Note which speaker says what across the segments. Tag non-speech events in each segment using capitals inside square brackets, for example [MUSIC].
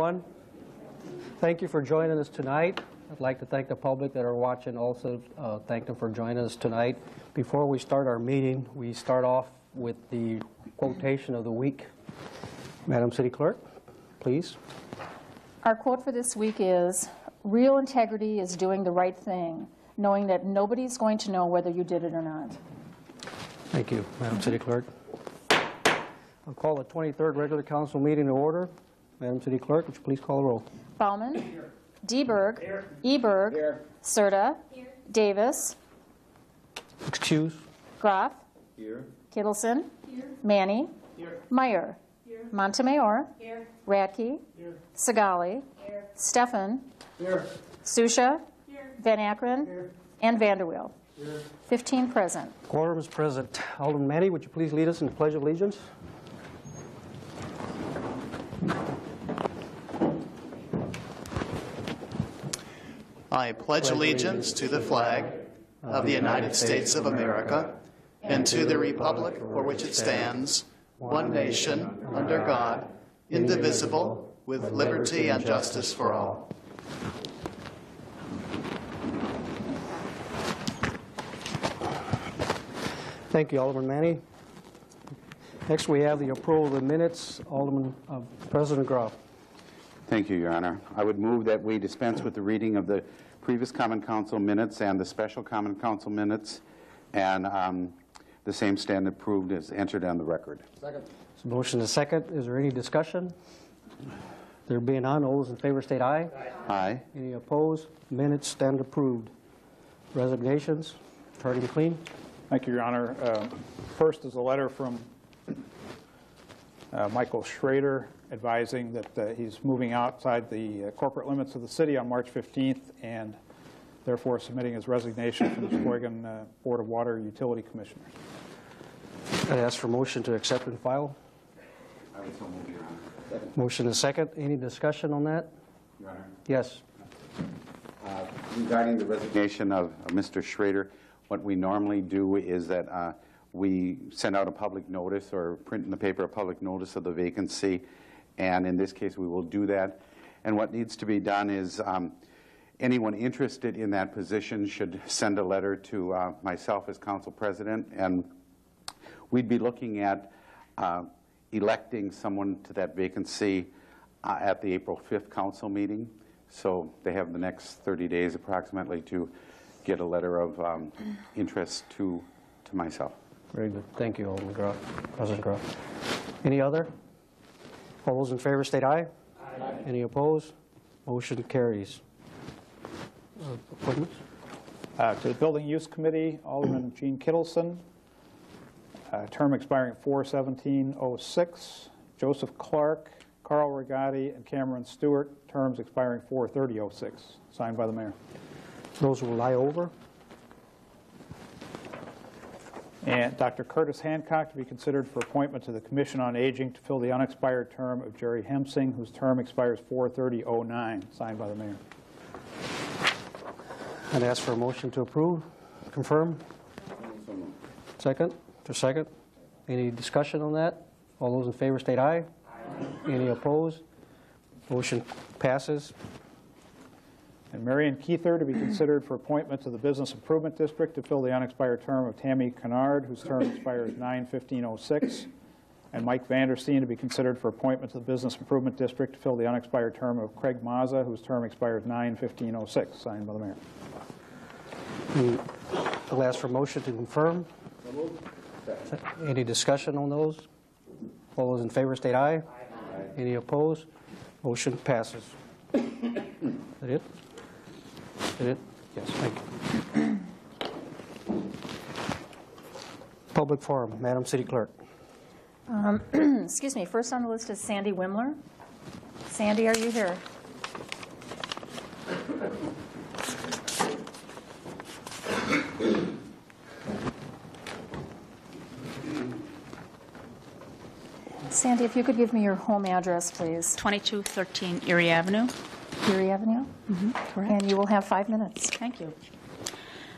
Speaker 1: everyone. Thank you for joining us tonight. I'd like to thank the public that are watching also, uh, thank them for joining us tonight. Before we start our meeting, we start off with the quotation of the week. Madam City Clerk, please.
Speaker 2: Our quote for this week is, "Real integrity is doing the right thing, knowing that nobody's going to know whether you did it or not."
Speaker 1: Thank you, Madam City Clerk. I'll call the 23rd regular council meeting to order. Madam City Clerk, would you please call the roll?
Speaker 2: Bauman. Deberg. Eberg. Serta. Davis.
Speaker 1: Excuse?
Speaker 2: Groff. Kittleson. Manny. Meyer. Montemayor. Radke. Sigali. Stefan. Susha. Van Akkeren. And Vanderweel. 15 present.
Speaker 1: Quorum is present. Alderman Manny, would you please lead us in the Pledge of Allegiance?
Speaker 3: I pledge allegiance to the flag of the United States of America and to the republic for which it stands, one nation, under God, indivisible, with liberty and justice for all.
Speaker 1: Thank you, Alderman Manny. Next, we have the approval of the minutes. Alderman, uh, President Groff.
Speaker 4: Thank you, Your Honor. I would move that we dispense with the reading of the previous Common Council minutes and the special Common Council minutes, and um, the same stand approved as entered on the record.
Speaker 1: There's a motion and a second. Is there any discussion? There being none, all those in favor state aye.
Speaker 4: Aye.
Speaker 1: Any opposed? Minutes stand approved. Resignations, Attorney McLean.
Speaker 5: Thank you, Your Honor. Uh, First is a letter from uh, Michael Schrader advising that uh, he's moving outside the uh, corporate limits of the city on March 15th and therefore submitting his resignation from the Sheboygan uh, Board of Water Utility Commissioners.
Speaker 1: I ask for motion to accept and file.
Speaker 4: I would so move, Your Honor.
Speaker 1: Motion and a second. Any discussion on that?
Speaker 4: Your Honor.
Speaker 1: Yes.
Speaker 4: Uh, Regarding the resignation of of Mr. Schrader, what we normally do is that uh, we send out a public notice or print in the paper a public notice of the vacancy, and in this case, we will do that. And what needs to be done is um, anyone interested in that position should send a letter to uh, myself as council president, and we'd be looking at uh, electing someone to that vacancy uh, at the April 5th council meeting. So they have the next 30 days approximately to get a letter of um, interest to, to myself.
Speaker 1: Very good. Thank you, Alderman Groff, President Groff. Any other? All those in favor state aye. Aye. Any opposed? Motion carries. Uh, Appointments?
Speaker 5: Uh, To the Building Use Committee, Alderman Gene Kittleson, uh, term expiring 4/17/06. Joseph Clark, Carl Regati, and Cameron Stewart, terms expiring 4/30/06. Signed by the mayor.
Speaker 1: Those will lie over.
Speaker 5: And Dr. Curtis Hancock to be considered for appointment to the Commission on Aging to fill the unexpired term of Jerry Hemsing, whose term expires 4/30/09. Signed by the mayor.
Speaker 1: I'd ask for a motion to approve, confirm. Second, for second. Any discussion on that? All those in favor state aye. Any opposed? Motion passes.
Speaker 5: And Marion Keither to be considered for appointment to the Business Improvement District to fill the unexpired term of Tammy Kennard, whose term expires 9/15/06. And Mike Vandersteen to be considered for appointment to the Business Improvement District to fill the unexpired term of Craig Mazza, whose term expires 9/15/06. Signed by the mayor.
Speaker 1: And I'll ask for motion to confirm. Any discussion on those? All those in favor state aye. Any opposed? Motion passes. Is that it? Is it? Yes, thank you. Public forum, Madam City Clerk.
Speaker 2: Um, [CLEARS THROAT] excuse me, first on the list is Sandy Wimler. Sandy, are you here? Sandy, if you could give me your home address, please.
Speaker 6: 2213 Erie Avenue.
Speaker 2: Erie Avenue?
Speaker 6: Mm-hmm, correct.
Speaker 2: And you will have five minutes.
Speaker 6: Thank you.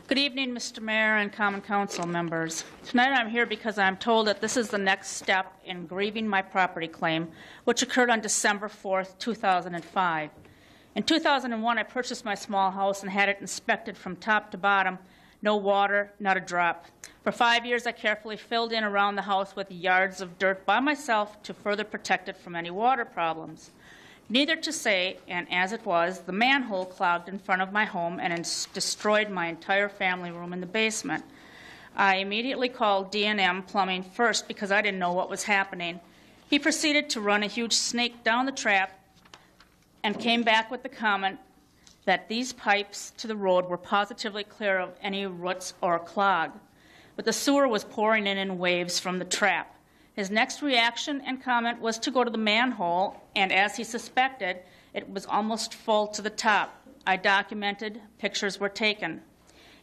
Speaker 6: Good evening, Mr. Mayor and Common Council members. Tonight I'm here because I'm told that this is the next step in grieving my property claim, which occurred on December 4th, 2005. In 2001, I purchased my small house and had it inspected from top to bottom. No water, not a drop. For five years, I carefully filled in around the house with yards of dirt by myself to further protect it from any water problems. Neither to say, and as it was, the manhole clogged in front of my home and destroyed my entire family room in the basement. I immediately called D&M Plumbing first because I didn't know what was happening. He proceeded to run a huge snake down the trap and came back with the comment that these pipes to the road were positively clear of any roots or clog. But the sewer was pouring in in waves from the trap. His next reaction and comment was to go to the manhole, and as he suspected, it was almost full to the top. I documented, pictures were taken.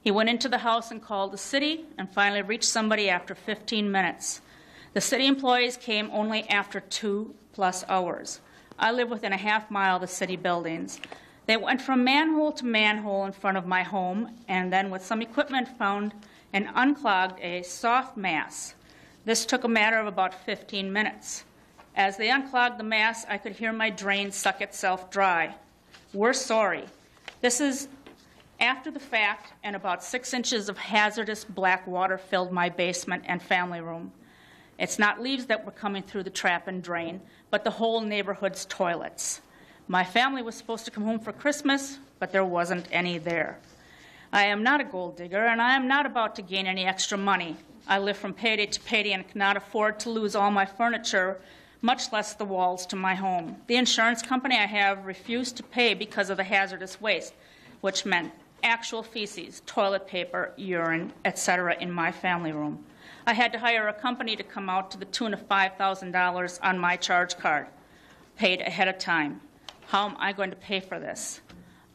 Speaker 6: He went into the house and called the city and finally reached somebody after 15 minutes. The city employees came only after two plus hours. I live within a half mile of the city buildings. They went from manhole to manhole in front of my home and then, with some equipment, found and unclogged a soft mass. This took a matter of about 15 minutes. As they unclogged the mass, I could hear my drain suck itself dry. We're sorry. This is after the fact, and about six inches of hazardous black water filled my basement and family room. It's not leaves that were coming through the trap and drain, but the whole neighborhood's toilets. My family was supposed to come home for Christmas, but there wasn't any there. I am not a gold digger, and I am not about to gain any extra money. I live from payday to payday and cannot afford to lose all my furniture, much less the walls to my home. The insurance company I have refused to pay because of the hazardous waste, which meant actual feces, toilet paper, urine, etc., in my family room. I had to hire a company to come out to the tune of $5,000 on my charge card, paid ahead of time. How am I going to pay for this?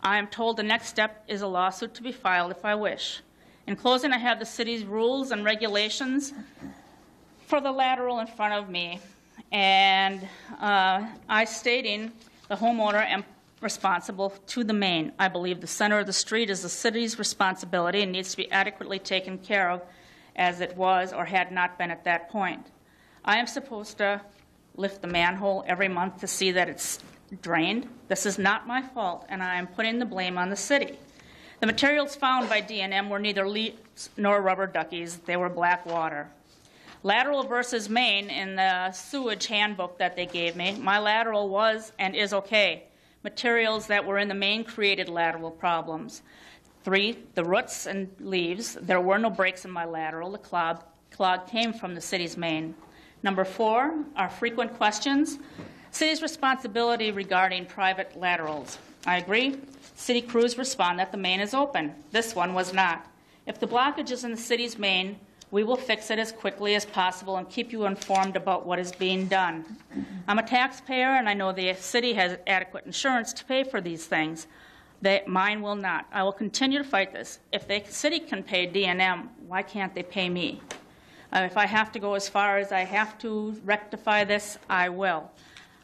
Speaker 6: I am told the next step is a lawsuit to be filed if I wish. In closing, I have the city's rules and regulations for the lateral in front of me, and uh, I stating the homeowner am responsible to the main. I believe the center of the street is the city's responsibility and needs to be adequately taken care of as it was or had not been at that point. I am supposed to lift the manhole every month to see that it's drained. This is not my fault, and I am putting the blame on the city. The materials found by D&M were neither leaves nor rubber duckies. They were black water. Lateral versus main in the sewage handbook that they gave me, my lateral was and is okay. Materials that were in the main created lateral problems. Three, the roots and leaves. There were no breaks in my lateral. The clog, clog came from the city's main. Number four, our frequent questions. City's responsibility regarding private laterals. I agree. City crews respond that the main is open. This one was not. If the blockage is in the city's main, we will fix it as quickly as possible and keep you informed about what is being done. I'm a taxpayer and I know the city has adequate insurance to pay for these things. They, mine will not. I will continue to fight this. If the city can pay D&M, why can't they pay me? Uh, if I have to go as far as I have to rectify this, I will.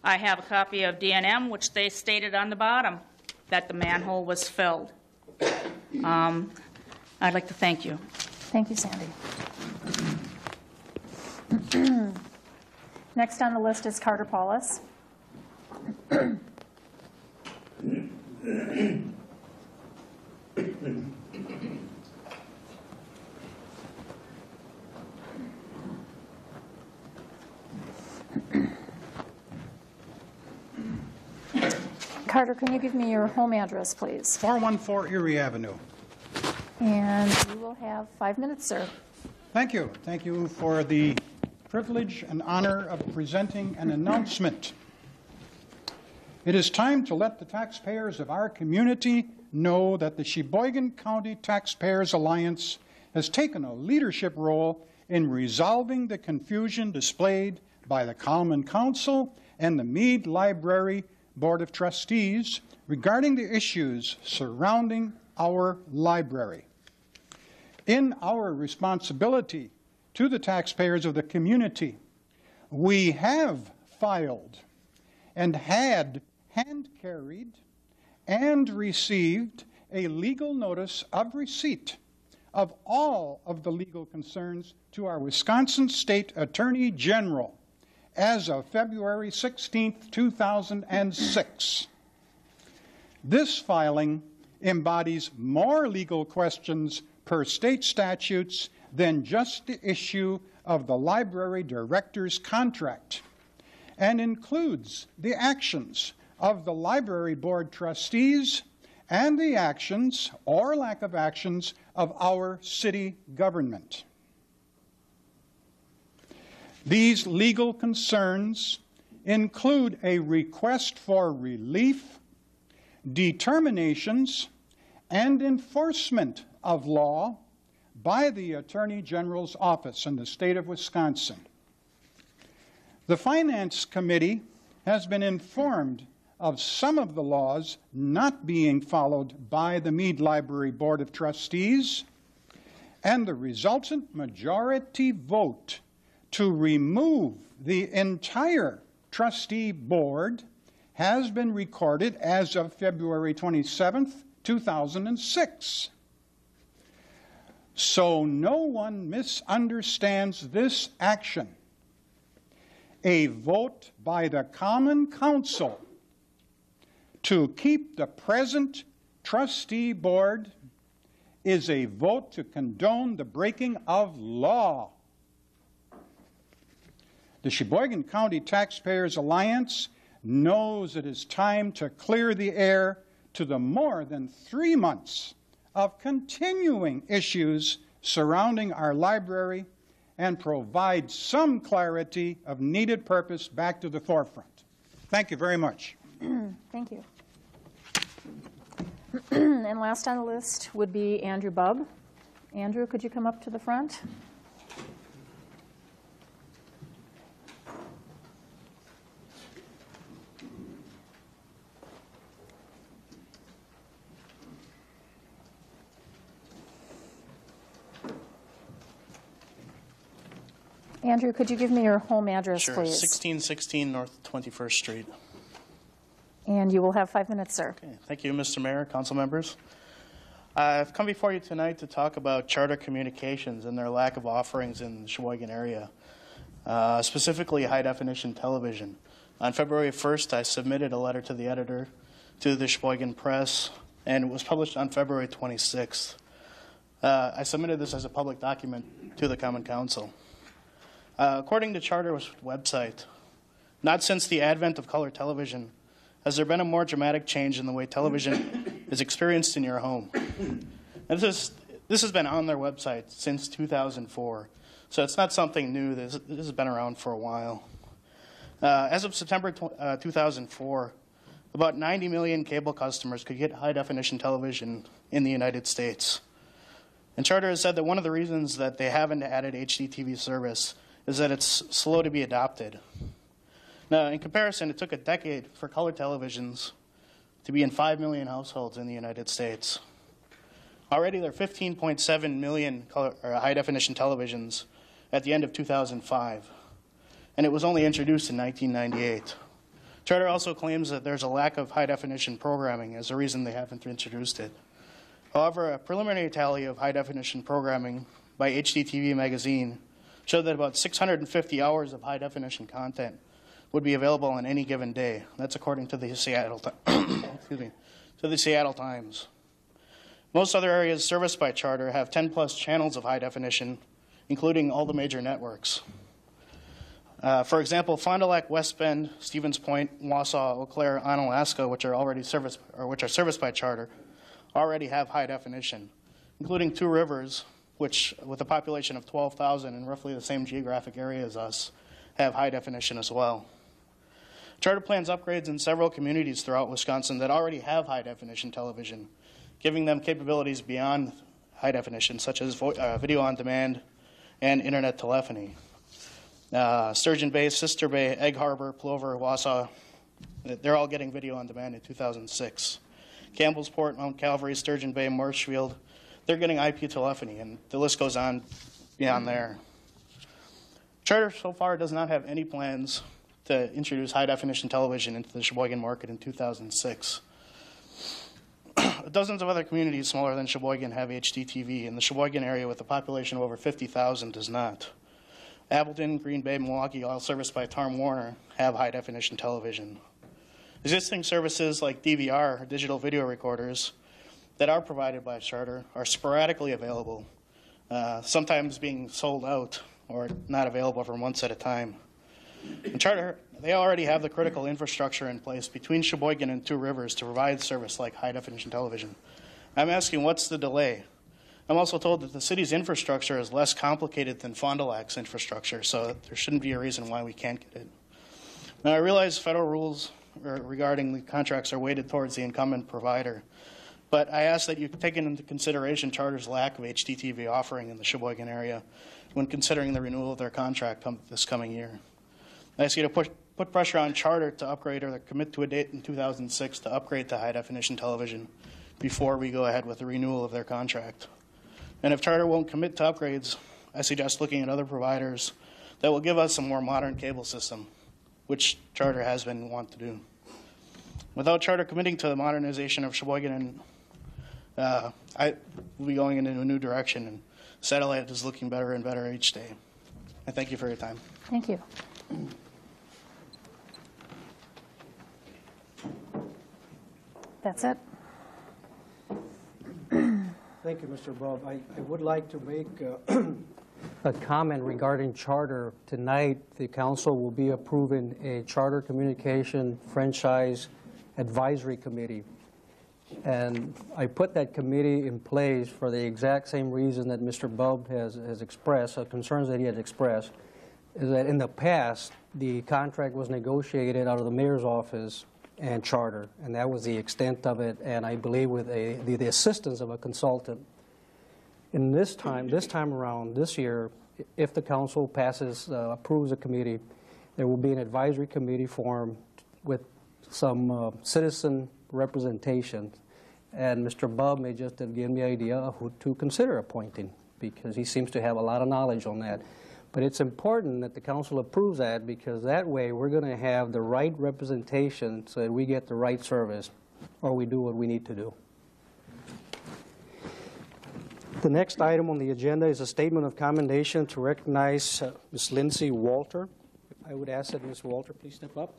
Speaker 6: I have a copy of D&M, which they stated on the bottom that the manhole was filled. Um, I'd like to thank you.
Speaker 2: Thank you, Sandy. [CLEARS THROAT] Next on the list is Carter Paulus. [CLEARS THROAT] Carter, can you give me your home address, please?
Speaker 7: 414 Erie Avenue.
Speaker 2: And you will have five minutes, sir.
Speaker 7: Thank you. Thank you for the privilege and honor of presenting an announcement. It is time to let the taxpayers of our community know that the Sheboygan County Taxpayers Alliance has taken a leadership role in resolving the confusion displayed by the Common Council and the Mead Library Board of Trustees regarding the issues surrounding our library. In our responsibility to the taxpayers of the community, we have filed and had hand carried and received a legal notice of receipt of all of the legal concerns to our Wisconsin State Attorney General as of February 16, 2006. This filing embodies more legal questions per state statutes than just the issue of the library director's contract and includes the actions of the library board trustees and the actions or lack of actions of our city government. These legal concerns include a request for relief, determinations, and enforcement of law by the Attorney General's office in the state of Wisconsin. The Finance Committee has been informed of some of the laws not being followed by the Mead Library Board of Trustees, and the resultant majority vote to remove the entire trustee board has been recorded as of February 27th, 2006. So no one misunderstands this action. A vote by the Common Council to keep the present trustee board is a vote to condone the breaking of law. The Sheboygan County Taxpayers Alliance knows it is time to clear the air to the more than three months of continuing issues surrounding our library and provide some clarity of needed purpose back to the forefront. Thank you very much. [CLEARS THROAT]
Speaker 2: Thank you. [CLEARS THROAT] And last on the list would be Andrew Bubb. Andrew, could you come up to the front? Andrew, could you give me your home address,
Speaker 8: Sure,
Speaker 2: please?
Speaker 8: 1616 North 21st Street.
Speaker 2: And you will have five minutes, sir.
Speaker 8: Okay, Thank you, Mr. Mayor, council members. I've come before you tonight to talk about Charter Communications and their lack of offerings in the Sheboygan area, uh, specifically high-definition television. On February 1st, I submitted a letter to the editor, to the Sheboygan Press, and it was published on February 26th. Uh, I submitted this as a public document to the Common Council. Uh, according to Charter's website, not since the advent of color television has there been a more dramatic change in the way television is experienced in your home. And this, is, this has been on their website since 2004, so it's not something new. This, this has been around for a while. Uh, as of September uh, 2004, about 90 million cable customers could get high definition television in the United States. And Charter has said that one of the reasons that they haven't added HDTV service is that it's slow to be adopted. Now, in comparison, it took a decade for color televisions to be in 5 million households in the United States. Already, there are 15.7 million high definition televisions at the end of 2005, and it was only introduced in 1998. Charter also claims that there's a lack of high definition programming as a reason they haven't introduced it. However, a preliminary tally of high definition programming by HDTV Magazine showed that about 650 hours of high definition content would be available on any given day. That's according to the Seattle, [COUGHS] excuse me, to the Seattle Times. Most other areas serviced by Charter have 10 plus channels of high definition, including all the major networks. Uh, for example, Fond du Lac, West Bend, Stevens Point, Wausau, Eau Claire, Onalaska, which are already serviced or which are serviced by Charter, already have high definition, including Two Rivers, which with a population of 12,000 and roughly the same geographic area as us, have high definition as well. Charter plans upgrades in several communities throughout Wisconsin that already have high definition television, giving them capabilities beyond high definition, such as uh, video on demand and internet telephony. Uh, Sturgeon Bay, Sister Bay, Egg Harbor, Plover, Wausau, they're all getting video on demand in 2006. Campbellsport, Mount Calvary, Sturgeon Bay, Marshfield, they're getting IP telephony, and the list goes on beyond there. Charter so far does not have any plans to introduce high definition television into the Sheboygan market in 2006. [CLEARS THROAT] dozens of other communities smaller than Sheboygan have HDTV, and the Sheboygan area with a population of over 50,000 does not. Appleton, Green Bay, Milwaukee, all serviced by Time Warner, have high definition television. Existing services like DVR, digital video recorders, that are provided by Charter are sporadically available, uh, sometimes being sold out or not available for months at a time. And Charter, they already have the critical infrastructure in place between Sheboygan and Two Rivers to provide service like high definition television. I'm asking, what's the delay? I'm also told that the city's infrastructure is less complicated than Fond du Lac's infrastructure, so there shouldn't be a reason why we can't get it. Now, I realize federal rules regarding the contracts are weighted towards the incumbent provider, but I ask that you take into consideration Charter's lack of HDTV offering in the Sheboygan area when considering the renewal of their contract come, this coming year. I ask you to push, put pressure on Charter to upgrade or commit to a date in 2006 to upgrade to high definition television before we go ahead with the renewal of their contract. And if Charter won't commit to upgrades, I suggest looking at other providers that will give us a more modern cable system, which Charter has been want to do. Without Charter committing to the modernization of Sheboygan, and uh, I will be going in a new direction, and satellite is looking better and better each day. I thank you for your time.
Speaker 2: Thank you. That's it?
Speaker 1: Thank you, Mr. Bubb. I, I would like to make uh, [CLEARS THROAT] a comment regarding charter. Tonight, the council will be approving a charter communication franchise advisory committee. And I put that committee in place for the exact same reason that Mr. Bubb has, has expressed, uh, concerns that he has expressed, is that in the past, the contract was negotiated out of the mayor's office and charter, and that was the extent of it, and I believe with a, the, the assistance of a consultant. In this time, this time around, this year, if the council passes, uh, approves a committee, there will be an advisory committee formed with some uh, citizen representation, and Mr. Bubb may just have given me an idea of who to consider appointing, because he seems to have a lot of knowledge on that. But it's important that the council approves that because that way we're going to have the right representation so that we get the right service or we do what we need to do. The next item on the agenda is a statement of commendation to recognize uh, Ms. Lindsay Walter. I would ask that Ms. Walter please step up.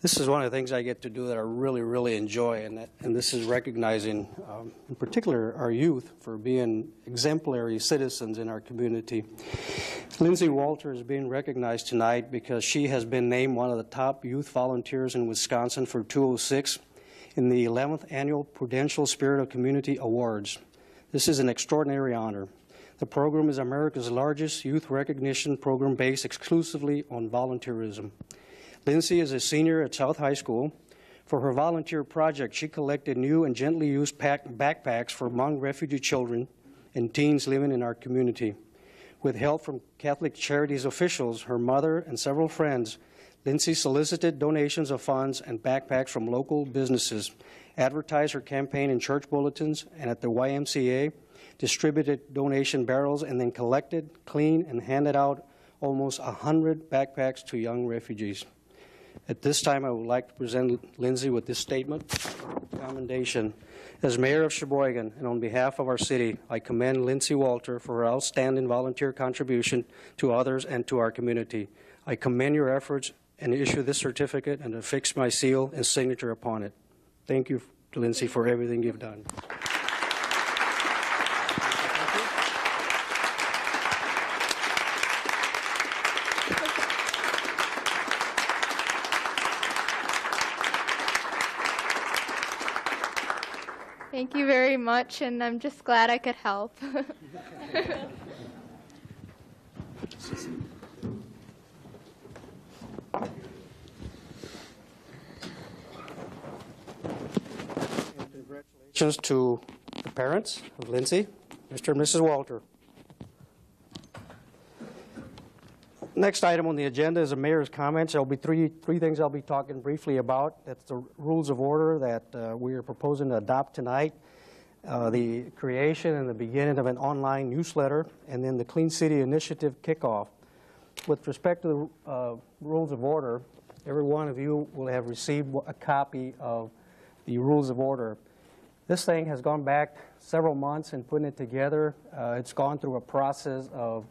Speaker 1: This is one of the things I get to do that I really, really enjoy, and, that, and this is recognizing, um, in particular, our youth for being exemplary citizens in our community. Lindsay Walter is being recognized tonight because she has been named one of the top youth volunteers in Wisconsin for 206 in the 11th Annual Prudential Spirit of Community Awards. This is an extraordinary honor. The program is America's largest youth recognition program based exclusively on volunteerism. Lindsay is a senior at South High School. For her volunteer project, she collected new and gently used pack- backpacks for Hmong refugee children and teens living in our community. With help from Catholic Charities officials, her mother, and several friends, Lindsay solicited donations of funds and backpacks from local businesses, advertised her campaign in church bulletins and at the YMCA, distributed donation barrels, and then collected, cleaned, and handed out almost 100 backpacks to young refugees. At this time, I would like to present Lindsay with this statement of commendation. As mayor of Sheboygan and on behalf of our city, I commend Lindsay Walter for her outstanding volunteer contribution to others and to our community. I commend your efforts and issue this certificate and affix my seal and signature upon it. Thank you, Lindsay, for everything you've done.
Speaker 9: Thank you very much, and I'm just glad I could help. [LAUGHS]
Speaker 1: Congratulations to the parents of Lindsay, Mr. and Mrs. Walter. Next item on the agenda is the mayor's comments. There'll be three, three things I'll be talking briefly about. That's the rules of order that uh, we are proposing to adopt tonight, uh, the creation and the beginning of an online newsletter, and then the Clean City Initiative kickoff. With respect to the uh, rules of order, every one of you will have received a copy of the rules of order. This thing has gone back several months in putting it together. Uh, It's gone through a process of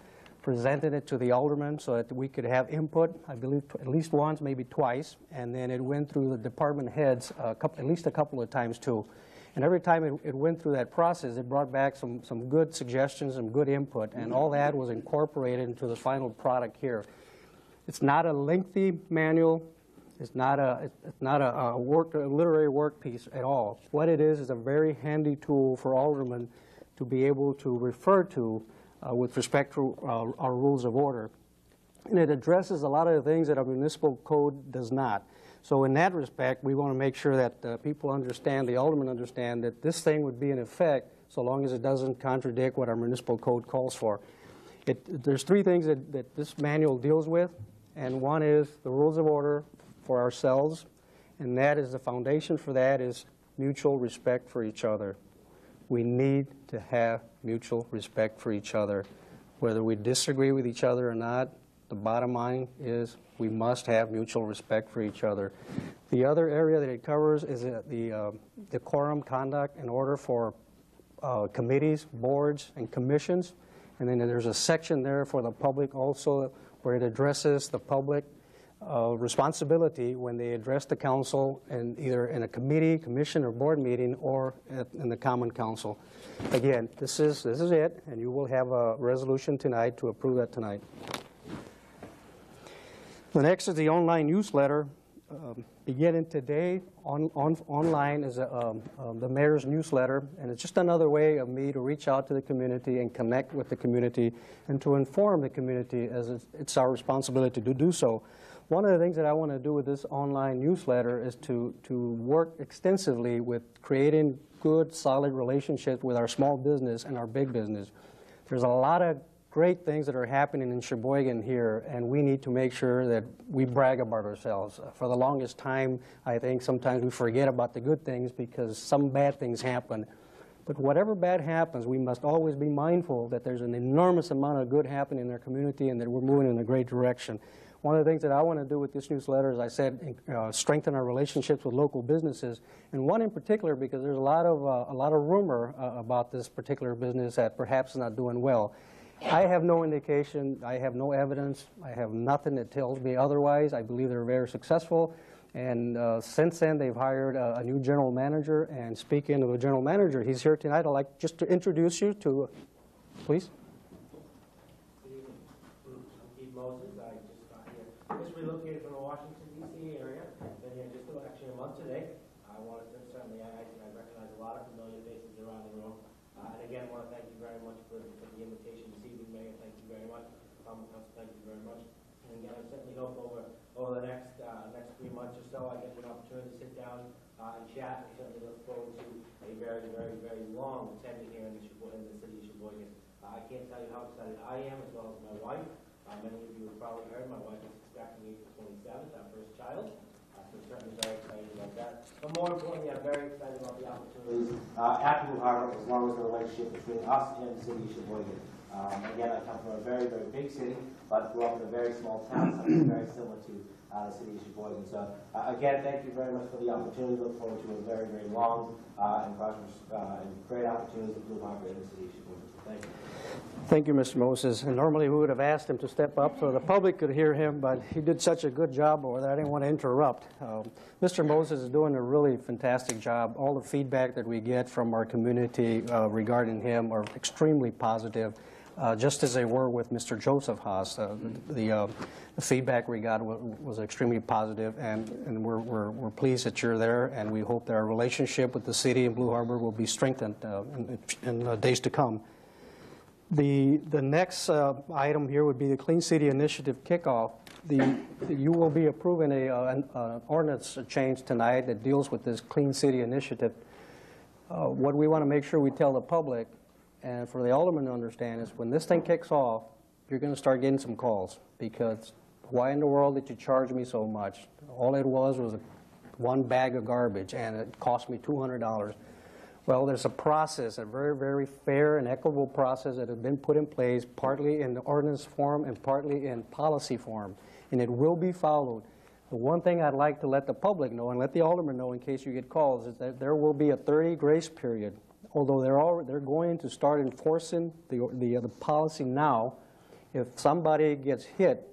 Speaker 1: presenting it to the aldermen so that we could have input, I believe at least once, maybe twice, and then it went through the department heads a couple, at least a couple of times too. And every time it, it went through that process, it brought back some, some good suggestions, some good input, and all that was incorporated into the final product here. It's not a lengthy manual. It's not a, it's not a, a work, a literary work piece at all. What it is is a very handy tool for aldermen to be able to refer to uh, with respect to uh, our rules of order. And it addresses a lot of the things that our municipal code does not. So in that respect, we want to make sure that uh, people understand, the aldermen understand, that this thing would be in effect so long as it doesn't contradict what our municipal code calls for. It, there's three things that, that this manual deals with, and one is the rules of order for ourselves, and that is the foundation for that is mutual respect for each other. We need to have mutual respect for each other. Whether we disagree with each other or not, the bottom line is we must have mutual respect for each other. The other area that it covers is the uh, decorum, conduct, and order for uh, committees, boards, and commissions. And then there's a section there for the public also where it addresses the public uh, responsibility when they address the council and either in a committee, commission, or board meeting or at, in the common council. Again, this is, this is it, and you will have a resolution tonight to approve that tonight. The next is the online newsletter. Um, beginning today, on, on, online is a, um, um, the mayor's newsletter, and it's just another way of me to reach out to the community and connect with the community and to inform the community as it's, it's our responsibility to do so. One of the things that I want to do with this online newsletter is to, to work extensively with creating good, solid relationships with our small business and our big business. There's a lot of great things that are happening in Sheboygan here, and we need to make sure that we brag about ourselves. For the longest time, I think sometimes we forget about the good things because some bad things happen. But whatever bad happens, we must always be mindful that there's an enormous amount of good happening in our community and that we're moving in a great direction. One of the things that I want to do with this newsletter, as I said, uh, strengthen our relationships with local businesses, and one in particular because there's a lot of uh, a lot of rumor uh, about this particular business that perhaps is not doing well. I have no indication, I have no evidence, I have nothing that tells me otherwise. I believe they're very successful. And uh, since then, they've hired a, a, new general manager. And speaking of a general manager, he's here tonight. I'd like just to introduce you to, please.
Speaker 10: Keith Moses. I just got here, just relocated from the Washington D.C. area. Been here just about actually a month today. I wanted to certainly, I, I recognize a lot of familiar faces around the room. Uh, and again, I want to thank you very much for, for the invitation this evening, Mayor. Thank you very much. Common Council, thank you very much. And again, I certainly hope over, over the next, uh, next three months or so, I get an opportunity to sit down uh, and chat. I certainly look forward to a very, very, very long tenure here in the, in the city of Sheboygan. Uh, I can't tell you how excited I am, as well as my wife. Uh, many of you have probably heard my wife is expecting April 27th, our first child. Uh, so certainly very excited about that. But more importantly, I'm very excited about the opportunities uh, at Blue Harbor, as long as the relationship between us and the city of Sheboygan. Um, again, I come from a very, very big city, but grew up in a very small town, something very similar to uh, city of Sheboygan. So uh, again, thank you very much for the opportunity. Look forward to a very, very long uh, and prosperous uh, and great opportunities at Blue Harbor in the city Sheboygan. So thank you.
Speaker 1: Thank you, Mr. Moses. And normally we would have asked him to step up so the public could hear him, but he did such a good job over there. I didn't want to interrupt. Um, Mr. Moses is doing a really fantastic job. All the feedback that we get from our community uh, regarding him are extremely positive. Uh, just as they were with Mr. Joseph Haas. Uh, the, uh, the feedback we got was, extremely positive, and, and we're, we're, we're pleased that you're there, and we hope that our relationship with the city and Blue Harbor will be strengthened uh, in, in the days to come. The, the next uh, item here would be the Clean City Initiative kickoff. The, you will be approving a, an, uh, ordinance change tonight that deals with this Clean City Initiative. What we want to make sure we tell the public and for the alderman to understand is when this thing kicks off, you're going to start getting some calls because why in the world did you charge me so much? All it was was a, one bag of garbage and it cost me $200. Well, there's a process, a very, very fair and equitable process that has been put in place, partly in the ordinance form and partly in policy form, and it will be followed. The one thing I'd like to let the public know and let the alderman know in case you get calls is that there will be a 30 grace period. Although they're all, they're going to start enforcing the, the, uh, the policy now, if somebody gets hit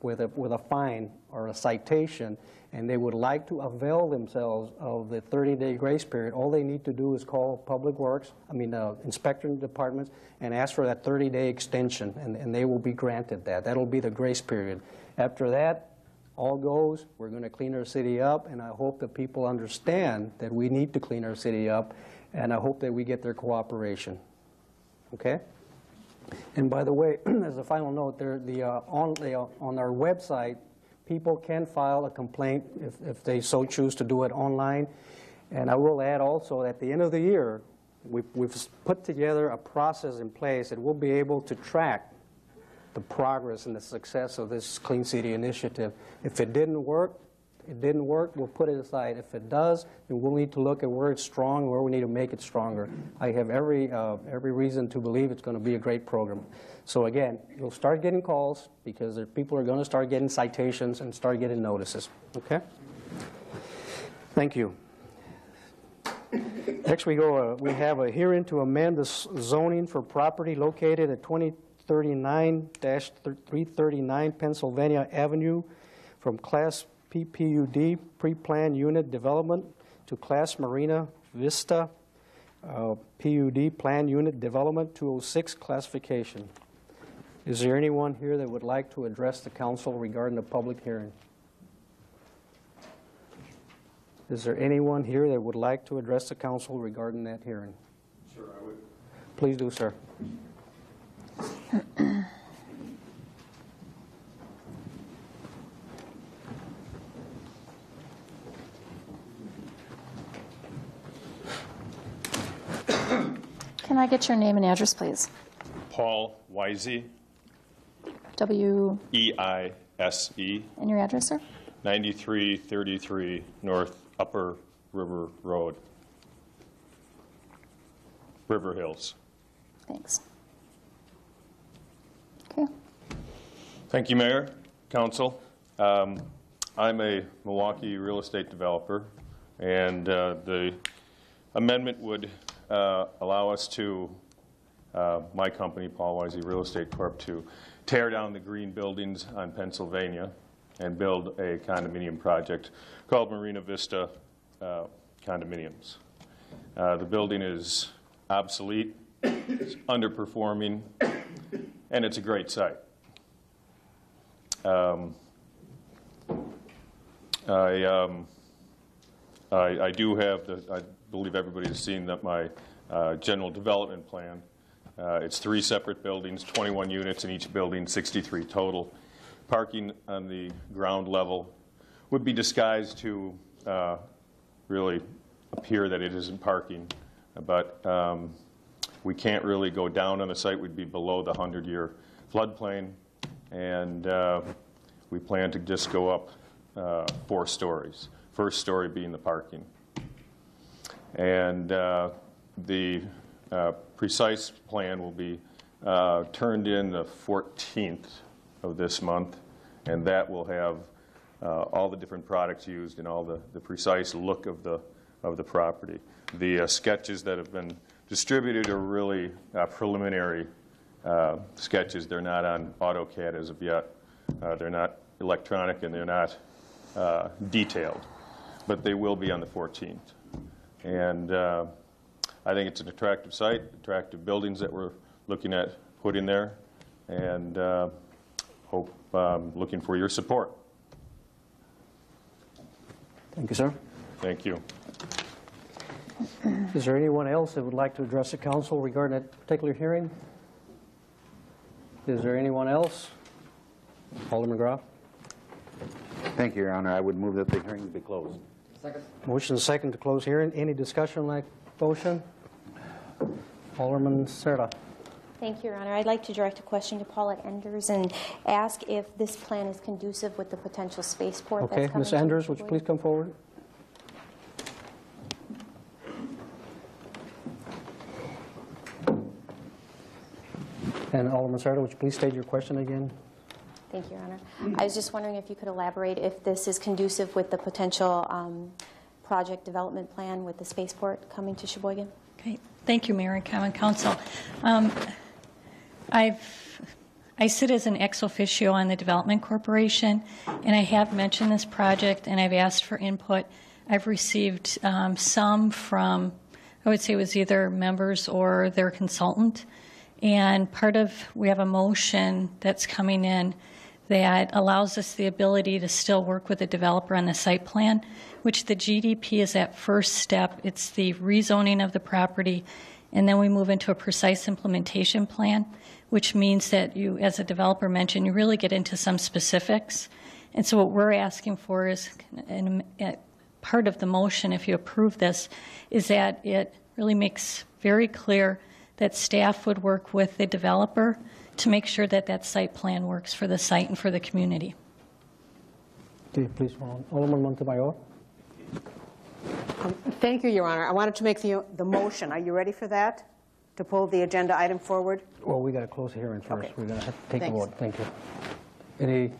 Speaker 1: with a, with a fine or a citation, and they would like to avail themselves of the 30-day grace period, all they need to do is call Public Works, I mean, uh, inspector departments, and ask for that 30-day extension, and, and they will be granted that. That'll be the grace period. After that, all goes, we're going to clean our city up, and I hope that people understand that we need to clean our city up, and I hope that we get their cooperation. Okay? And by the way, [CLEARS THROAT] as a final note, there, the, uh, on, the, uh, on our website, people can file a complaint if, if they so choose to do it online. And I will add also, at the end of the year, we've, we've put together a process in place that we'll be able to track the progress and the success of this Clean City initiative. If it didn't work, it didn't work, we'll put it aside. If it does, then we'll need to look at where it's strong, where we need to make it stronger. I have every, uh, every reason to believe it's going to be a great program. So again, you'll start getting calls because people are going to start getting citations and start getting notices. Okay? Thank you. Next, we go. Uh, we have a hearing to amend the zoning for property located at 2039-339 Pennsylvania Avenue from Class PPUD pre-planned unit development to Class Marina Vista uh, PUD plan unit development 206 classification. Is there anyone here that would like to address the council regarding the public hearing? Is there anyone here that would like to address the council regarding that hearing? Sure, I would. Please do, sir. [CLEARS THROAT]
Speaker 2: Can I get your name and address, please?
Speaker 11: Paul Weise,
Speaker 2: W
Speaker 11: E-I-S-E,
Speaker 2: and your address, sir?
Speaker 11: 9333 North Upper River Road, River Hills.
Speaker 2: Thanks. Okay.
Speaker 11: Thank you, Mayor, Council. Um, I'm a Milwaukee real estate developer, and uh, the amendment would uh, allow us to, uh, my company, Paul Weise Real Estate Corp., to tear down the green buildings on Pennsylvania and build a condominium project called Marina Vista uh, Condominiums. Uh, The building is obsolete, it's underperforming, and it's a great site. Um, I, um, I, I do have the, believe everybody has seen that my uh, general development plan. Uh, it's three separate buildings, 21 units in each building, 63 total. Parking on the ground level would be disguised to uh, really appear that it isn't parking, but um, we can't really go down on the site. We'd be below the 100-year floodplain, and uh, we plan to just go up uh, four stories. First story being the parking. And uh, the uh, precise plan will be uh, turned in the 14th of this month, and that will have all the different products used and all the, the precise look of the, of the property. The sketches that have been distributed are really preliminary uh, sketches. They're not on AutoCAD as of yet. Uh, They're not electronic, and they're not uh, detailed, but they will be on the 14th. And uh, I think it's an attractive site, attractive buildings that we're looking at putting there, and uh, hope, um, looking for your support.
Speaker 1: Thank you, sir.
Speaker 11: Thank you.
Speaker 1: Is there anyone else that would like to address the council regarding that particular hearing? Is there anyone else? Alderman Groff?
Speaker 4: Thank you, Your Honor. I would move that the hearing be closed.
Speaker 1: Motion second to close hearing. Any discussion on that motion? Alderman Serta.
Speaker 12: Thank you, Your Honor. I'd like to direct a question to Paulette Enders and ask if this plan is conducive with the potential spaceport that's
Speaker 1: Okay,
Speaker 12: coming.
Speaker 1: Ms.
Speaker 12: to
Speaker 1: Enders, would you please come forward? And Alderman Sardo, would you please state your question again?
Speaker 12: Thank you, Your Honor. I was just wondering if you could elaborate if this is conducive with the potential um, project development plan with the spaceport coming to Sheboygan?
Speaker 13: Okay, thank you, Mayor and Common Council. Um, I've, I sit as an ex officio on the Development Corporation, and I have mentioned this project, and I've asked for input. I've received um, some from, I would say it was either members or their consultant, and part of, we have a motion that's coming in that allows us the ability to still work with the developer on the site plan, which the GDP is that first step. It's the rezoning of the property, and then we move into a precise implementation plan, which means that you, as a developer mentioned, you really get into some specifics. And so what we're asking for is, and part of the motion, if you approve this, is that it really makes very clear that staff would work with the developer to make sure that that site plan works for the site and for the community.
Speaker 1: Okay, please, Alderman Montemayor.
Speaker 14: Um, thank you, Your Honor. I wanted to make the, the motion. Are you ready for that? To pull the agenda item forward?
Speaker 1: Well, we got to close the hearing first.
Speaker 14: Okay.
Speaker 1: We're going to have to take a
Speaker 14: Thanks.
Speaker 1: vote. Thank you. Any,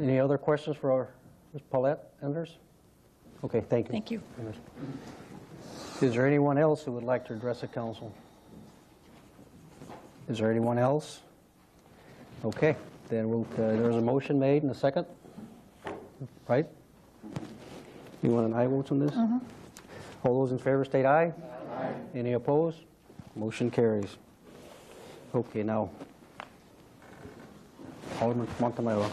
Speaker 1: any other questions for our- Ms. Paulette Enders? Okay, thank you.
Speaker 13: Thank you.
Speaker 1: Is there anyone else who would like to address the council? Is there anyone else? Okay, then we'll, uh, there's a motion made and a second, right? You want an aye vote on this? All those in favor state aye. Aye. Any opposed? Motion carries. Okay, now, Alderman Montemayor.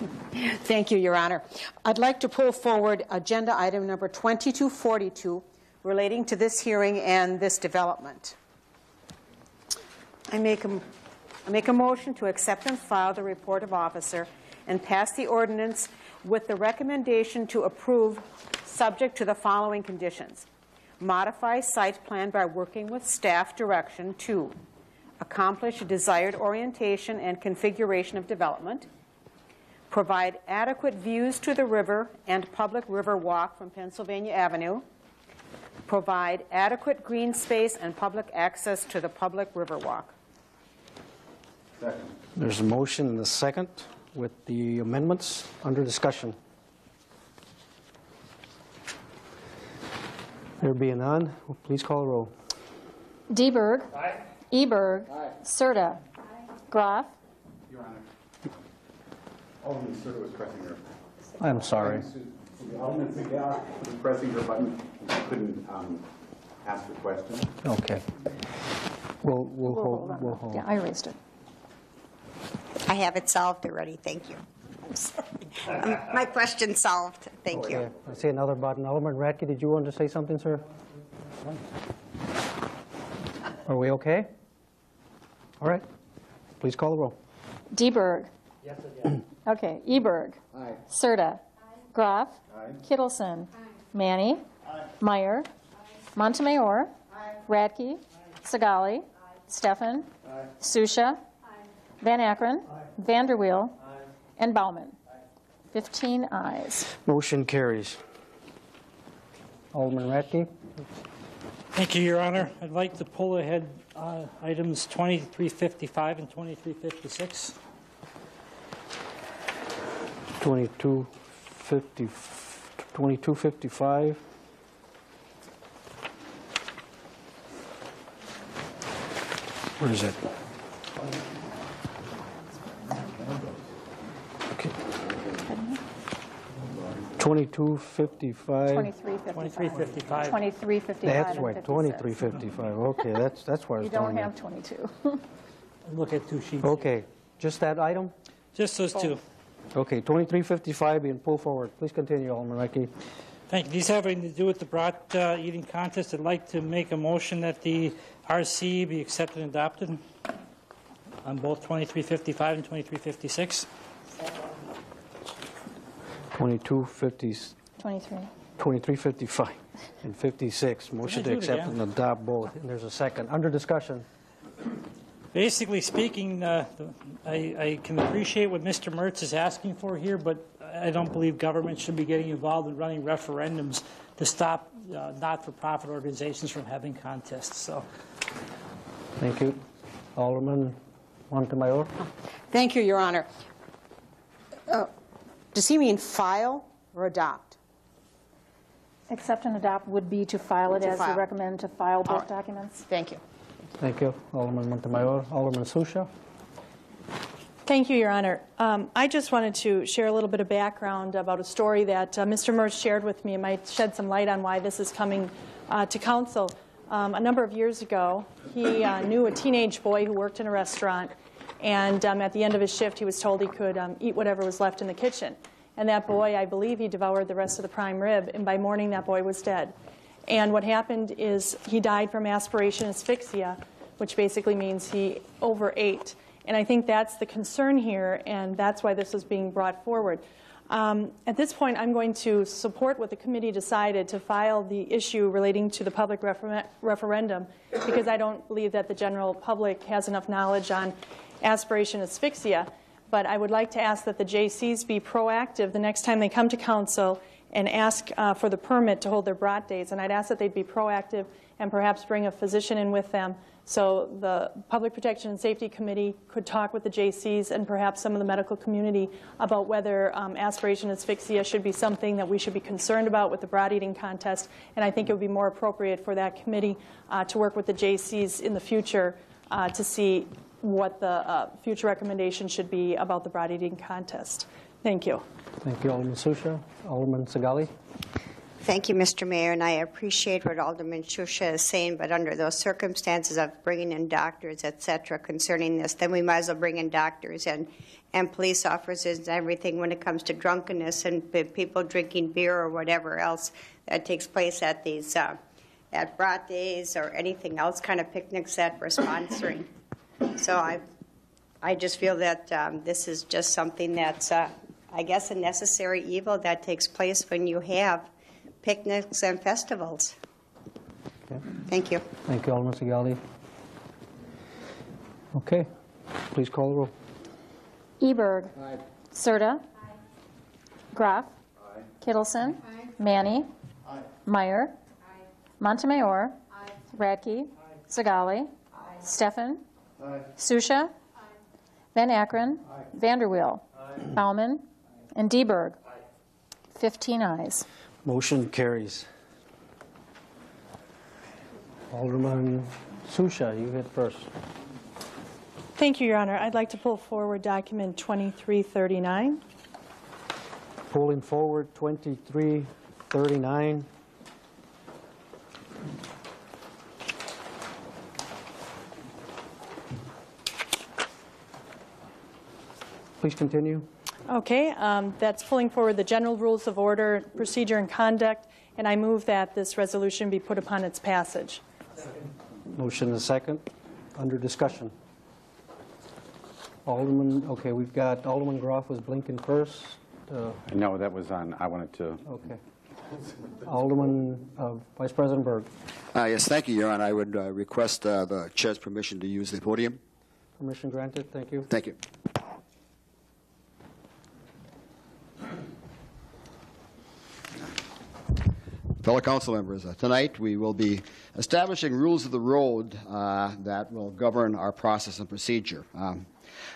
Speaker 14: Thank you, Your Honor. I'd like to pull forward agenda item number 2242 relating to this hearing and this development. I make a, I make a motion to accept and file the report of officer and pass the ordinance with the recommendation to approve subject to the following conditions. Modify site plan by working with staff direction to accomplish desired orientation and configuration of development, provide adequate views to the river and public river walk from Pennsylvania Avenue, provide adequate green space and public access to the public river walk.
Speaker 1: There's a motion and a second with the amendments under discussion. There being none, please call the roll.
Speaker 2: Deberg. Eberg. Serta. Groff.
Speaker 4: Your Honor. Alderman Serta was pressing her.
Speaker 1: I'm sorry.
Speaker 4: Alderman Segal was pressing her button. She couldn't um, ask a question.
Speaker 1: Okay. We'll, we'll
Speaker 2: We'll
Speaker 1: hold,
Speaker 2: on
Speaker 1: we'll
Speaker 2: that.
Speaker 1: hold.
Speaker 2: Yeah, I erased it.
Speaker 15: I have it solved already, thank you. I'm sorry. Um, My question solved, thank you.
Speaker 1: Okay, I see another button. Alderman Radke, did you want to say something, sir? Are we okay? All right. Please call the roll.
Speaker 2: Deberg.
Speaker 10: Yes, again. [CLEARS THROAT]
Speaker 2: Okay, Eberg.
Speaker 10: Aye.
Speaker 2: Serta. Groff. Kittleson. Manny. Meyer. Montemayor. Radke. Sagali. Stefan. Susha. Van Akkeren. Vanderweel. And Bauman. 15 ayes.
Speaker 1: Motion carries. Alderman Radke?
Speaker 16: Thank you, Your Honor. I'd like to pull ahead uh, items 2355 and 2356.
Speaker 1: 2250, 2255. Where is it? 2255.
Speaker 2: 2355. 2355
Speaker 1: That's
Speaker 2: and
Speaker 1: right,
Speaker 2: 56.
Speaker 1: 2355. Okay, that's, that's where I
Speaker 2: You
Speaker 1: was
Speaker 2: don't
Speaker 1: telling you.
Speaker 2: have 22. [LAUGHS]
Speaker 16: Look at two sheets.
Speaker 1: Okay, just that item?
Speaker 16: Just those two.
Speaker 1: Okay, 2355 being pulled forward. Please continue, Alderman Radke.
Speaker 16: Thank you. These having to do with the brat uh, eating contest, I'd like to make a motion that the RC be accepted and adopted on both 2355 and 2356.
Speaker 1: 2250,
Speaker 2: 23.
Speaker 1: 2355 and 56. Motion to
Speaker 16: do
Speaker 1: accept
Speaker 16: again?
Speaker 1: and adopt both. And there's a second. Under discussion.
Speaker 16: Basically speaking, uh, I I can appreciate what Mr. Mertz is asking for here, but I don't believe government should be getting involved in running referendums to stop uh, not-for-profit organizations from having contests. So,
Speaker 1: Thank you. Alderman Montemayor?
Speaker 14: Thank you, Your Honor. Uh, Does he mean file or adopt?
Speaker 2: Accept and adopt would be to file it
Speaker 14: To
Speaker 2: as you
Speaker 14: file.
Speaker 2: recommend to file
Speaker 14: All
Speaker 2: both
Speaker 14: right.
Speaker 2: documents.
Speaker 14: Thank you.
Speaker 1: Thank you. Alderman Montemayor. Alderman Susha?
Speaker 17: Thank you, Your Honor. Um, I just wanted to share a little bit of background about a story that uh, Mr. Mertz shared with me. It might shed some light on why this is coming uh, to council. Um, a number of years ago, he uh, knew a teenage boy who worked in a restaurant, and um, at the end of his shift, he was told he could um, eat whatever was left in the kitchen. And that boy, I believe, he devoured the rest of the prime rib, and by morning, that boy was dead. And what happened is he died from aspiration asphyxia, which basically means he overate. And I think that's the concern here, and that's why this is being brought forward. Um, at this point, I'm going to support what the committee decided to file the issue relating to the public refer- referendum because I don't believe that the general public has enough knowledge on aspiration asphyxia. But I would like to ask that the Jaycees be proactive the next time they come to council and ask uh, for the permit to hold their brat days. And I'd ask that they'd be proactive and perhaps bring a physician in with them so the Public Protection and Safety Committee could talk with the Jaycees and perhaps some of the medical community about whether um, aspiration asphyxia should be something that we should be concerned about with the brat eating contest. And I think it would be more appropriate for that committee uh, to work with the Jaycees in the future uh, to see what the uh, future recommendation should be about the brat eating contest. Thank you.
Speaker 1: Thank you, Alderman Susha. Alderman Segali?
Speaker 15: Thank you, Mr. Mayor, and I appreciate what Alderman Susha is saying, but under those circumstances of bringing in doctors, et cetera, concerning this, then we might as well bring in doctors and, and police officers and everything when it comes to drunkenness and people drinking beer or whatever else that takes place at these, uh, at brat days or anything else kind of picnics that we're sponsoring. So I, I just feel that um, this is just something that's, uh, I guess, a necessary evil that takes place when you have picnics and festivals. Thank you.
Speaker 1: Thank you, Alderman Segali. Okay, please call the roll.
Speaker 2: Eberg. Serta. Groff. Kittleson. Manny. Meyer. Montemayor. Radke. Sagali. Stefan. Susha. Van Akkeren. Vanderweel. Bauman. And Deberg. 15 ayes.
Speaker 1: Motion carries. Alderman Susha, you hit first.
Speaker 17: Thank you, Your Honor. I'd like to pull forward document 2339.
Speaker 1: Pulling forward 2339. Please continue.
Speaker 17: Okay, um, that's pulling forward the general rules of order, procedure, and conduct, and I move that this resolution be put upon its passage.
Speaker 1: Motion is second. Under discussion. Alderman, okay, we've got Alderman Groff was blinking first. Uh,
Speaker 4: No, that was on, I wanted to,
Speaker 1: Okay. Alderman, uh, Vice President Berg.
Speaker 18: Uh, Yes, thank you, Your Honor. I would uh, request uh, the chair's permission to use the podium.
Speaker 1: Permission granted. Thank you.
Speaker 18: Thank you. Fellow council members, uh, tonight we will be establishing rules of the road uh, that will govern our process and procedure. Um,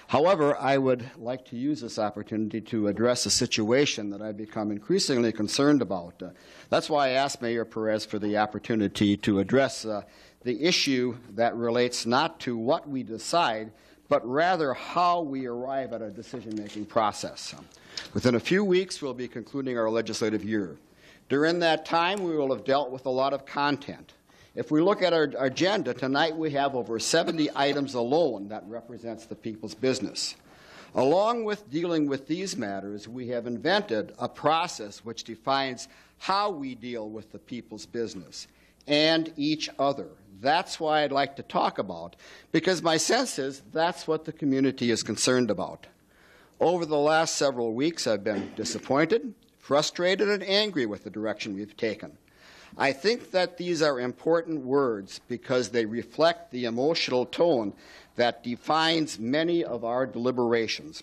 Speaker 18: However, I would like to use this opportunity to address a situation that I've become increasingly concerned about. Uh, That's why I asked Mayor Perez for the opportunity to address uh, the issue that relates not to what we decide, but rather how we arrive at a decision-making process. Within a few weeks, we'll be concluding our legislative year. During that time, we will have dealt with a lot of content. If we look at our agenda, tonight we have over 70 items alone that represents the people's business. Along with dealing with these matters, we have invented a process which defines how we deal with the people's business and each other. That's why I'd like to talk about, because my sense is that's what the community is concerned about. Over the last several weeks, I've been disappointed, frustrated, and angry with the direction we've taken. I think that these are important words because they reflect the emotional tone that defines many of our deliberations.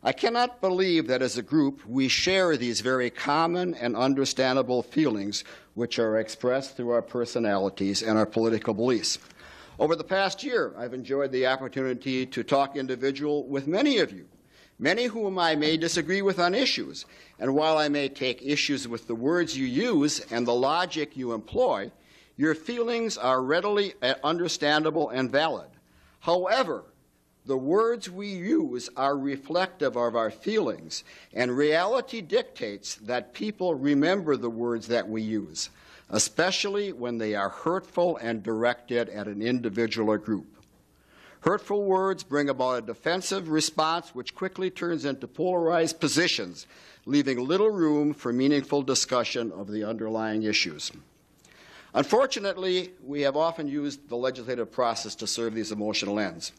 Speaker 18: I cannot believe that as a group we share these very common and understandable feelings which are expressed through our personalities and our political beliefs. Over the past year, I've enjoyed the opportunity to talk individual with many of you, many whom I may disagree with on issues. And while I may take issues with the words you use and the logic you employ, your feelings are readily uh, understandable and valid. However, the words we use are reflective of our feelings, and reality dictates that people remember the words that we use, especially when they are hurtful and directed at an individual or group. Hurtful words bring about a defensive response which quickly turns into polarized positions, leaving little room for meaningful discussion of the underlying issues. Unfortunately, we have often used the legislative process to serve these emotional ends.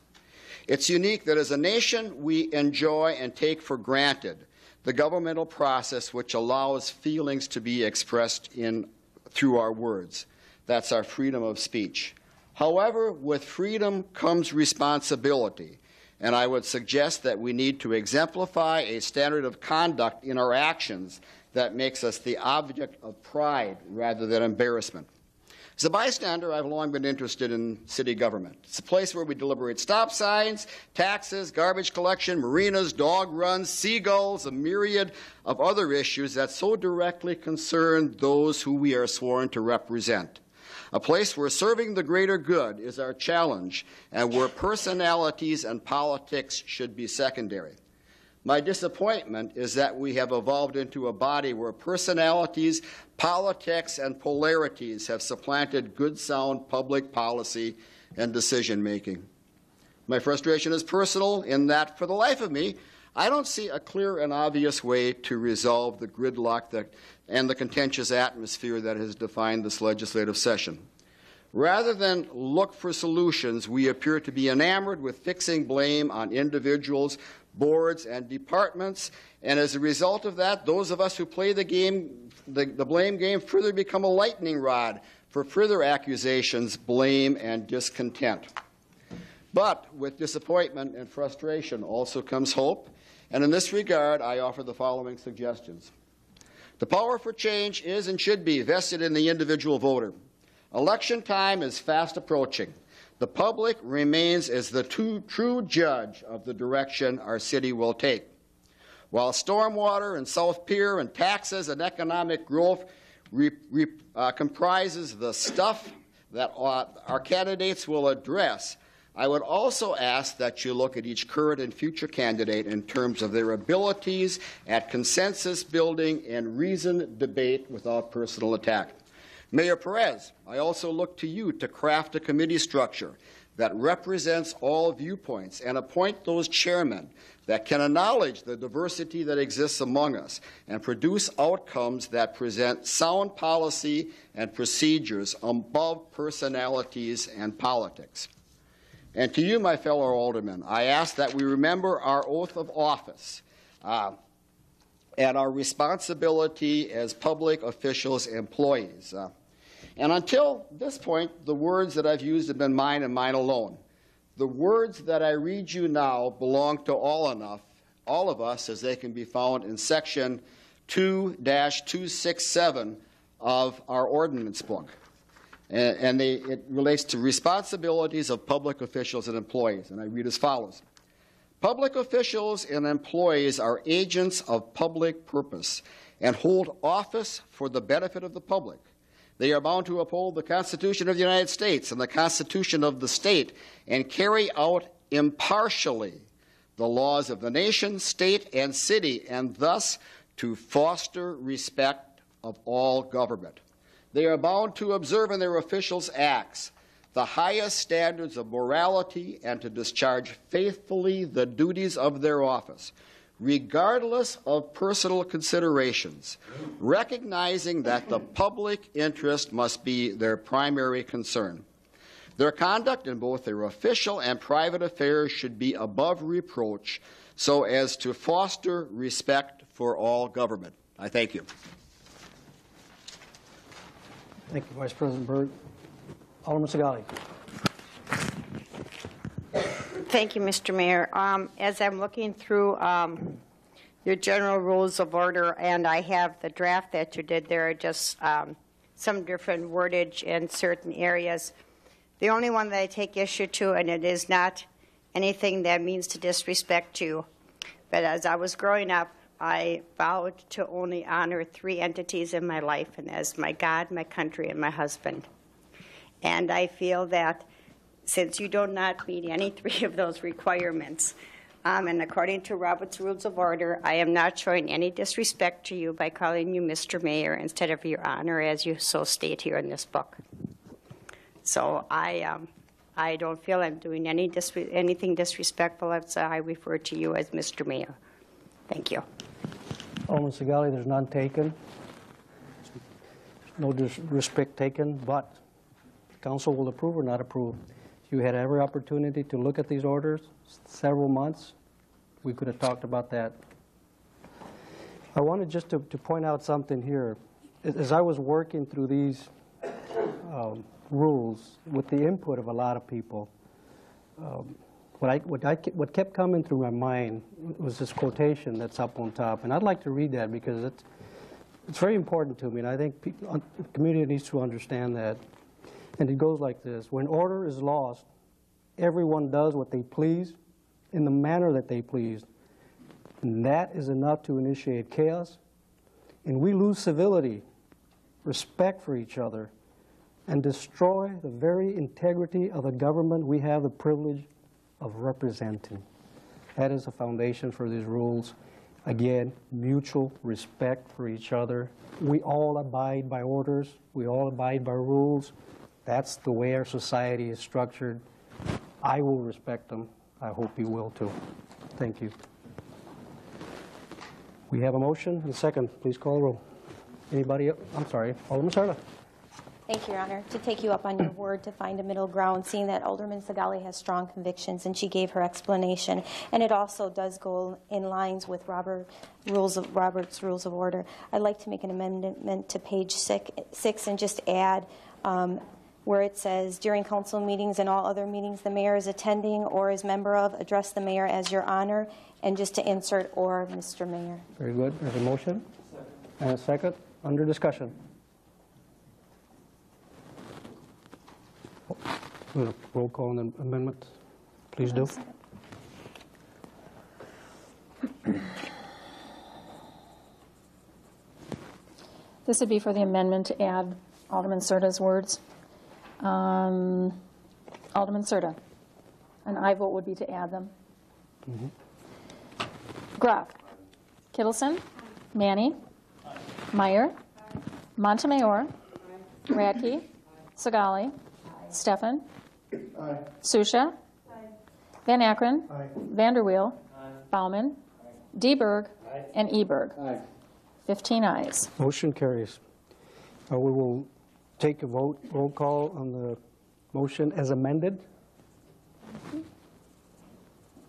Speaker 18: It's unique that as a nation, we enjoy and take for granted the governmental process which allows feelings to be expressed in, through our words. That's our freedom of speech. However, with freedom comes responsibility, and I would suggest that we need to exemplify a standard of conduct in our actions that makes us the object of pride rather than embarrassment. As a bystander, I've long been interested in city government. It's a place where we deliberate stop signs, taxes, garbage collection, marinas, dog runs, seagulls, a myriad of other issues that so directly concern those who we are sworn to represent. A place where serving the greater good is our challenge and where personalities and politics should be secondary. My disappointment is that we have evolved into a body where personalities, politics, and polarities have supplanted good, sound public policy and decision making. My frustration is personal in that, for the life of me, I don't see a clear and obvious way to resolve the gridlock that, and the contentious atmosphere that has defined this legislative session. Rather than look for solutions, we appear to be enamored with fixing blame on individuals boards, and departments. And as a result of that, those of us who play the game, the, the blame game, further become a lightning rod for further accusations, blame, and discontent. But with disappointment and frustration also comes hope. And in this regard, I offer the following suggestions. The power for change is and should be vested in the individual voter. Election time is fast approaching. The public remains as the true, true judge of the direction our city will take. While stormwater and South Pier and taxes and economic growth re, re, uh, comprises the stuff that uh, our candidates will address, I would also ask that you look at each current and future candidate in terms of their abilities at consensus building and reasoned debate without personal attack. Mayor Perez, I also look to you to craft a committee structure that represents all viewpoints and appoint those chairmen that can acknowledge the diversity that exists among us and produce outcomes that present sound policy and procedures above personalities and politics. And to you, my fellow aldermen, I ask that we remember our oath of office. Uh, and our responsibility as public officials, employees. Uh, and until this point, the words that I've used have been mine and mine alone. The words that I read you now belong to all enough, all of us, as they can be found in section 2-267 of our ordinance book. And, and they, it relates to responsibilities of public officials and employees. And I read as follows. Public officials and employees are agents of public purpose and hold office for the benefit of the public. They are bound to uphold the Constitution of the United States and the Constitution of the state and carry out impartially the laws of the nation, state, and city, and thus to foster respect of all government. They are bound to observe in their officials' acts the highest standards of morality and to discharge faithfully the duties of their office regardless of personal considerations, recognizing that the public interest must be their primary concern. Their conduct in both their official and private affairs should be above reproach so as to foster respect for all government. I thank you.
Speaker 1: Thank you, Vice President Byrd. Alderman Segali.
Speaker 15: Thank you, Mr. Mayor. Um, As I'm looking through um, your general rules of order, and I have the draft that you did, there are just um, some different wordage in certain areas. The only one that I take issue to, and it is not anything that means to disrespect you, but as I was growing up, I vowed to only honor three entities in my life, and as my God, my country, and my husband. And I feel that since you do not meet any three of those requirements, um, and according to Robert's Rules of Order, I am not showing any disrespect to you by calling you Mr. Mayor instead of Your Honor, as you so state here in this book. So I, um, I don't feel I'm doing any anything disrespectful, as I refer to you as Mr. Mayor. Thank you.
Speaker 1: Alderman Segali, there's none taken. No disrespect taken, but council will approve or not approve. You had every opportunity to look at these orders, several months. We could have talked about that. I wanted just to, to point out something here. As as I was working through these um, rules with the input of a lot of people, um, what, I, what, I, what kept coming through my mind was this quotation that's up on top, and I'd like to read that because it's, it's very important to me, and I think people, uh, the community needs to understand that. And it goes like this When order is lost, everyone does what they please in the manner that they please. And that is enough to initiate chaos. And we lose civility, respect for each other, and destroy the very integrity of the government we have the privilege of representing. That is the foundation for these rules. Again, mutual respect for each other. We all abide by orders. We all abide by rules. That's the way our society is structured. I will respect them. I hope you will too. Thank you. We have a motion and second. Please call the roll. Anybody? I'm sorry. Alderman Sarla.
Speaker 12: Thank you, Your Honor. To take you up on your word to find a middle ground, seeing that Alderman Segali has strong convictions, and she gave her explanation, and it also does go in lines with Robert rules of Robert's Rules of Order. I'd like to make an amendment to page six, six and just add um, where it says during council meetings and all other meetings the mayor is attending or is member of, address the mayor as your honor, and just to insert or Mr. Mayor.
Speaker 1: Very good. There's a motion and a second. Under discussion. Roll call on the amendment. Please do. [COUGHS]
Speaker 2: This would be for the amendment to add Alderman Serta's words. Um, Alderman Serta. An aye vote would be to add them. Groff. Kittleson. Manny. Meyer. Montemayor. Radke. Sagali. Stefan. Susha. Van Akkeren. Vanderweel. Bauman. Deberg. And Eberg. 15 ayes.
Speaker 1: Motion carries. Uh, We will take a vote, roll call on the motion as amended.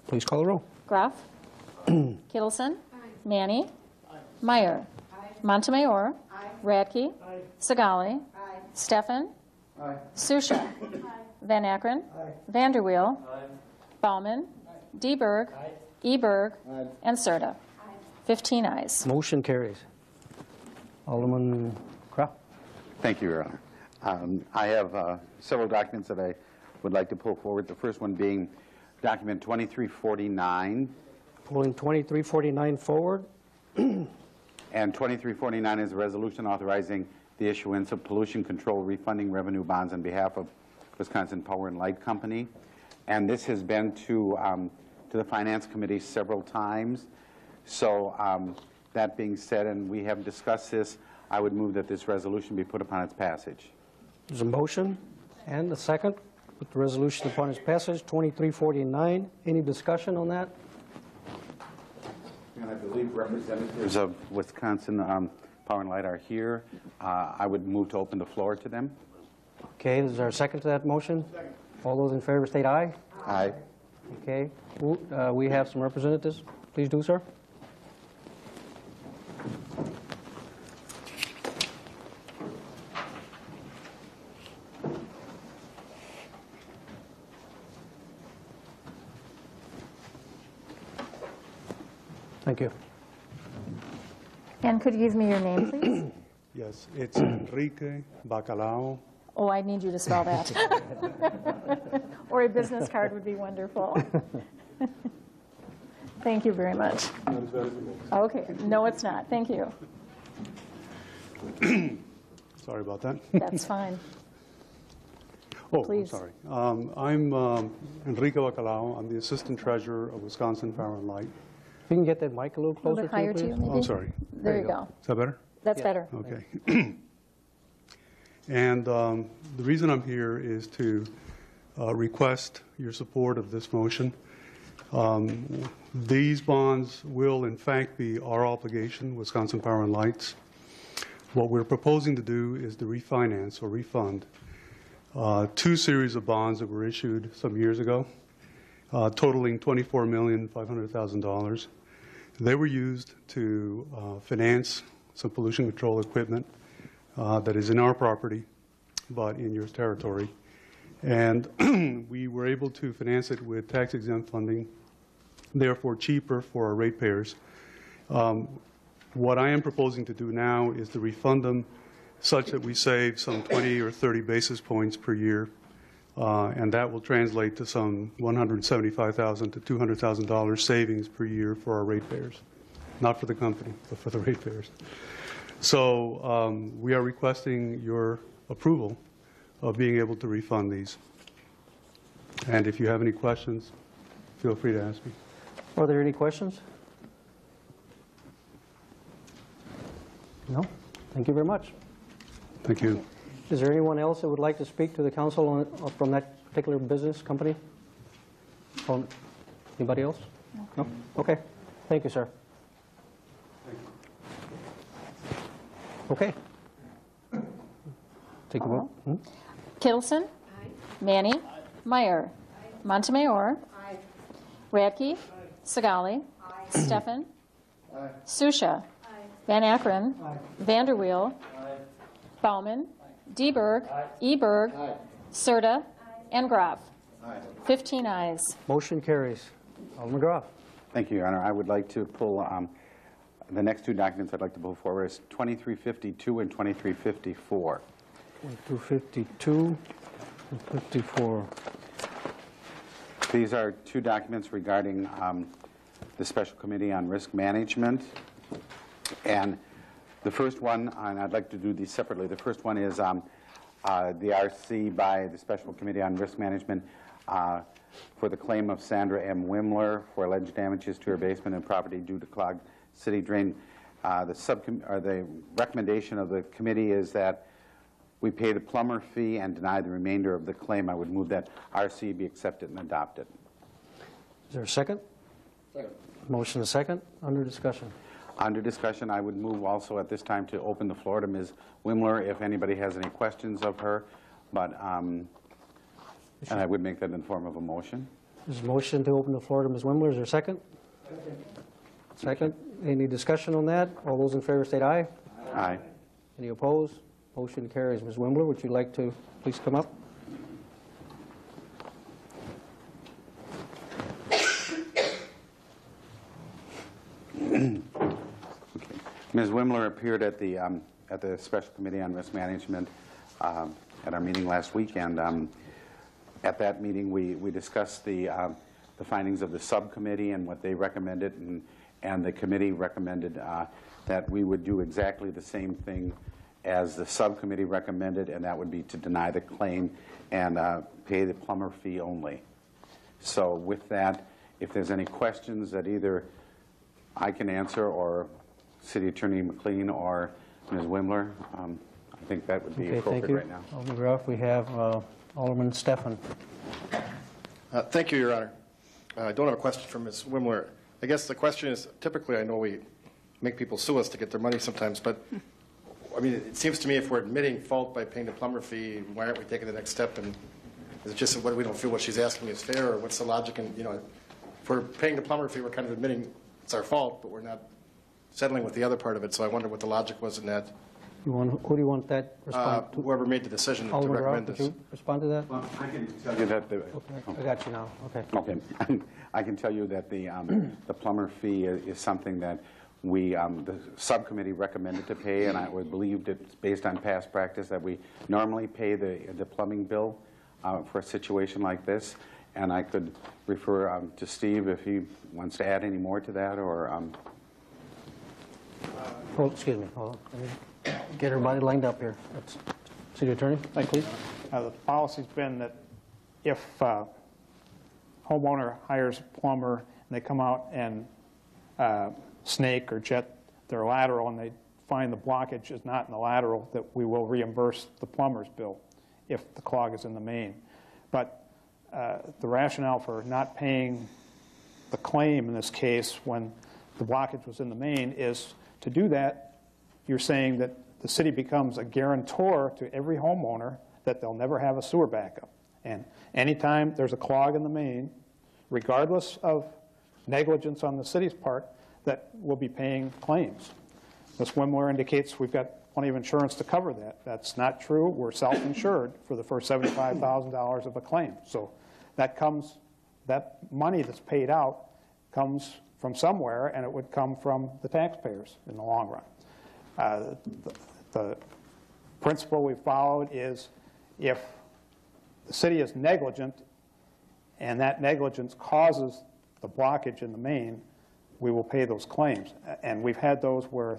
Speaker 1: Please call the roll.
Speaker 2: Groff. [CLEARS THROAT] Kittleson. Manny. Meyer. Montemayor. Radke. Sagali. Stefan. Susha. Van Akkeren. Vanderweel. Bauman. Deberg. Eberg. And Serta. 15 ayes.
Speaker 1: Motion carries. Alderman Kraft.
Speaker 4: Thank you, Your Honor. Um, I have uh, several documents that I would like to pull forward. The first one being document 2349.
Speaker 1: Pulling 2349 forward.
Speaker 4: And 2349 is a resolution authorizing the issuance of pollution control refunding revenue bonds on behalf of Wisconsin Power and Light Company. And this has been to, um, to the Finance Committee several times. So um, that being said, and we have discussed this, I would move that this resolution be put upon its passage.
Speaker 1: There's a motion and a second. Put the resolution upon its passage, 2349. Any discussion on that?
Speaker 4: And I believe representatives of Wisconsin um, Power and Light are here. Uh, I would move to open the floor to them.
Speaker 1: Okay, is there a second to that motion? All those in favor state aye.
Speaker 4: Aye.
Speaker 1: Okay, uh, we have some representatives. Please do, sir. Thank you.
Speaker 2: And could you give me your name, please? [CLEARS THROAT]
Speaker 19: Yes, it's Enrique Bacalao.
Speaker 2: Oh, I need you to spell that. [LAUGHS] Or a business card would be wonderful. [LAUGHS] Thank you very much. Okay, no, it's not. Thank you. [CLEARS THROAT]
Speaker 19: Sorry about that.
Speaker 2: That's fine.
Speaker 19: Oh, I'm
Speaker 2: Please.
Speaker 19: sorry. Um, I'm um, Enrique Bacalao. I'm the Assistant Treasurer of Wisconsin Power and Light.
Speaker 1: If you can get that mic a little
Speaker 2: A little
Speaker 1: closer
Speaker 2: bit
Speaker 1: to
Speaker 2: higher
Speaker 1: you,
Speaker 2: to
Speaker 1: please?
Speaker 2: you, maybe?
Speaker 19: Oh, I'm sorry.
Speaker 2: There you go.
Speaker 19: Is that better?
Speaker 2: That's better.
Speaker 19: Okay. [CLEARS THROAT] And um, the reason I'm here is to uh, request your support of this motion. Um, These bonds will in fact be our obligation, Wisconsin Power and Lights. What we're proposing to do is to refinance or refund uh, two series of bonds that were issued some years ago, uh, totaling $24,500,000. They were used to uh, finance some pollution control equipment uh, that is in our property, but in your territory. And [CLEARS THROAT] we were able to finance it with tax exempt funding, therefore cheaper for our ratepayers. Um, What I am proposing to do now is to refund them such that we save some 20 or 30 basis points per year, uh, and that will translate to some 175,000 to $200,000 savings per year for our ratepayers. Not for the company, but for the [LAUGHS] ratepayers. So um, we are requesting your approval of being able to refund these. And if you have any questions, feel free to ask me.
Speaker 1: Are there any questions? No? Thank you very much.
Speaker 19: Thank you.
Speaker 1: Is there anyone else that would like to speak to the council on- uh, from that particular business company? From- Anybody else? No? Okay. Thank you, sir. Okay. Take a vote. Hmm?
Speaker 2: Kittleson. Manny. Meyer. Montemayor. Radke. Sagali. [CLEARS THROAT] Stefan. Susha. Van Akkeren. Vanderweel. Bauman. Deberg. Eberg. Serta. And Groff. 15 ayes.
Speaker 1: Motion carries. Alderman Groff.
Speaker 4: Thank you, Your Honor. I would like to pull, um, the next two documents I'd like to pull forward is 2352 and 2354.
Speaker 1: 252 and 54.
Speaker 4: These are two documents regarding um, the Special Committee on Risk Management. And the first one, and I'd like to do these separately, the first one is um, uh, the RC by the Special Committee on Risk Management uh, for the claim of Sandra M. Wimler for alleged damages to her basement and property due to clogged city drain. Uh, The or the recommendation of the committee is that we pay the plumber fee and deny the remainder of the claim. I would move that RC be accepted and adopted.
Speaker 1: Is there a second?
Speaker 18: Second.
Speaker 1: Motion a second. Under discussion.
Speaker 4: Under discussion, I would move also at this time to open the floor to Ms. Wimler if anybody has any questions of her, but, um, and I would make that in form of a motion.
Speaker 1: There's a motion to open the floor to Ms. Wimler. Is there a second? Second. Any discussion on that? All those in favor state aye.
Speaker 4: Aye.
Speaker 1: Any opposed? Motion carries. Ms. Wimler, would you like to please come up?
Speaker 4: Ms. Wimler appeared at the, um, at the Special Committee on Risk Management um, at our meeting last week, and um, at that meeting, we, we discussed the, um, the findings of the subcommittee and what they recommended, and, and the committee recommended uh, that we would do exactly the same thing as the subcommittee recommended, and that would be to deny the claim and uh, pay the plumber fee only. So with that, if there's any questions that either I can answer, or City Attorney McLean or Ms. Wimler, um, I think that would be
Speaker 1: Okay, thank
Speaker 4: appropriate
Speaker 1: you.
Speaker 4: right now.
Speaker 1: Alderman Groff, we have uh, Alderman Stefan.
Speaker 20: Uh, Thank you, Your Honor. Uh, I don't have a question for Ms. Wimler. I guess the question is, typically, I know we make people sue us to get their money sometimes, but, I mean, it seems to me if we're admitting fault by paying the plumber fee, why aren't we taking the next step? And is it just what we don't feel what she's asking is fair, or what's the logic in, you know, if we're paying the plumber fee, we're kind of admitting it's our fault, but we're not settling with the other part of it, so I wonder what the logic was in that.
Speaker 1: You want, who do you want that
Speaker 20: Uh,
Speaker 1: respond to?
Speaker 20: Whoever made the decision to
Speaker 1: Alderman Rao,
Speaker 20: recommend
Speaker 1: could
Speaker 20: this.
Speaker 1: you respond to that?
Speaker 4: I can tell you that the...
Speaker 1: I got you now, okay.
Speaker 4: Okay. [LAUGHS] I can tell you that the, um, the plumber fee i- is something that we, um, the subcommittee recommended to pay, and I would believe it's based on past practice that we normally pay the, the plumbing bill uh, for a situation like this. And I could refer um, to Steve if he wants to add any more to that, or, um,
Speaker 1: Oh, excuse me, hold on. Get everybody lined up here. That's- City Attorney, thank please.
Speaker 5: Uh, The policy's been that if uh, homeowner hires a plumber and they come out and uh, snake or jet their lateral and they find the blockage is not in the lateral, that we will reimburse the plumber's bill if the clog is in the main. But uh, the rationale for not paying the claim in this case when the blockage was in the main is to do that, you're saying that the city becomes a guarantor to every homeowner that they'll never have a sewer backup. And anytime there's a clog in the main, regardless of negligence on the city's part, that we'll be paying claims. Ms. Wimler indicates we've got plenty of insurance to cover that. That's not true. We're self-insured for the first $75,000 of a claim. So that comes, that money that's paid out comes from somewhere, and it would come from the taxpayers in the long run. Uh, the, the principle we've followed is if the city is negligent and that negligence causes the blockage in the main, we will pay those claims. And we've had those where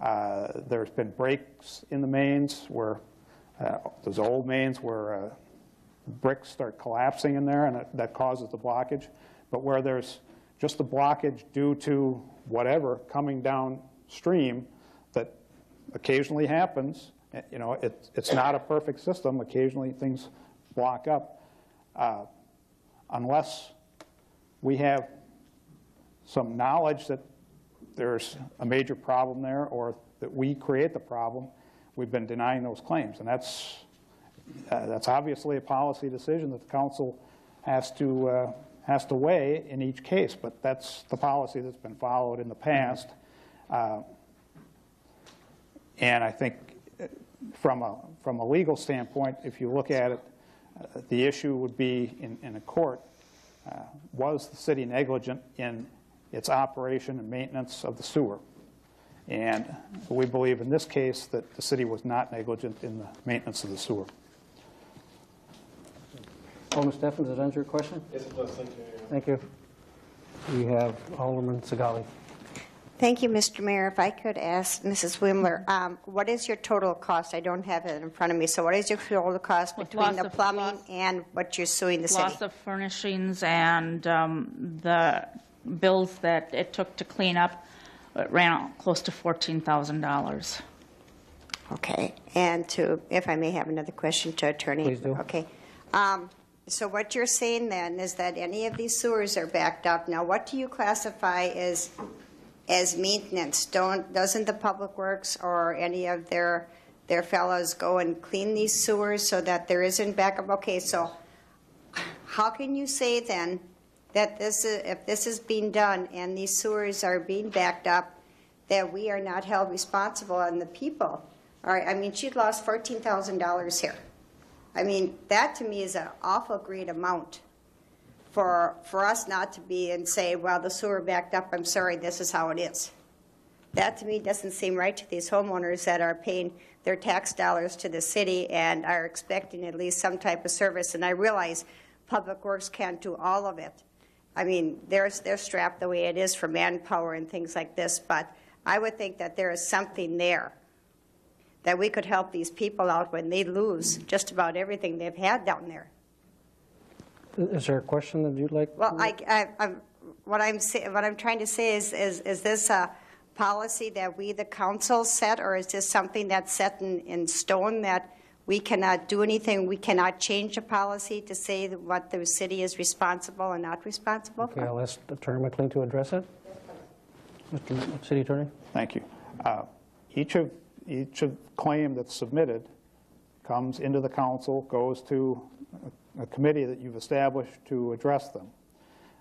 Speaker 5: uh, there's been breaks in the mains, where uh, those old mains where uh, bricks start collapsing in there and it, that causes the blockage. But where there's just the blockage due to whatever coming downstream that occasionally happens, eh, you know, it, it's not a perfect system. Occasionally things block up. Uh, unless we have some knowledge that there's a major problem there or that we create the problem, we've been denying those claims. And that's, uh, that's obviously a policy decision that the council has to, uh, has to weigh in each case, but that's the policy that's been followed in the past. Uh, and I think uh, from a, from a legal standpoint, if you look at it, uh, the issue would be in, in a court, uh, was the city negligent in its operation and maintenance of the sewer? And we believe in this case that the city was not negligent in the maintenance of the sewer.
Speaker 1: Alderman Stefan, does that answer your question?
Speaker 20: Yes, it does. Thank you.
Speaker 1: Thank you. We have Alderman Segali.
Speaker 15: Thank you, Mr. Mayor. If I could ask Mrs. Wimler, um, what is your total cost? I don't have it in front of me. So what is your total cost between
Speaker 6: loss
Speaker 15: the
Speaker 6: of-
Speaker 15: plumbing and what you're suing the city?
Speaker 6: Loss of furnishings and um, the bills that it took to clean up, it ran out close to $14,000.
Speaker 15: Okay, and to, if I may have another question to Attorney?
Speaker 1: Please do.
Speaker 15: Okay. Um, So what you're saying then is that any of these sewers are backed up. Now, what do you classify as, as maintenance? Don't, doesn't the Public Works or any of their, their fellows go and clean these sewers so that there isn't backup? Okay, so how can you say then that this is, if this is being done and these sewers are being backed up, that we are not held responsible and the people are, I mean, she lost fourteen thousand dollars here. I mean, that to me is an awful great amount for, for us not to be and say, well, the sewer backed up, I'm sorry, this is how it is. That to me doesn't seem right to these homeowners that are paying their tax dollars to the city and are expecting at least some type of service. And I realize Public Works can't do all of it. I mean, they're, they're strapped the way it is for manpower and things like this, but I would think that there is something there that we could help these people out when they lose just about everything they've had down there.
Speaker 1: Is there a question that you'd like?
Speaker 15: Well, I, I, I'm, what I'm say, what I'm trying to say is, is, is this a policy that we, the council, set, or is this something that's set in, in stone that we cannot do anything? We cannot change a policy to say what the city is responsible and not responsible
Speaker 1: Okay,
Speaker 15: for?
Speaker 1: I'll ask Attorney McLean to address it. Mr. City Attorney?
Speaker 5: Thank you. Uh, Each of, each claim that's submitted comes into the council, goes to a- committee that you've established to address them.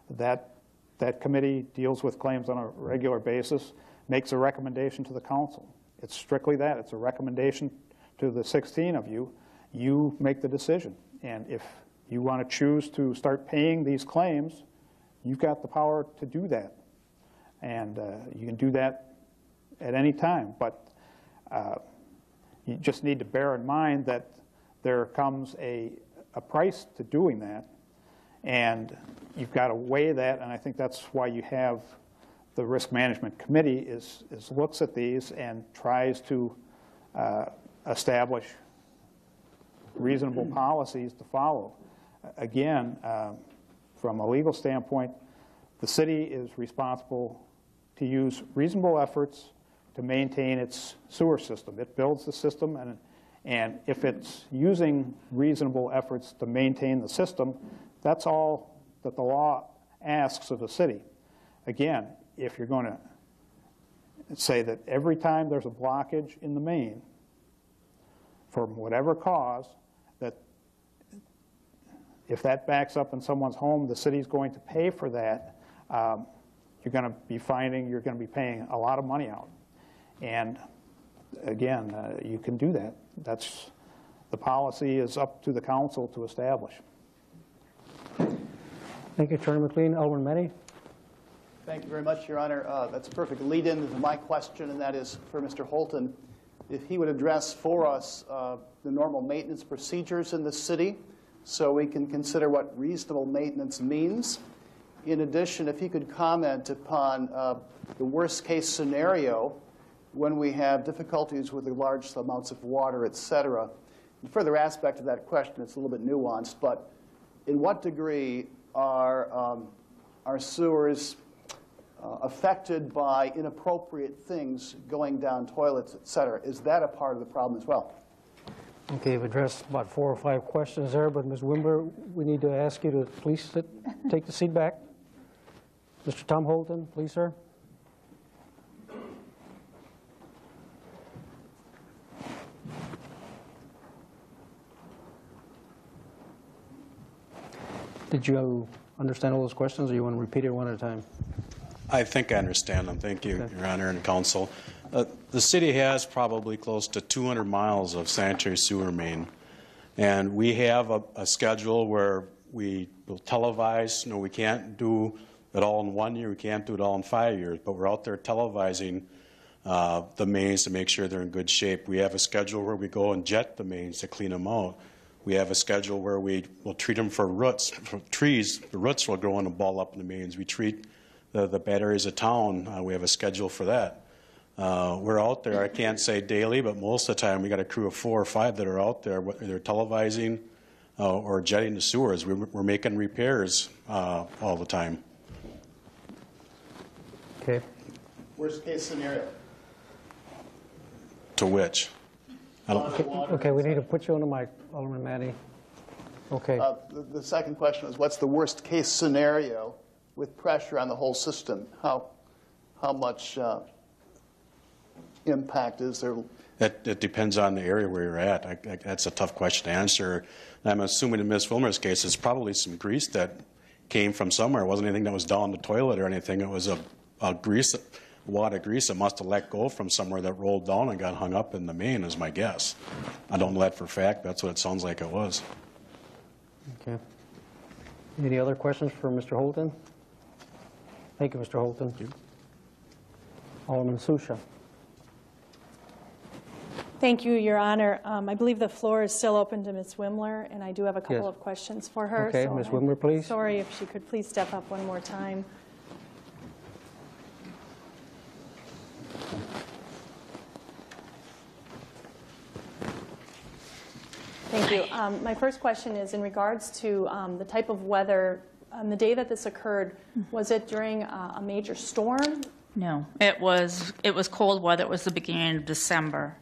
Speaker 5: That, that committee deals with claims on a regular basis, makes a recommendation to the council. it's strictly that. It's a recommendation to the 16 of you. You make the decision. And if you want to choose to start paying these claims, you've got the power to do that. And uh, you can do that at any time. But uh, you just need to bear in mind that there comes a, a price to doing that. And you've got to weigh that, and I think that's why you have the Risk Management Committee is, is looks at these and tries to uh, establish reasonable [CLEARS THROAT] policies to follow. Again, um, from a legal standpoint, the city is responsible to use reasonable efforts to maintain its sewer system. It builds the system, and, and if it's using reasonable efforts to maintain the system, that's all that the law asks of the city. Again, if you're going to say that every time there's a blockage in the main, from whatever cause, that if that backs up in someone's home, the city's going to pay for that. Um, you're going to be finding you're going to be paying a lot of money out. And again, uh, you can do that. That's the policy is up to the council to establish.
Speaker 1: Thank you, Attorney McLean. Alderman Manny?
Speaker 8: Thank you very much, Your Honor. Uh, That's a perfect lead-in to my question, and that is for Mr. Holton. If he would address for us uh, the normal maintenance procedures in the city, so we can consider what reasonable maintenance means. In addition, if he could comment upon uh, the worst-case scenario when we have difficulties with the large amounts of water, et cetera. The further aspect of that question, it's a little bit nuanced, but in what degree are um, our sewers uh, affected by inappropriate things going down toilets, et cetera? Is that a part of the problem as well?
Speaker 1: Okay, you've addressed about four or five questions there, but Ms. Wimler, we need to ask you to please sit, take the seat back. Mr. Tom Holton, please, sir. Did you understand all those questions, or you want to repeat it one at a time?
Speaker 21: I think I understand them. Thank you, Your Honor and Council. Uh, the city has probably close to 200 miles of sanitary sewer main, and we have a, a schedule where we will televise. No, we can't do it all in one year. We can't do it all in five years, but we're out there televising uh, the mains to make sure they're in good shape. We have a schedule where we go and jet the mains to clean them out. We have a schedule where we will treat them for roots, for trees. The roots will grow in and ball up in the mains. We treat the, the bad areas of town. Uh, we have a schedule for that. Uh, we're out there, I can't say daily, but most of the time we got a crew of four or five that are out there, whether they're televising uh, or jetting the sewers. We're, we're making repairs uh, all the time.
Speaker 1: Okay.
Speaker 8: Worst-case scenario.
Speaker 21: To which?
Speaker 1: Okay, okay, we need to put you on the mic, Alderman Manny. Okay.
Speaker 8: Uh, the, the second question is, what's the worst-case scenario with pressure on the whole system? How, how much uh, impact is there?
Speaker 21: That, it depends on the area where you're at. I, I, that's a tough question to answer. I'm assuming in Ms. Wimler's case, it's probably some grease that came from somewhere. It wasn't anything that was down the toilet or anything. It was a, a grease, wad of grease that must have let go from somewhere that rolled down and got hung up in the main, is my guess. I don't know that for a fact. That's what it sounds like it was.
Speaker 1: Okay. Any other questions for Mr. Holton? Thank you, Mr. Holton. Alderman Susha.
Speaker 17: Thank you, Your Honor. Um, I believe the floor is still open to Ms. Wimler, and I do have a couple
Speaker 1: Yes.
Speaker 17: of questions for her.
Speaker 1: Okay,
Speaker 17: so
Speaker 1: Ms.
Speaker 17: I'm
Speaker 1: Wimler, please.
Speaker 17: Sorry if she could please step up one more time. Thank you. Um, My first question is in regards to um, the type of weather, on the day that this occurred, was it during uh, a major storm?
Speaker 6: No, it was, it was cold weather. It was the beginning of December.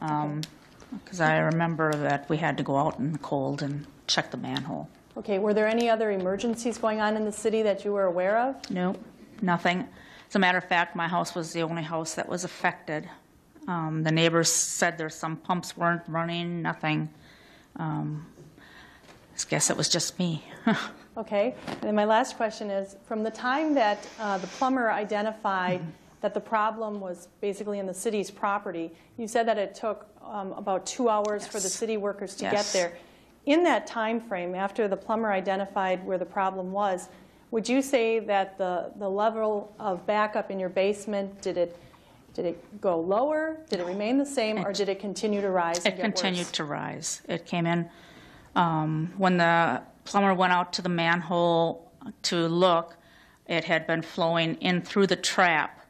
Speaker 6: Because I remember that we had to go out in the cold and check the manhole.
Speaker 17: Okay, were there any other emergencies going on in the city that you were aware of?
Speaker 6: No, nothing. As a matter of fact, my house was the only house that was affected. Um, the neighbors said there's some pumps weren't running, nothing. Um, I guess it was just me. [LAUGHS]
Speaker 17: Okay, and then my last question is, from the time that uh, the plumber identified that the problem was basically in the city's property. You said that it took um, about two hours for the city workers to get there. In that time frame, after the plumber identified where the problem was, would you say that the, the level of backup in your basement, did it, did it go lower? Did it remain the same, or did it continue to rise
Speaker 6: It continued
Speaker 17: worse?
Speaker 6: to rise. It came in, um, when the plumber went out to the manhole to look, it had been flowing in through the trap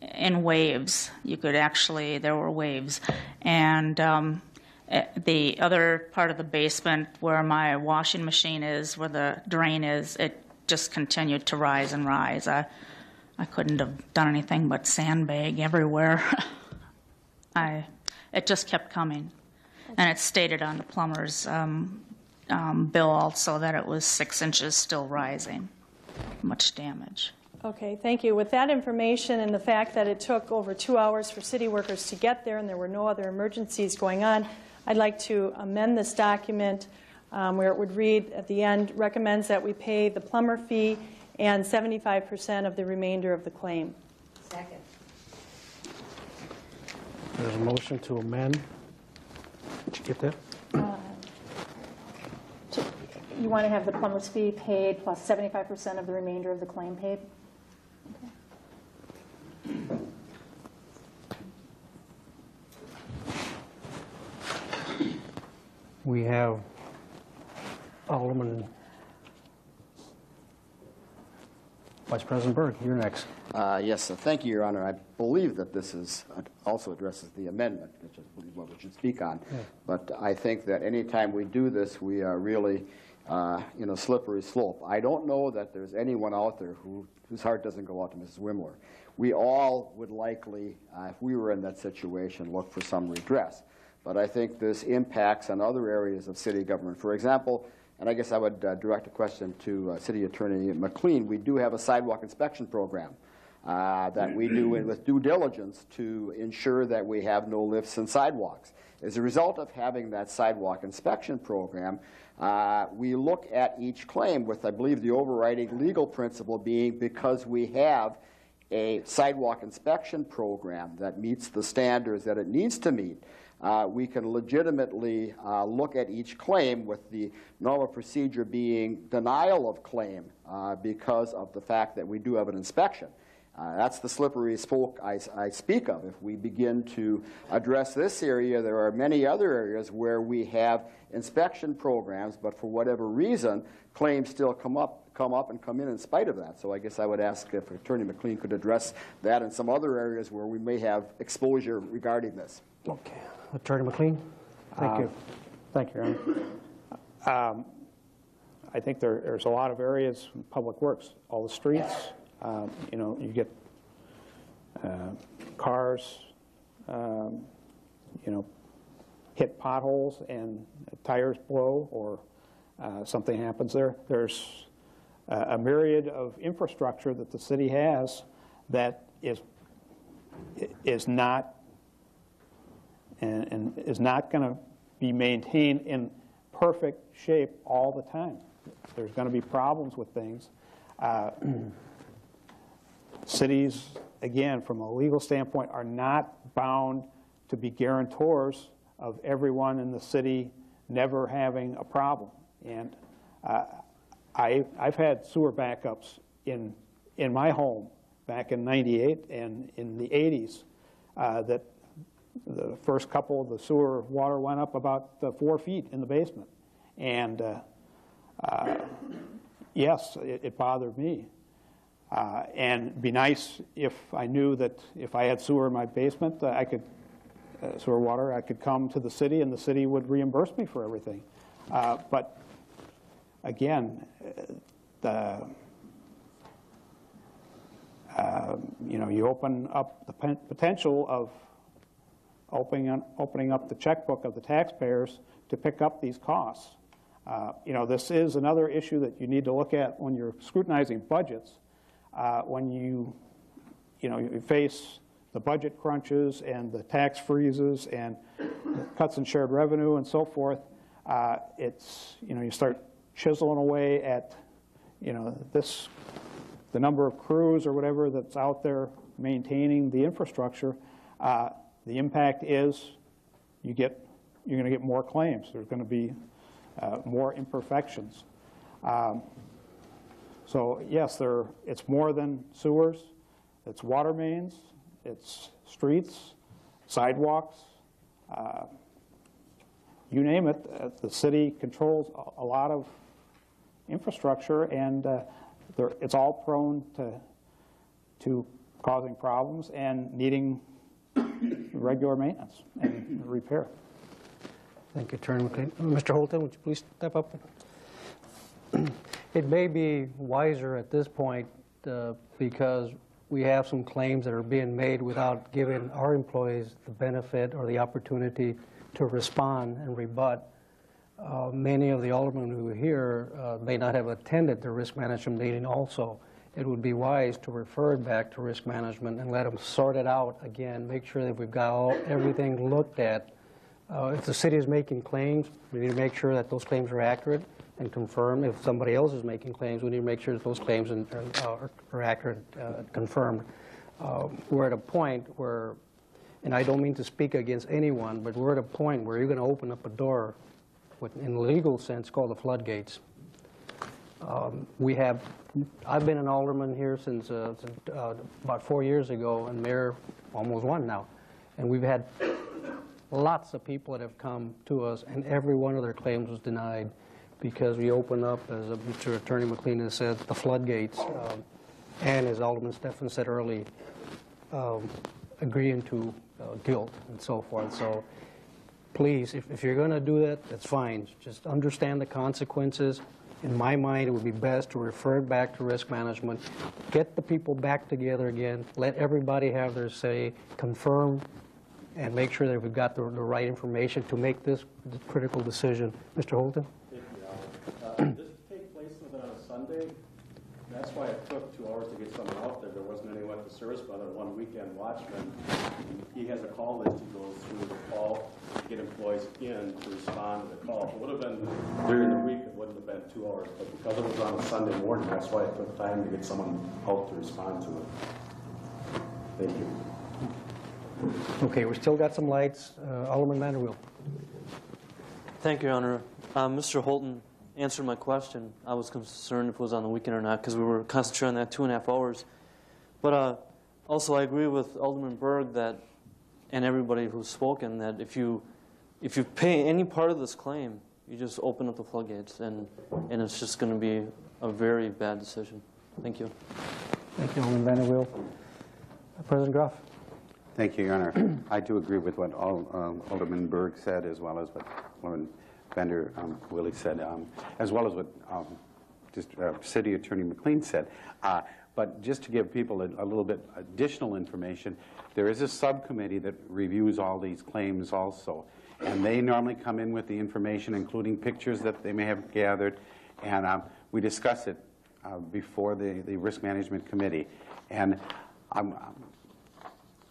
Speaker 6: in waves. You could actually, there were waves. And um, eh, the other part of the basement where my washing machine is, where the drain is, it just continued to rise and rise. I, I couldn't have done anything but sandbag everywhere. [LAUGHS] I, it just kept coming. And it stated on the plumber's um, um, bill also that it was six inches still rising. Much damage.
Speaker 17: Okay, thank you. With that information and the fact that it took over two hours for city workers to get there and there were no other emergencies going on, I'd like to amend this document um, where it would read at the end, recommends that we pay the plumber fee and 75% of the remainder of the claim.
Speaker 15: Second.
Speaker 1: There's a motion to amend. Did you get that?
Speaker 2: You want to have the plumber's fee paid plus 75% of the remainder of the claim paid? Okay.
Speaker 1: We have Alderman Vice President Berg, you're next.
Speaker 18: Uh, Yes, thank you, Your Honor. I believe that this is, uh, also addresses the amendment, which is what we should speak on.
Speaker 1: Yeah.
Speaker 18: But I think that anytime we do this, we are really uh, in a slippery slope. I don't know that there's anyone out there who, whose heart doesn't go out to Mrs. Wimler. We all would likely, uh, if we were in that situation, look for some redress. But I think this impacts on other areas of city government. For example, and I guess I would uh, direct a question to uh, City Attorney McLean, we do have a sidewalk inspection program uh, that we do with due diligence to ensure that we have no lifts and sidewalks. As a result of having that sidewalk inspection program, uh, we look at each claim with, I believe, the overriding legal principle being because we have a sidewalk inspection program that meets the standards that it needs to meet, uh, we can legitimately uh, look at each claim with the normal procedure being denial of claim uh, because of the fact that we do have an inspection. Uh, that's the slippery spoke I, I speak of. If we begin to address this area, there are many other areas where we have inspection programs, but for whatever reason, claims still come up, come up and come in in spite of that. So I guess I would ask if Attorney McLean could address that and some other areas where we may have exposure regarding this.
Speaker 1: Okay. Attorney McLean? Thank
Speaker 5: Uh,
Speaker 1: you.
Speaker 5: Thank you, Your Honor. Um, I think there, there's a lot of areas, public works, all the streets, um, you know, you get uh, cars, um, you know, hit potholes and tires blow or uh, something happens there. There's a a myriad of infrastructure that the city has that is, is not and, and is not going to be maintained in perfect shape all the time. There's going to be problems with things. Uh, [CLEARS THROAT] cities, again, from a legal standpoint, are not bound to be guarantors of everyone in the city never having a problem. And uh, I, I've had sewer backups in, in my home back in 98 and in the 80s uh, that the first couple, of the sewer water went up about uh, four feet in the basement. And uh, uh, yes, it, it bothered me. Uh, and be nice if I knew that if I had sewer in my basement, uh, I could, sewer water, I could come to the city and the city would reimburse me for everything. But again, the, uh, you know, you open up the potential of opening, opening up the checkbook of the taxpayers to pick up these costs. Uh, you know, this is another issue that you need to look at when you're scrutinizing budgets. Uh, when you, you know, you face the budget crunches and the tax freezes and cuts in shared revenue and so forth, uh, it's, you know, you start chiseling away at, you know, this, the number of crews or whatever that's out there maintaining the infrastructure, uh, the impact is you get, you're going to get more claims. There's going to be uh, more imperfections. Um, So yes, there, it's more than sewers. It's water mains, it's streets, sidewalks, uh, you name it. Uh, The city controls a- a lot of infrastructure, and uh, it's all prone to, to causing problems and needing regular maintenance and repair.
Speaker 1: Thank you, Attorney McLean. Mr. Holton, would you please step up? [CLEARS THROAT] It may be wiser at this point, uh, because we have some claims that are being made without giving our employees the benefit or the opportunity to respond and rebut. Uh, Many of the aldermen who are here uh, may not have attended the risk management meeting also. It would be wise to refer it back to risk management and let them sort it out again, make sure that we've got all, everything looked at. Uh, If the city is making claims, we need to make sure that those claims are accurate and confirmed. If somebody else is making claims, we need to make sure that those claims and- and, uh, are are accurate, uh, confirmed. Uh, We're at a point where, and I don't mean to speak against anyone, but we're at a point where you're going to open up a door, what in a legal sense called the floodgates. Um, We have, I've been an alderman here since uh, since, uh, about four years ago, and mayor almost one now. And we've had lots of people that have come to us, and every one of their claims was denied because we opened up, as Mr. Attorney McLean has said, the floodgates. um, And as Alderman Stefan said early, um, agreeing to uh, guilt and so forth. So please, if, if you're going to do that, that's fine. Just understand the consequences. In my mind, it would be best to refer it back to risk management, get the people back together again, let everybody have their say, confirm, and make sure that we've got the, the right information to make this critical decision. Mr. Holton?
Speaker 22: Uh, This take place on a Sunday. That's why it took two hours to get someone out there. There wasn't anyone at the service, but other one weekend watchman. He has a call list. He goes through the call to get employees in to respond to the call. If it would have been during the week, it wouldn't have been two hours. But because it was on a Sunday morning, that's why it took time to get someone out to respond to it. Thank you.
Speaker 1: Okay, we still got some lights. Uh, Alderman Vanderweel.
Speaker 23: Thank you, Your Honor. Uh, Mr. Holton answered my question. I was concerned if it was on the weekend or not because we were concentrating on that two and a half hours. But uh, also, I agree with Alderman Berg that, and everybody who's spoken, that if you if you pay any part of this claim, you just open up the floodgates, and and it's just going to be a very bad decision. Thank you.
Speaker 1: Thank you, Alderman Vanderweel. Uh, President Groff.
Speaker 4: Thank you, Your Honor. [CLEARS THROAT] I do agree with what Al- um, Alderman Berg said, as well as what Alderman Vander um, Willie said, um, as well as what um, just, uh, City Attorney McLean said. Uh, But just to give people a a little bit additional information, there is a subcommittee that reviews all these claims also. And they normally come in with the information, including pictures that they may have gathered, and um, we discuss it uh, before the the Risk Management Committee. And I'm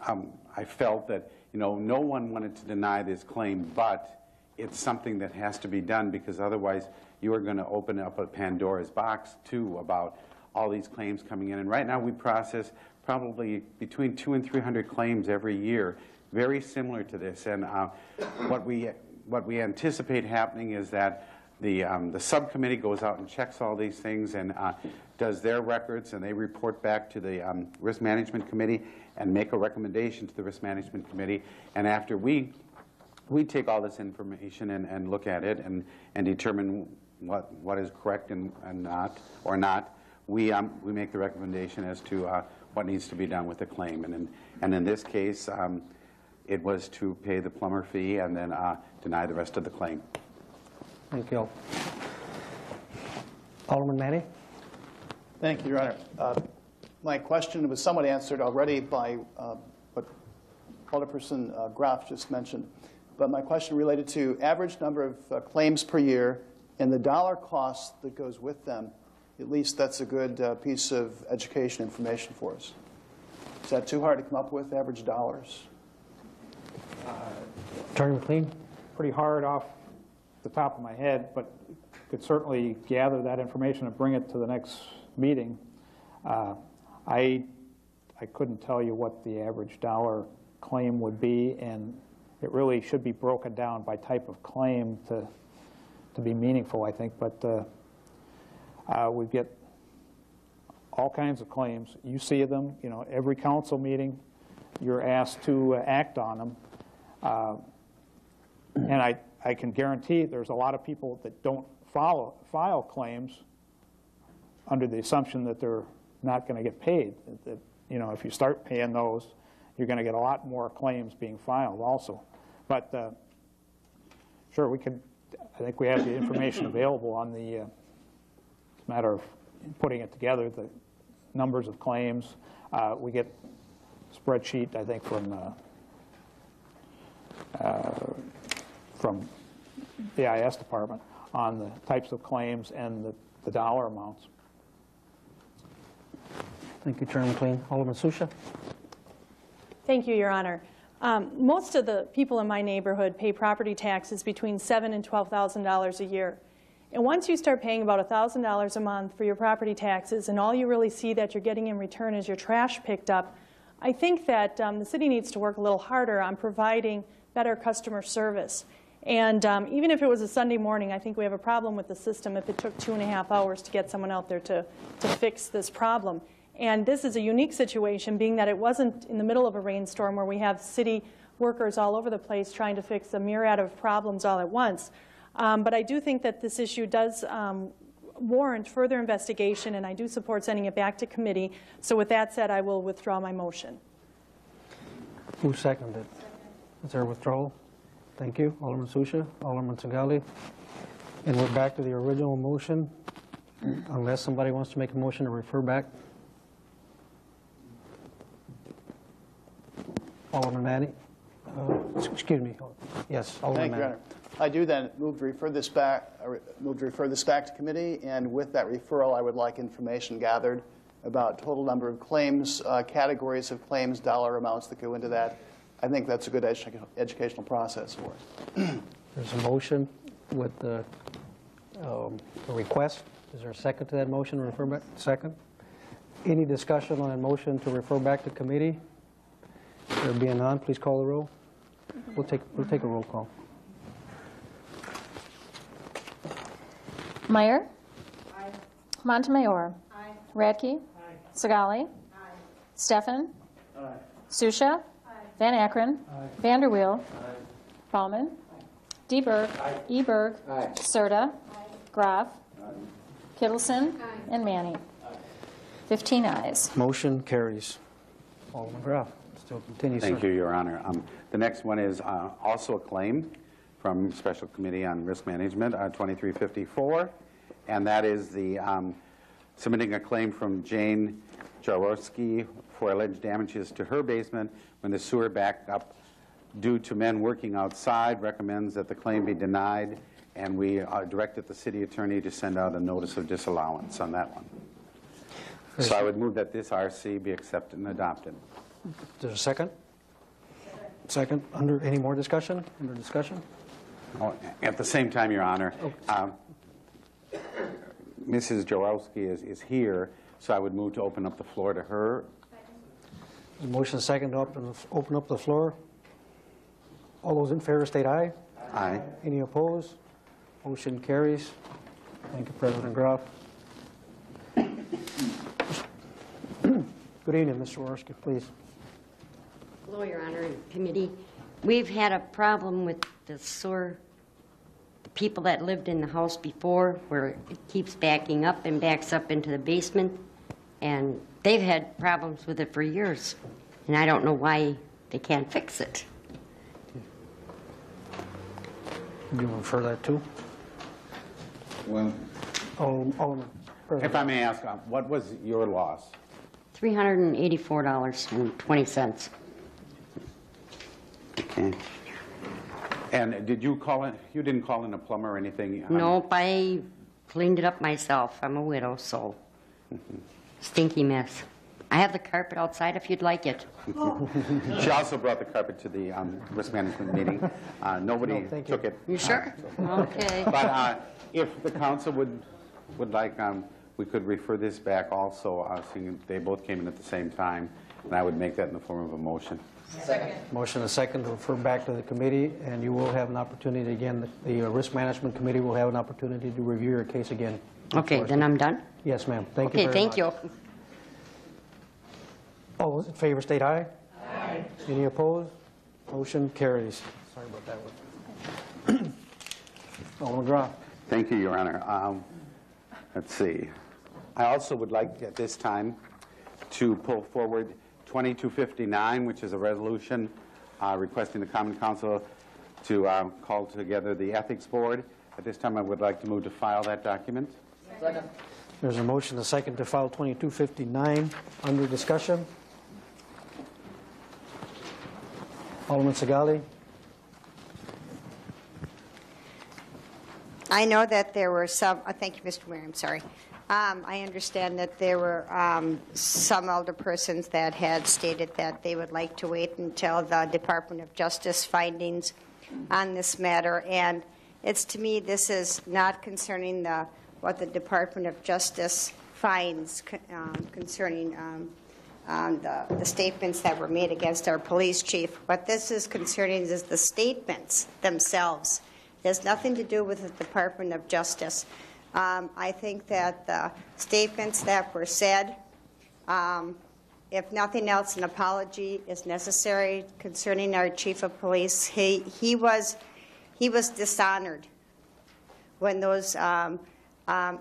Speaker 4: um, I felt that, you know, no one wanted to deny this claim, but it's something that has to be done because otherwise you are going to open up a Pandora's box, too, about all these claims coming in. And right now we process probably between two and 300 claims every year, very similar to this. And uh, what, we, what we anticipate happening is that the, um, the subcommittee goes out and checks all these things and uh, does their records, and they report back to the um, Risk Management Committee and make a recommendation to the Risk Management Committee. And after we, we take all this information and, and look at it and, and determine what, what is correct and, and not, or not, we, um, we make the recommendation as to uh, what needs to be done with the claim. And in, and in this case, um, it was to pay the plumber fee and then uh, deny the rest of the claim.
Speaker 1: Thank you. Alderman Manny?
Speaker 8: Thank you, Your Honor. Uh, My question was somewhat answered already by uh, what Alderperson uh, Groff just mentioned. But my question related to average number of uh, claims per year and the dollar cost that goes with them. At least that's a good uh, piece of education information for us. Is that too hard to come up with, average dollars?
Speaker 1: Attorney McLean?
Speaker 5: Pretty hard off the top of my head, but could certainly gather that information and bring it to the next meeting. Uh, I, I couldn't tell you what the average dollar claim would be, and it really should be broken down by type of claim to, to be meaningful, I think. But uh, uh, we get all kinds of claims. You see them, you know, every council meeting, you're asked to uh, act on them. Uh, And I, I can guarantee there's a lot of people that don't follow, file claims under the assumption that they're not going to get paid. That- That, you know, if you start paying those, you're going to get a lot more claims being filed also. But uh, sure, we could, I think we have the information available on the, uh, it's a matter of putting it together, the numbers of claims. Uh, We get spreadsheet, I think, from, uh, uh, from the IS department on the types of claims and the the dollar amounts.
Speaker 1: Thank you, Chairman McLean. Alderman Susha?
Speaker 17: Thank you, Your Honor. Um, Most of the people in my neighborhood pay property taxes between seven and $12,000 a year. And once you start paying about $1,000 a month for your property taxes, and all you really see that you're getting in return is your trash picked up, I think that um, the city needs to work a little harder on providing better customer service. And um, even if it was a Sunday morning, I think we have a problem with the system if it took two and a half hours to get someone out there to, to fix this problem. And this is a unique situation, being that it wasn't in the middle of a rainstorm where we have city workers all over the place trying to fix a myriad of problems all at once. Um, but I do think that this issue does um, warrant further investigation, and I do support sending it back to committee. So with that said, I will withdraw my motion.
Speaker 1: Who seconded? Is there a withdrawal? Thank you. Alderman Susha, Alderman Segali. And we're back to the original motion, unless somebody wants to make a motion to refer back. Alderman Manny? Uh, Excuse me. Yes, Alderman
Speaker 3: Thank you, Your. Honor. I do then move to refer this back, uh, move to refer this back to committee, and with that referral, I would like information gathered about total number of claims, uh, categories of claims, dollar amounts that go into that. I think that's a good edu- educational process for us. [CLEARS THROAT]
Speaker 1: There's a motion with the um, a request. Is there a second to that motion, refer back? Second. Any discussion on that motion to refer back to committee? There being none, please call the roll. We'll take, we'll take a roll call.
Speaker 2: Meyer. Montemayor. Radke. Sagali. Stefan. Susha. Van Akkeren. Vanderweel. Bauman. DeBerg. Eberg. Serta. Groff. Kittleson. And Manny. 15 ayes.
Speaker 1: Motion carries. Alderman Groff, still continues, sir.
Speaker 4: Thank you, Your Honor. Um, The next one is uh, also a claim from Special Committee on Risk Management, uh, 2354, and that is the um, submitting a claim from Jane Jaworski for alleged damages to her basement when the sewer backed up due to men working outside, recommends that the claim be denied, and we uh, directed the city attorney to send out a notice of disallowance on that one. So I would move that this RC be accepted and adopted.
Speaker 1: Is there a second? Second. Under, any more discussion? Under discussion?
Speaker 4: Oh, At the same time, Your Honor, um, Mrs. Joelski is, is here, so I would move to open up the floor to her.
Speaker 1: Motion second to open, open up the floor. All those in favor state aye.
Speaker 4: Aye.
Speaker 1: Any opposed? Motion carries. Thank you, President Groff. [CLEARS THROAT] Good evening, Mr. Worski, please.
Speaker 24: Hello, Your Honor and committee. We've had a problem with the sewer, the people that lived in the house before, where it keeps backing up and backs up into the basement, and they've had problems with it for years, and I don't know why they can't fix it.
Speaker 1: You refer that to?
Speaker 4: Well,
Speaker 1: Oh, Alderman.
Speaker 4: If I may ask, uh, what was your loss?
Speaker 24: $384.20.
Speaker 4: Okay. And did you call in, you didn't call in a plumber or anything? um,
Speaker 24: Nope, I cleaned it up myself. I'm a widow, so [LAUGHS] stinky mess. I have the carpet outside if you'd like it. [LAUGHS]
Speaker 4: She also brought the carpet to the um, risk management meeting. Uh, Nobody
Speaker 24: No, thank you.
Speaker 4: took it.
Speaker 24: You sure?
Speaker 4: Uh,
Speaker 24: Okay. [LAUGHS]
Speaker 4: But uh, if the council would, would like, um, we could refer this back also, uh, seeing they both came in at the same time. And I would make that in the form of a motion.
Speaker 1: Motion and second to refer back to the committee, and you will have an opportunity again, the uh, Risk Management Committee will have an opportunity to review your case again.
Speaker 24: Okay, then I'm done?
Speaker 1: Yes, ma'am. Thank you
Speaker 24: Okay,
Speaker 1: very
Speaker 24: thank
Speaker 1: much.
Speaker 24: you.
Speaker 1: All those in favor state aye. Aye. Any opposed? Motion carries. Sorry about that one. [CLEARS THROAT] Alderman Groff.
Speaker 4: Thank you, Your Honor. Um, Let's see. I also would like at this time to pull forward 2259, which is a resolution uh, requesting the Common Council to uh, call together the Ethics Board. At this time, I would like to move to file that document. Second.
Speaker 1: There's a motion, a second to file 2259 under discussion. Alderman Segali.
Speaker 15: I know that there were some, uh, thank you, Mr. Mayor, I'm sorry. Um, I understand that there were um, some elder persons that had stated that they would like to wait until the Department of Justice findings on this matter. And it's, to me, this is not concerning the, what the Department of Justice finds um, concerning um, um, the, the statements that were made against our police chief. What this is concerning is the statements themselves. It has nothing to do with the Department of Justice. Um, I think that the statements that were said, um, if nothing else, an apology is necessary concerning our chief of police. He, he was he was dishonored when those um, um,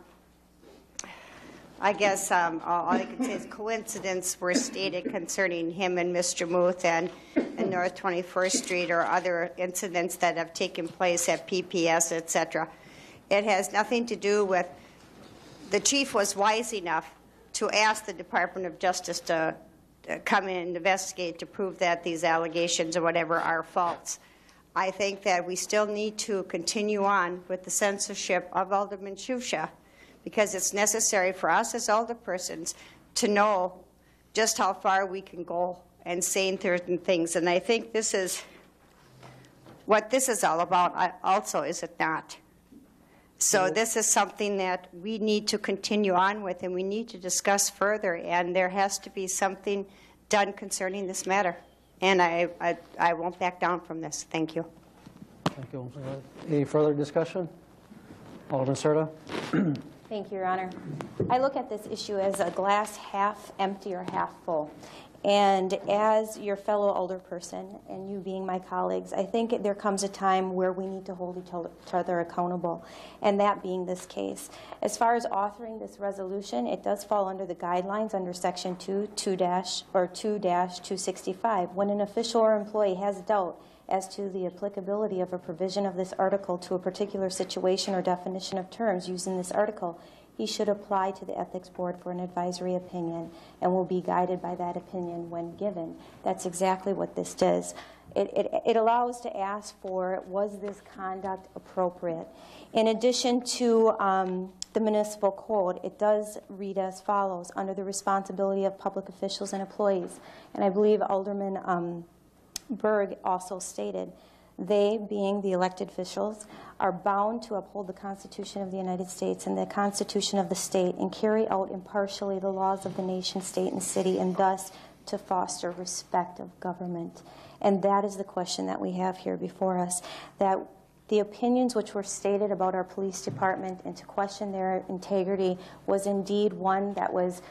Speaker 15: I guess um, all all I can say is coincidence were stated concerning him and Mr. Muth and, and North 21st Street or other incidents that have taken place at PPS, et cetera. It has nothing to do with, the chief was wise enough to ask the Department of Justice to come in and investigate to prove that these allegations or whatever are false. I think that we still need to continue on with the censorship of Alderman Susha because it's necessary for us as alderpersons to know just how far we can go and saying certain things. And I think this is what this is all about, also, is it not? So this is something that we need to continue on with and we need to discuss further. And there has to be something done concerning this matter. And I, I, I won't back down from this. Thank you.
Speaker 1: Thank you. Uh, any further discussion? Alderman Serta.
Speaker 12: Thank you, Your Honor. I look at this issue as a glass half empty or half full. And as your fellow alderperson, and you being my colleagues, I think there comes a time where we need to hold each other- accountable, and that being this case. As far as authoring this resolution, it does fall under the guidelines under Section 2, 2 dash, or 2 265. When an official or employee has doubt as to the applicability of a provision of this article to a particular situation or definition of terms used in this article, he should apply to the Ethics Board for an advisory opinion and will be guided by that opinion when given. That's exactly what this does. It, it, it allows to ask for, was this conduct appropriate? In addition to um, the municipal code, it does read as follows, under the responsibility of public officials and employees. And I believe Alderman um, Berg also stated, they, being the elected officials, are bound to uphold the Constitution of the United States and the Constitution of the state and carry out impartially the laws of the nation, state, and city, and thus to foster respect of government. And that is the question that we have here before us, that the opinions which were stated about our police department and to question their integrity was indeed one that was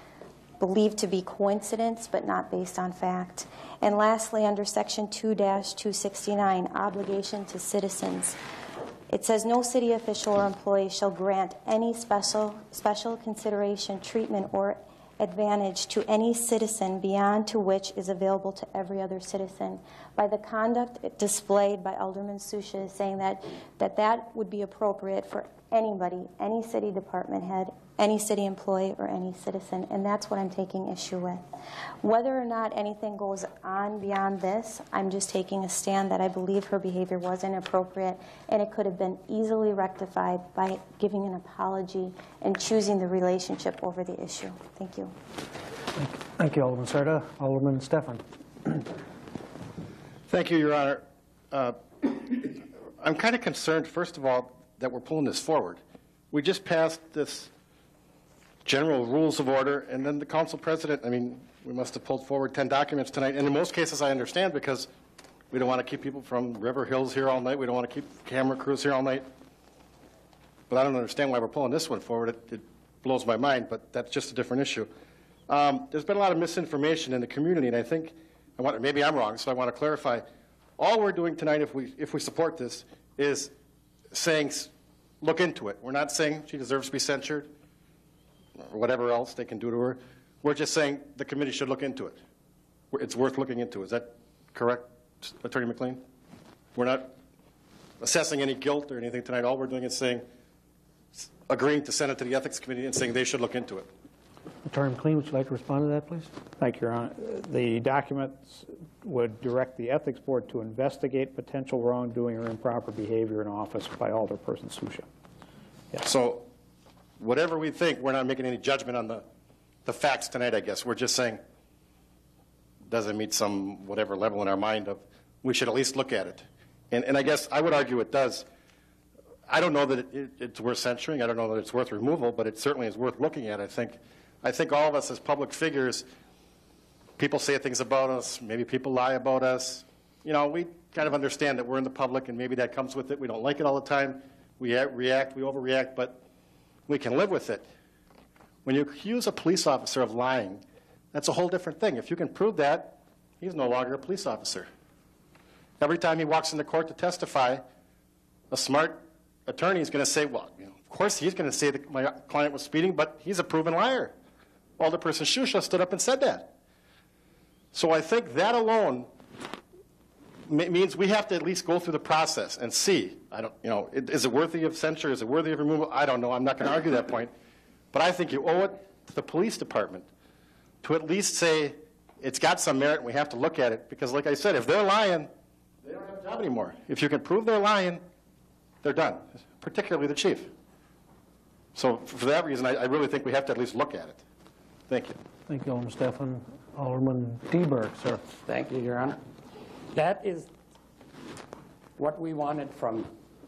Speaker 12: believed to be coincidence but not based on fact. And lastly, under Section 2 269, obligation to citizens. It says no city official or employee shall grant any special, special consideration, treatment, or advantage to any citizen beyond to which is available to every other citizen. By the conduct displayed by Alderman Susha saying that, that that would be appropriate for anybody, any city department head, any city employee, or any citizen, and that's what I'm taking issue with. Whether or not anything goes on beyond this, I'm just taking a stand that I believe her behavior was inappropriate, and it could have been easily rectified by giving an apology and choosing the relationship over the issue. Thank you.
Speaker 1: Thank you, Alderman Serta. Alderman Stefan.
Speaker 20: Thank you, Your Honor. Uh, I'm kind of concerned, first of all, that we're pulling this forward. We just passed this general rules of order, and then the council president, I mean, we must have pulled forward 10 documents tonight. And in most cases, I understand because we don't want to keep people from River Hills here all night. We don't want to keep camera crews here all night. But I don't understand why we're pulling this one forward. It, it blows my mind, but that's just a different issue. Um, there's been a lot of misinformation in the community, and I think, I want, maybe I'm wrong, so I want to clarify. All we're doing tonight, if we, if we support this, is saying, look into it. We're not saying she deserves to be censured or whatever else they can do to her. We're just saying the committee should look into it. It's worth looking into. Is that correct, Attorney McLean? We're not assessing any guilt or anything tonight. All we're doing is saying, agreeing to send it to the Ethics Committee and saying they should look into it.
Speaker 1: Attorney McLean, would you like to respond to that, please?
Speaker 5: Thank you, Your Honor. The documents would direct the Ethics Board to investigate potential wrongdoing or improper behavior in office by Alderperson Susha.
Speaker 20: So whatever we think, we're not making any judgment on the, the facts tonight, I guess. We're just saying, doesn't meet some whatever level in our mind of, we should at least look at it. And, and I guess I would argue it does. I don't know that it, it- it's worth censuring. I don't know that it's worth removal, but it certainly is worth looking at, I think. I think all of us as public figures, people say things about us, maybe people lie about us. You know, we kind of understand that we're in the public and maybe that comes with it. We don't like it all the time. We react, we overreact, but we can live with it. When you accuse a police officer of lying, that's a whole different thing. If you can prove that, he's no longer a police officer. Every time he walks into court to testify, a smart attorney is going to say, well, you know, of course he's going to say that my client was speeding, but he's a proven liar. Alderperson Susha stood up and said that. So I think that alone means we have to at least go through the process and see. I don't, you know, it- is it worthy of censure? Is it worthy of removal? I don't know. I'm not going to argue that point. But I think you owe it to the police department to at least say it's got some merit and we have to look at it. Because like I said, if they're lying, they don't have a job anymore. If you can prove they're lying, they're done, particularly the chief. So for that reason, I, I really think we have to at least look at it. Thank you.
Speaker 1: Thank you, Alderman Stefan. Alderman DeBerg, sir.
Speaker 25: Thank you, Your Honor. That is what we wanted from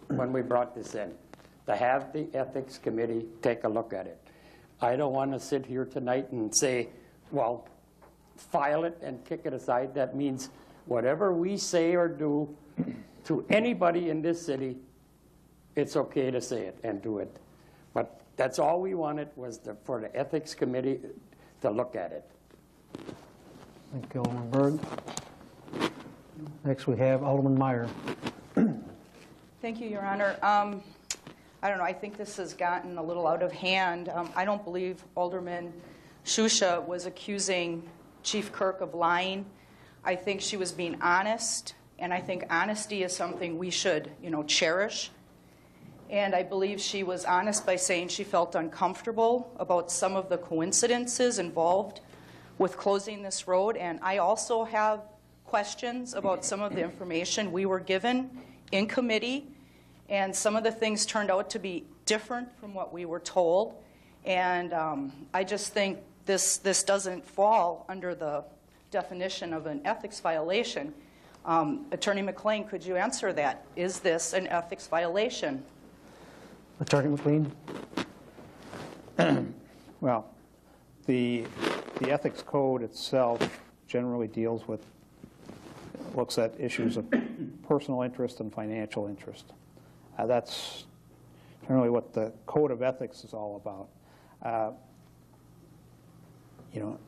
Speaker 25: when we brought this in, to have the Ethics Committee take a look at it. I don't want to sit here tonight and say, well, file it and kick it aside. That means whatever we say or do to anybody in this city, it's okay to say it and do it. But that's all we wanted was the, for the Ethics Committee to look at it.
Speaker 1: Thank you, Alderman Berg. Next, we have Alderman Meyer.
Speaker 26: Thank you, Your Honor. Um, I don't know, I think this has gotten a little out of hand. Um, I don't believe Alderman Susha was accusing Chief Kirk of lying. I think she was being honest, and I think honesty is something we should, you know, cherish. And I believe she was honest by saying she felt uncomfortable about some of the coincidences involved with closing this road. And I also have questions about some of the information we were given in committee. And some of the things turned out to be different from what we were told. And um, I just think this, this doesn't fall under the definition of an ethics violation. Um, Attorney McLean, could you answer that? Is this an ethics violation?
Speaker 1: Attorney McLean? [CLEARS THROAT]
Speaker 5: Well, the, the ethics code itself generally deals with, looks at issues of personal interest and financial interest. Uh, That's generally what the code of ethics is all about. Uh, You know,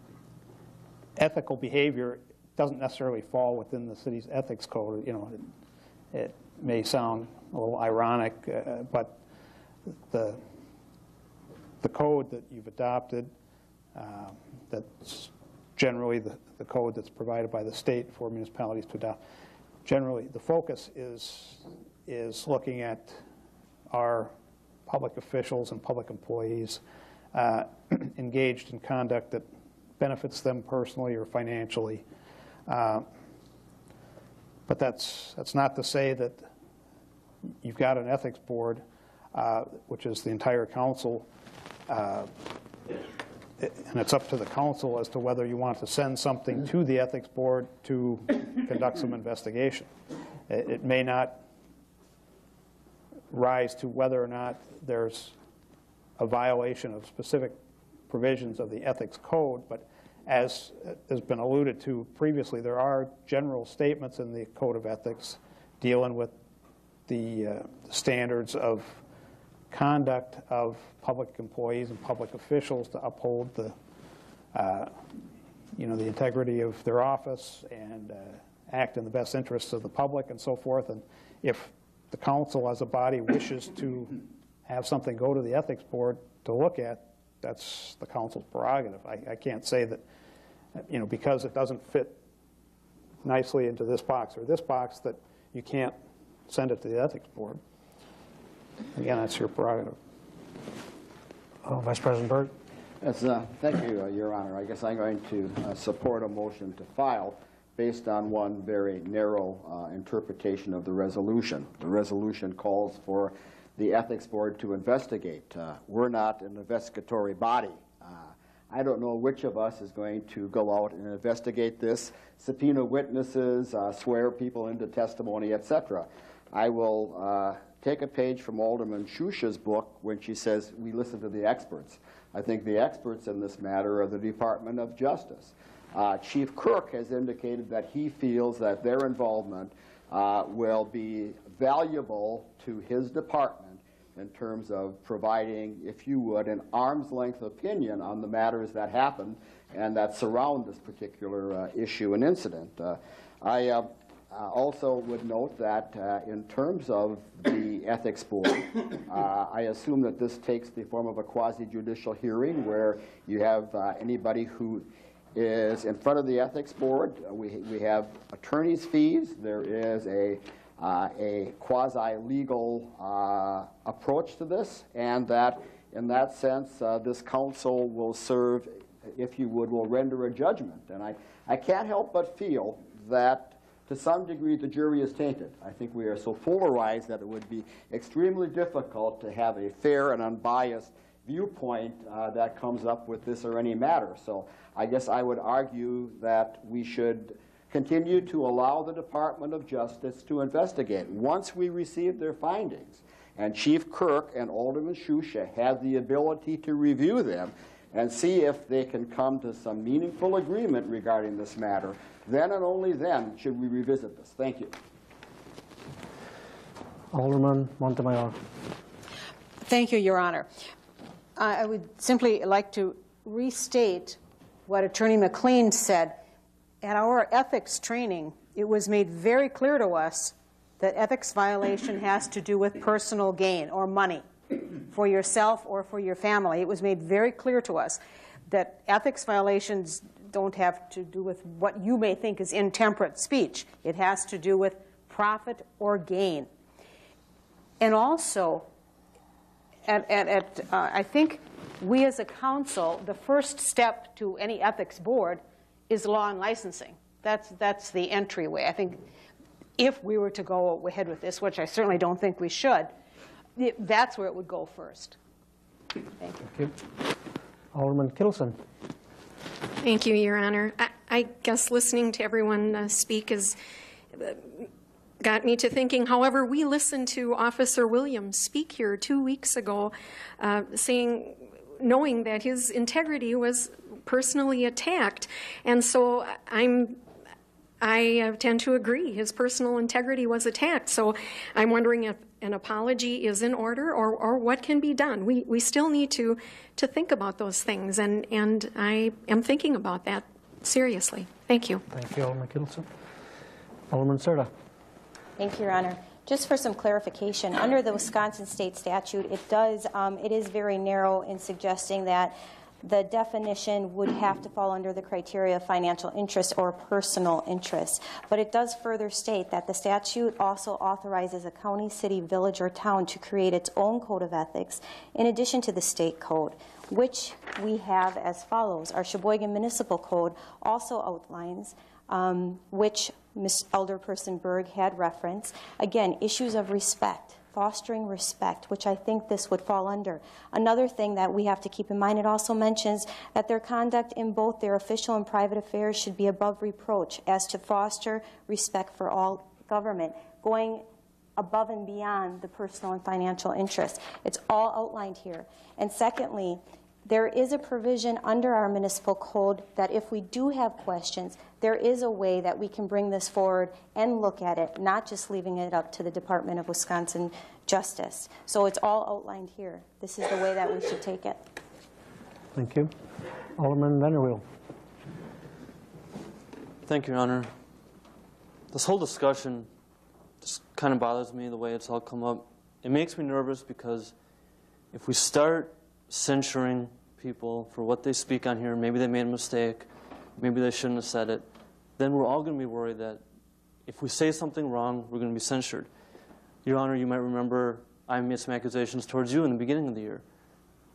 Speaker 5: ethical behavior doesn't necessarily fall within the city's ethics code. You know, it, it may sound a little ironic, uh, but the the code that you've adopted, um, that's generally the, the code that's provided by the state for municipalities to adopt. Generally, the focus is is looking at our public officials and public employees uh, [CLEARS THROAT] engaged in conduct that benefits them personally or financially. Uh, but that's that's not to say that you've got an ethics board, uh, which is the entire council, uh, and it's up to the council as to whether you want to send something to the ethics board to conduct some investigation. It, it may not rise to whether or not there's a violation of specific provisions of the ethics code, but as has been alluded to previously, there are general statements in the Code of Ethics dealing with the uh, standards of conduct of public employees and public officials to uphold the, uh, you know, the integrity of their office and uh, act in the best interests of the public and so forth. And if the council as a body wishes to have something go to the ethics board to look at, that's the council's prerogative. I, I can't say that, you know, because it doesn't fit nicely into this box or this box that you can't send it to the ethics board. Again, that's your prerogative.
Speaker 1: Uh, Vice President Berg?
Speaker 18: Yes, uh, thank you, uh, Your Honor. I guess I'm going to uh, support a motion to file based on one very narrow uh, interpretation of the resolution. The resolution calls for the Ethics Board to investigate. Uh, We're not an investigatory body. Uh, I don't know which of us is going to go out and investigate this, subpoena witnesses, swear people into testimony, etc. I will take a page from Alderman Susha's book when she says we listen to the experts. I think the experts in this matter are the Department of Justice. Uh, Chief Kirk has indicated that he feels that their involvement uh, will be valuable to his department in terms of providing, if you would, an arm's length opinion on the matters that happen and that surround this particular uh, issue and incident. Uh, I uh, also would note that uh, in terms of the [COUGHS] ethics board, uh, I assume that this takes the form of a quasi-judicial hearing where you have uh, anybody who is in front of the ethics board. Uh, We, we have attorney's fees. There is a, uh, a quasi-legal approach to this, and that in that sense, this council will serve, if you would, will render a judgment. And I, I can't help but feel that to some degree the jury is tainted. I think we are so polarized that it would be extremely difficult to have a fair and unbiased viewpoint uh, that comes up with this or any matter. So I guess I would argue that we should continue to allow the Department of Justice to investigate. Once we receive their findings, and Chief Kirk and Alderman Susha have the ability to review them and see if they can come to some meaningful agreement regarding this matter, then and only then should we revisit this. Thank you.
Speaker 1: Alderman Montemayor.
Speaker 14: Thank you, Your Honor. I I would simply like to restate what Attorney McLean said. At our ethics training, it was made very clear to us that ethics violation has to do with personal gain or money for yourself or for your family. It was made very clear to us that ethics violations don't have to do with what you may think is intemperate speech. It has to do with profit or gain. And also, at, at, at uh, I think we as a council, the first step to any ethics board is law and licensing. That's, that's the entryway. I think if we were to go ahead with this, which I certainly don't think we should, it, that's where it would go first. Thank you.
Speaker 1: Thank you. Alderman Kittleson.
Speaker 27: Thank you, Your Honor. I, I guess listening to everyone uh, speak has uh, got me to thinking. However, we listened to Officer Williams speak here two weeks ago, uh, saying, knowing that his integrity was personally attacked, and so I'm. I uh, tend to agree. His personal integrity was attacked. So I'm wondering if an apology is in order or, or what can be done. We, we still need to, to think about those things, and, and I am thinking about that seriously. Thank you.
Speaker 1: Thank you, Alderman Kittleson. Alderman Serta.
Speaker 12: Thank you, Your Honor. Just for some clarification, under the Wisconsin state statute, it does, um, it is very narrow in suggesting that the definition would have to fall under the criteria of financial interest or personal interest. But it does further state that the statute also authorizes a county, city, village, or town to create its own code of ethics in addition to the state code, which we have as follows. Our Sheboygan Municipal Code also outlines um, which Ms. Elderperson Berg had referenced. Again, issues of respect, fostering respect, which I think this would fall under. Another thing that we have to keep in mind, it also mentions that their conduct in both their official and private affairs should be above reproach as to foster respect for all government, going above and beyond the personal and financial interests. It's all outlined here. And secondly, there is a provision under our municipal code that if we do have questions, there is a way that we can bring this forward and look at it, not just leaving it up to the Department of Wisconsin Justice. So it's all outlined here. This is the way that we should take it.
Speaker 1: Thank you. Alderman Vanderweel.
Speaker 23: Thank you, Your Honor. This whole discussion just kind of bothers me the way it's all come up. It makes me nervous because if we start censuring people for what they speak on here, maybe they made a mistake, maybe they shouldn't have said it, then we're all going to be worried that if we say something wrong, we're going to be censured. Your Honor, you might remember I made some accusations towards you in the beginning of the year.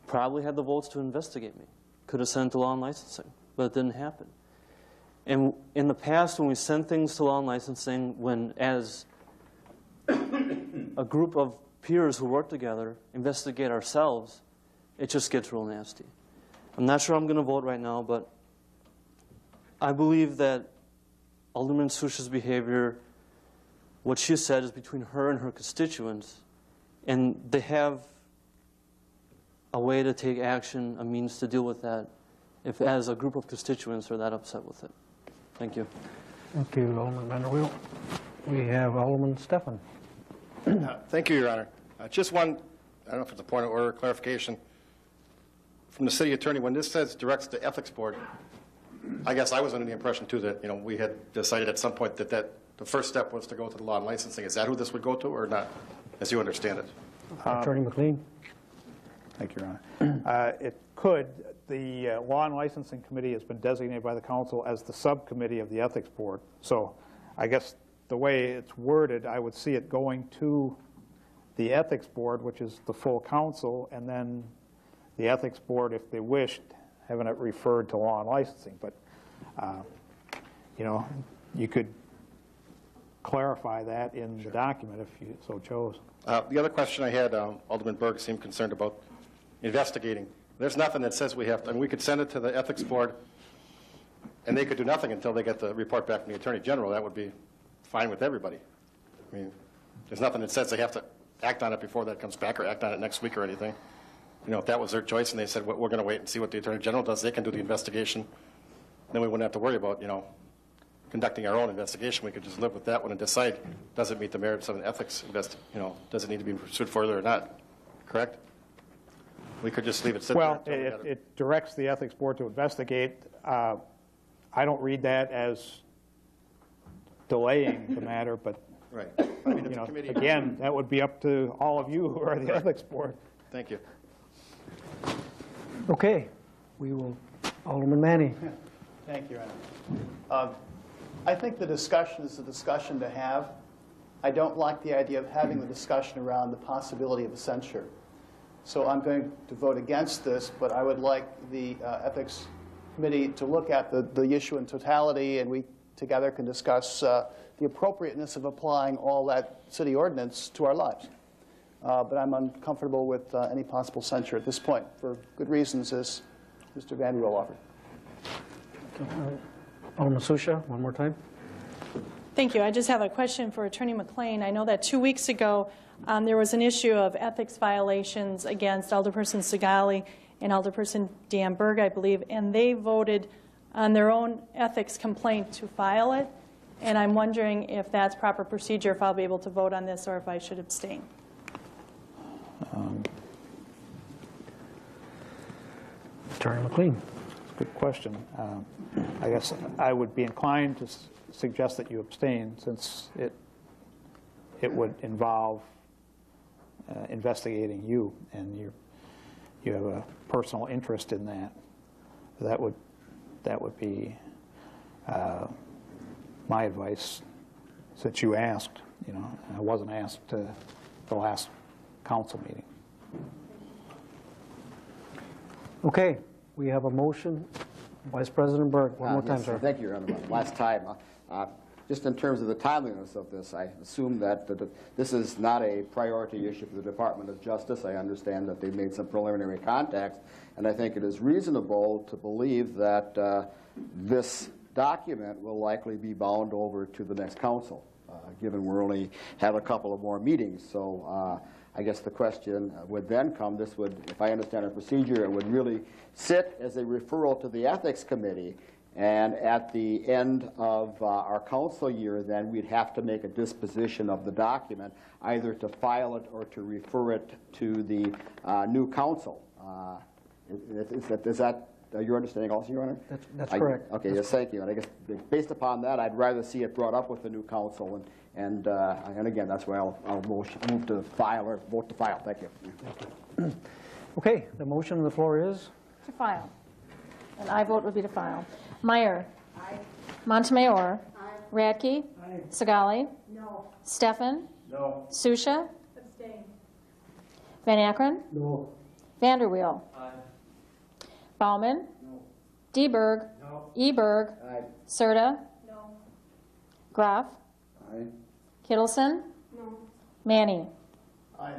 Speaker 23: Probably had the votes to investigate me. Could have sent to law and licensing, but it didn't happen. And in the past, when we send things to law and licensing, when as [COUGHS] a group of peers who work together investigate ourselves, it just gets real nasty. I'm not sure I'm going to vote right now, but I believe that Alderman Susha's behavior, what she said, is between her and her constituents, and they have a way to take action, a means to deal with that, if as a group of constituents are that upset with it. Thank you.
Speaker 1: Thank you, Alderman Vanderweel. We have Alderman Stefan.
Speaker 20: Uh, Thank you, Your Honor. Uh, Just one, I don't know if it's a point of order or clarification. From the city attorney, when this says directs the ethics board, I guess I was under the impression too that, you know, we had decided at some point that that, the first step was to go to the law and licensing. Is that who this would go to or not, as you understand it?
Speaker 1: Attorney McLean.
Speaker 5: Thank you, Your Honor. [CLEARS THROAT] Uh, It could, the uh, Law and Licensing Committee has been designated by the council as the subcommittee of the Ethics Board. So I guess the way it's worded, I would see it going to the Ethics Board, which is the full council, and then the Ethics Board, if they wished, having it referred to Law and Licensing. But, uh, you know, you could clarify that in the document if you so chose.
Speaker 20: Uh, The other question I had, um, Alderman Berg seemed concerned about investigating. There's nothing that says we have, to- I mean, we could send it to the ethics board, and they could do nothing until they get the report back from the Attorney General. That would be fine with everybody. I mean, there's nothing that says they have to act on it before that comes back, or act on it next week or anything. You know, if that was their choice, and they said, "Well, we're going to wait and see what the Attorney General does, they can do the investigation, then we wouldn't have to worry about, you know, conducting our own investigation. We could just live with that one and decide, does it meet the merits of an ethics invest, you know, does it need to be pursued further or not? Correct? We could just leave it sit there.
Speaker 5: Well,
Speaker 20: until we
Speaker 5: it, it directs the Ethics Board to investigate. Uh, I don't read that as delaying the matter, but,
Speaker 20: Right.
Speaker 5: you know, again, that would be up to all of you who are the Ethics Board.
Speaker 20: Thank you.
Speaker 1: Okay, we will, Alderman Manny.
Speaker 28: Thank you, Honor. Um, I think the discussion is a discussion to have. I don't like the idea of having the discussion around the possibility of a censure. So I'm going to vote against this, but I would like the uh, Ethics Committee to look at the, the issue in totality, and we together can discuss uh, the appropriateness of applying all that city ordinance to our lives. Uh, But I'm uncomfortable with uh, any possible censure at this point, for good reasons, as Mr. Vanderweel offered.
Speaker 1: Alderman Susha, one more time.
Speaker 17: Thank you. I just have a question for Attorney McLean. I know that two weeks ago, um, there was an issue of ethics violations against Alderperson Sigali and Alderperson Dan Berg, I believe, and they voted on their own ethics complaint to file it. And I'm wondering if that's proper procedure, if I'll be able to vote on this, or if I should abstain.
Speaker 5: Um,
Speaker 1: Attorney McLean.
Speaker 5: Good question. Um, I guess I would be inclined to s- suggest that you abstain, since it, it would involve uh, investigating you, and you, you have a personal interest in that. That would, that would be uh, my advice, since you asked, you know, I wasn't asked uh, the last council meeting.
Speaker 1: Okay, we have a motion. Vice President Berg, one
Speaker 18: Uh,
Speaker 1: more time,
Speaker 18: yes,
Speaker 1: sir.
Speaker 18: Thank you, Your Honor. Last time, uh, uh, just in terms of the timeliness of this, I assume that the- this is not a priority issue for the Department of Justice. I understand that they've made some preliminary contacts, and I think it is reasonable to believe that uh, this document will likely be bound over to the next council, uh, given we're only have a couple of more meetings. So uh, I guess the question would then come, this would, if I understand our procedure, it would really sit as a referral to the Ethics Committee, and at the end of uh, our council year, then we'd have to make a disposition of the document, either to file it or to refer it to the uh, new council. Uh, is- Is that- is that uh, your understanding also, Your Honor?
Speaker 1: That's- that's
Speaker 18: I-
Speaker 1: correct.
Speaker 18: Okay, yes, thank you. And I guess based upon that, I'd rather see it brought up with the new council. And, and, uh, and again, that's why I'll, I'll motion- move to file or vote to file. Thank you. [CLEARS THROAT]
Speaker 1: Okay, the motion on the floor is?
Speaker 2: To file. And I vote would be to file. Meyer. Montemayor. Radke. Sagali.
Speaker 25: No.
Speaker 2: Stefan.
Speaker 25: No.
Speaker 2: Susha.
Speaker 25: Abstain.
Speaker 2: Van Akkeren.
Speaker 25: No.
Speaker 2: Vanderweel. Bauman. DeBerg.
Speaker 25: No.
Speaker 2: Eberg. Serta.
Speaker 25: No.
Speaker 2: Groff. Kittleson.
Speaker 25: No.
Speaker 2: Manny.
Speaker 28: Aye.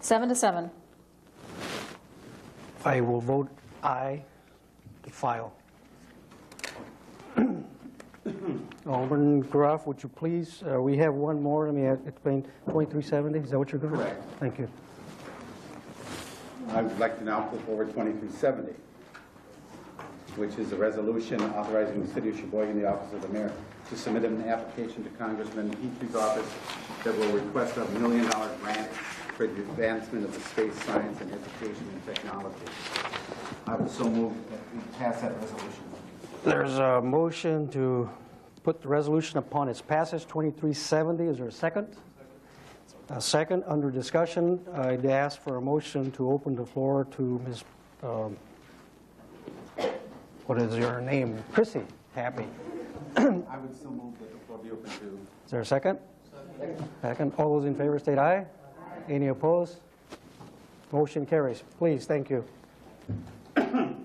Speaker 2: Seven to seven.
Speaker 1: I will vote aye to file. [CLEARS THROAT] Alderman Groff, would you please, uh, we have one more, let me explain, 2370, is that what you're doing?
Speaker 4: Correct.
Speaker 1: Thank you.
Speaker 4: I would like to now put forward 2370, which is a resolution authorizing the city of Sheboygan, the office of the mayor, to submit an application to Congressman Petri's office that will request a million-dollar grant for the advancement of the space science and education and technology. I would so move that we pass that resolution.
Speaker 1: There's a motion to put the resolution upon its passage, 2370. Is there a second? A second. Under discussion, I'd ask for a motion to open the floor to Ms., um, what is your name? Chrissy Happy. [CLEARS THROAT]
Speaker 4: I would so move that the floor be open to
Speaker 1: Is there a second? Second. All those in favor state aye. Any opposed? Motion carries. Please, thank you. [CLEARS THROAT]
Speaker 2: Could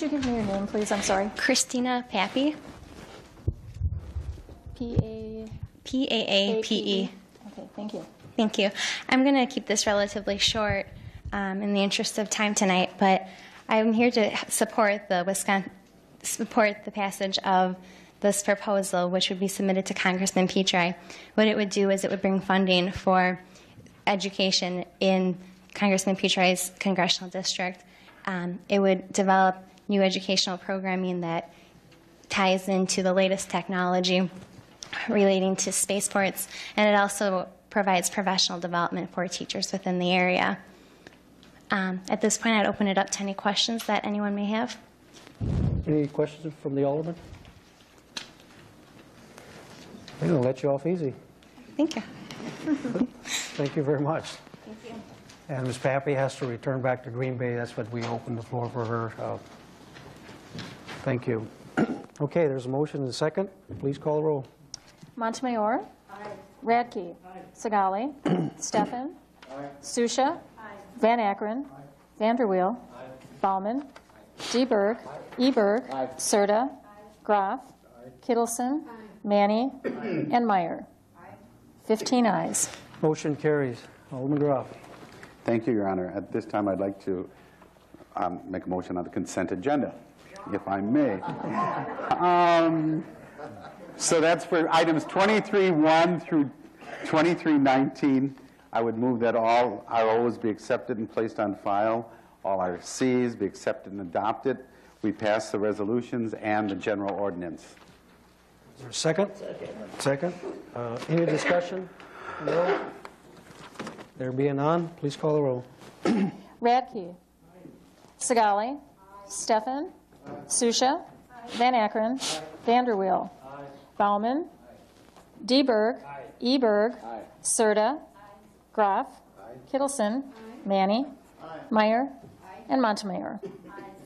Speaker 2: you give me your name, please? I'm sorry.
Speaker 29: Christina Paape.
Speaker 2: P-A...
Speaker 29: P-A-A-P-E.
Speaker 2: Okay, thank you.
Speaker 29: Thank you. I'm going to keep this relatively short um, in the interest of time tonight, but I'm here to support the Wisconsin, support the passage of this proposal, which would be submitted to Congressman Petri. What it would do is it would bring funding for education in Congressman Petri's congressional district. Um, it would develop new educational programming that ties into the latest technology relating to spaceports, and it also provides professional development for teachers within the area. Um, at this point, I'd open it up to any questions that anyone may have.
Speaker 1: Any questions from the Alderman? I'm going to let you off easy.
Speaker 29: Thank you.
Speaker 1: Thank you very much.
Speaker 29: Thank you.
Speaker 1: And Ms. Paape has to return back to Green Bay. That's what we opened the floor for her. Uh, Thank you. [CLEARS THROAT] Okay, there's a motion and a second. Please call the roll.
Speaker 2: Montemayor. Radke. Sagali. Stefan. Susha. Van Akkeren. Vanderweel. Bauman. DeBerg. Eberg. Serta. Groff. Kittleson. Manny. And Meyer. 15 ayes.
Speaker 1: Motion carries. Alderman Groff.
Speaker 4: Thank you, Your Honor. At this time, I'd like to um, make a motion on the consent agenda, if I may. [LAUGHS] Um, So that's for items 23-1 through 23-19. I would move that all ROs be accepted and placed on file, all our Cs be accepted and adopted. We pass the resolutions and the general ordinance.
Speaker 1: Is there a second? Second. Uh, Any discussion? No? There being none, please call the roll.
Speaker 2: Radke. Sagali. Stefan. Susha. Van Akkeren. Vanderweel. Bauman. DeBerg. Eberg. Serta. Groff. Kittleson. Manny. Meyer. And Montemayor.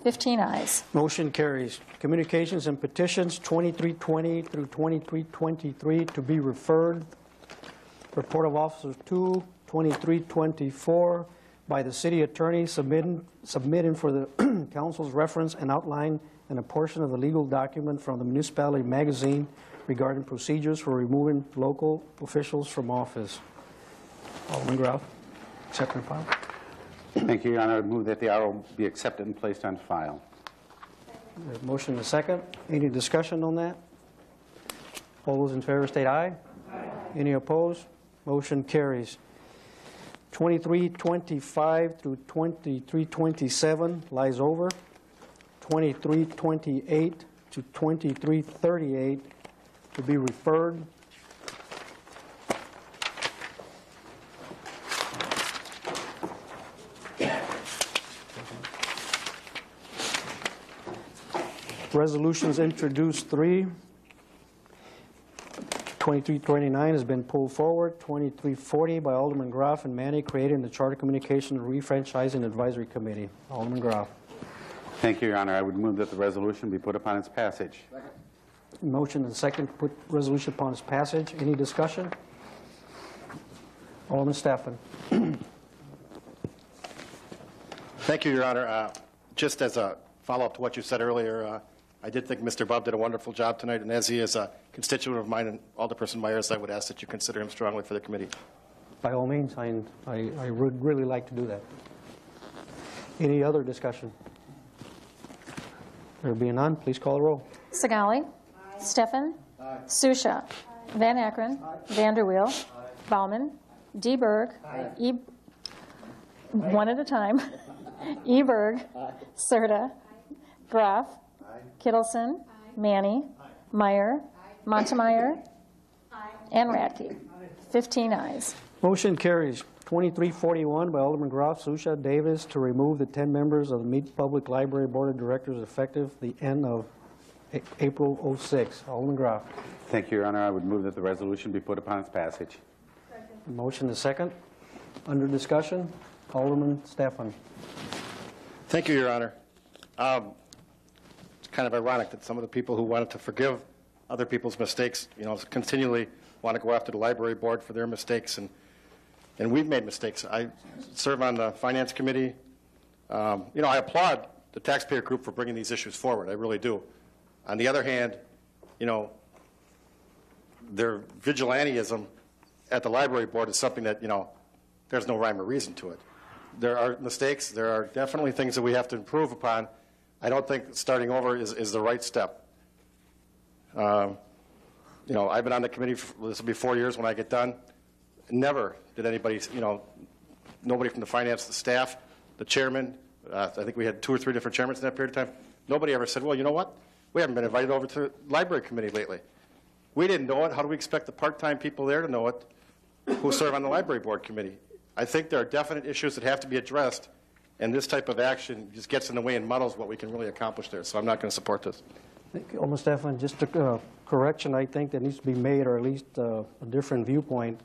Speaker 2: 15 ayes.
Speaker 1: Motion carries. Communications and petitions, 2320 through 2323, to be referred. Report of Officers 2, 2324, by the city attorney submitting, submitting for the [CLEARS THROAT] council's reference and outline and a portion of the legal document from the municipality magazine regarding procedures for removing local officials from office. Alderman Groff, accept and file.
Speaker 4: Thank you, Your Honor. I move that the RO be accepted and placed on file.
Speaker 1: Motion and a second. Any discussion on that? All those in favor state aye. Any opposed? Motion carries. 2325 through 2327 lies over. 2328 to 2338 to be referred. Resolutions introduced, three. 2329 has been pulled forward. 2340 by Alderman Groff and Manny, creating the Charter Communication Refranchising Advisory Committee. Alderman Groff.
Speaker 4: Thank you, Your Honor. I would move that the resolution be put upon its passage.
Speaker 1: Motion and second to put resolution upon its passage. Any discussion? Alderman Stefan.
Speaker 20: Thank you, Your Honor. Uh, Just as a follow-up to what you said earlier, uh, I did think Mr. Bubb did a wonderful job tonight, and as he is a constituent of mine and Alderperson Myers, I would ask that you consider him strongly for the committee.
Speaker 1: By all means, I, I I would really like to do that. Any other discussion? There being none, please call the roll.
Speaker 2: Sagali. Stefan. Susha. Van Akkeren. Vanderweel. Bauman. D. Berg. E. One at a time. E. Berg. Serta. Groff. Kittleson. Manny. Meyer. Montemayor. And Radke. 15 ayes.
Speaker 1: Motion carries. 2341 by Alderman Groff, Susha, Davis to remove the 10 members of the Mead Public Library Board of Directors effective the end of A- April '06. Alderman Groff.
Speaker 4: Thank you, Your Honor. I would move that the resolution be put upon its passage.
Speaker 1: Motion is second. Under discussion, Alderman Stefan.
Speaker 20: Thank you, Your Honor. Um, It's kind of ironic that some of the people who wanted to forgive other people's mistakes, you know, continually want to go after the library board for their mistakes, and, and we've made mistakes. I serve on the Finance Committee. Um, You know, I applaud the taxpayer group for bringing these issues forward, I really do. On the other hand, you know, their vigilantism at the library board is something that, you know, there's no rhyme or reason to it. There are mistakes, there are definitely things that we have to improve upon. I don't think starting over is, is the right step. Um, You know, I've been on the committee, for- this will be four years when I get done. Never did anybody, you know, nobody from the finance, the staff, the chairman, uh, I think we had two or three different chairmen in that period of time, nobody ever said, well, you know what? We haven't been invited over to the library committee lately. We didn't know it. How do we expect the part-time people there to know it who serve on the library board committee? I think there are definite issues that have to be addressed, and this type of action just gets in the way and muddles what we can really accomplish there. So I'm not going to support this.
Speaker 1: Almost definitely, just a uh, correction I think that needs to be made, or at least uh, a different viewpoint.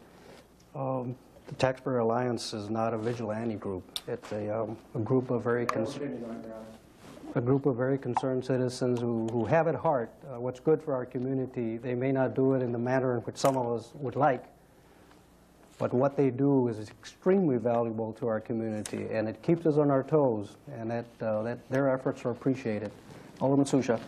Speaker 1: Um, The Taxpayer Alliance is not a vigilante group. It's a, um, a group of very, cons- a group of very concerned citizens who, who have at heart uh, what's good for our community. They may not do it in the manner in which some of us would like, but what they do is extremely valuable to our community, and it keeps us on our toes, and that, uh, that their efforts are appreciated. Alderman Susha.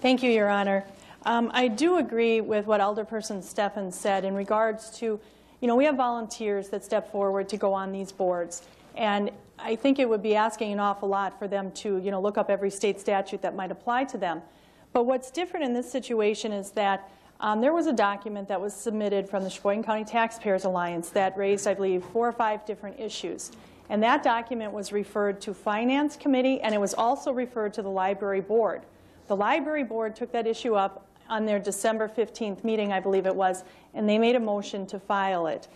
Speaker 17: Thank you, Your Honor. Um, I do agree with what Alderperson Stefan said in regards to, you know, we have volunteers that step forward to go on these boards, and I think it would be asking an awful lot for them to, you know, look up every state statute that might apply to them. But what's different in this situation is that um, there was a document that was submitted from the Sheboygan County Taxpayers Alliance that raised, I believe, four or five different issues. And that document was referred to Finance Committee, and it was also referred to the Library Board. The Library Board took that issue up on their December 15th meeting, I believe it was, and they made a motion to file it.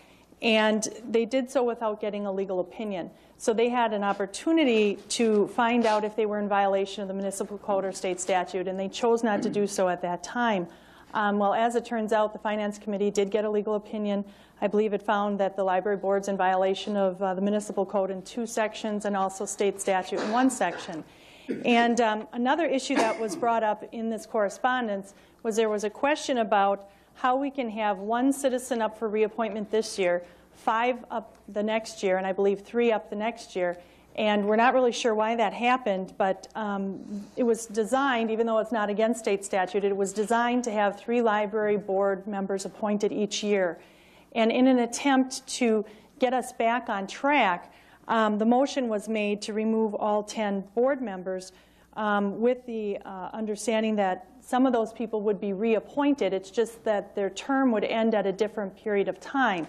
Speaker 17: And they did so without getting a legal opinion. So they had an opportunity to find out if they were in violation of the municipal code or state statute, and they chose not to do so at that time. Um, well, as it turns out, the Finance Committee did get a legal opinion. I believe it found that the library board's in violation of uh, the municipal code in two sections and also state statute in one section. And um, another issue that was brought up in this correspondence was there was a question about how we can have one citizen up for reappointment this year, five up the next year, and I believe three up the next year. And we're not really sure why that happened, but um, it was designed, even though it's not against state statute, it was designed to have three library board members appointed each year. And in an attempt to get us back on track, um, the motion was made to remove all 10 board members um, with the uh, understanding that some of those people would be reappointed. It's just that their term would end at a different period of time.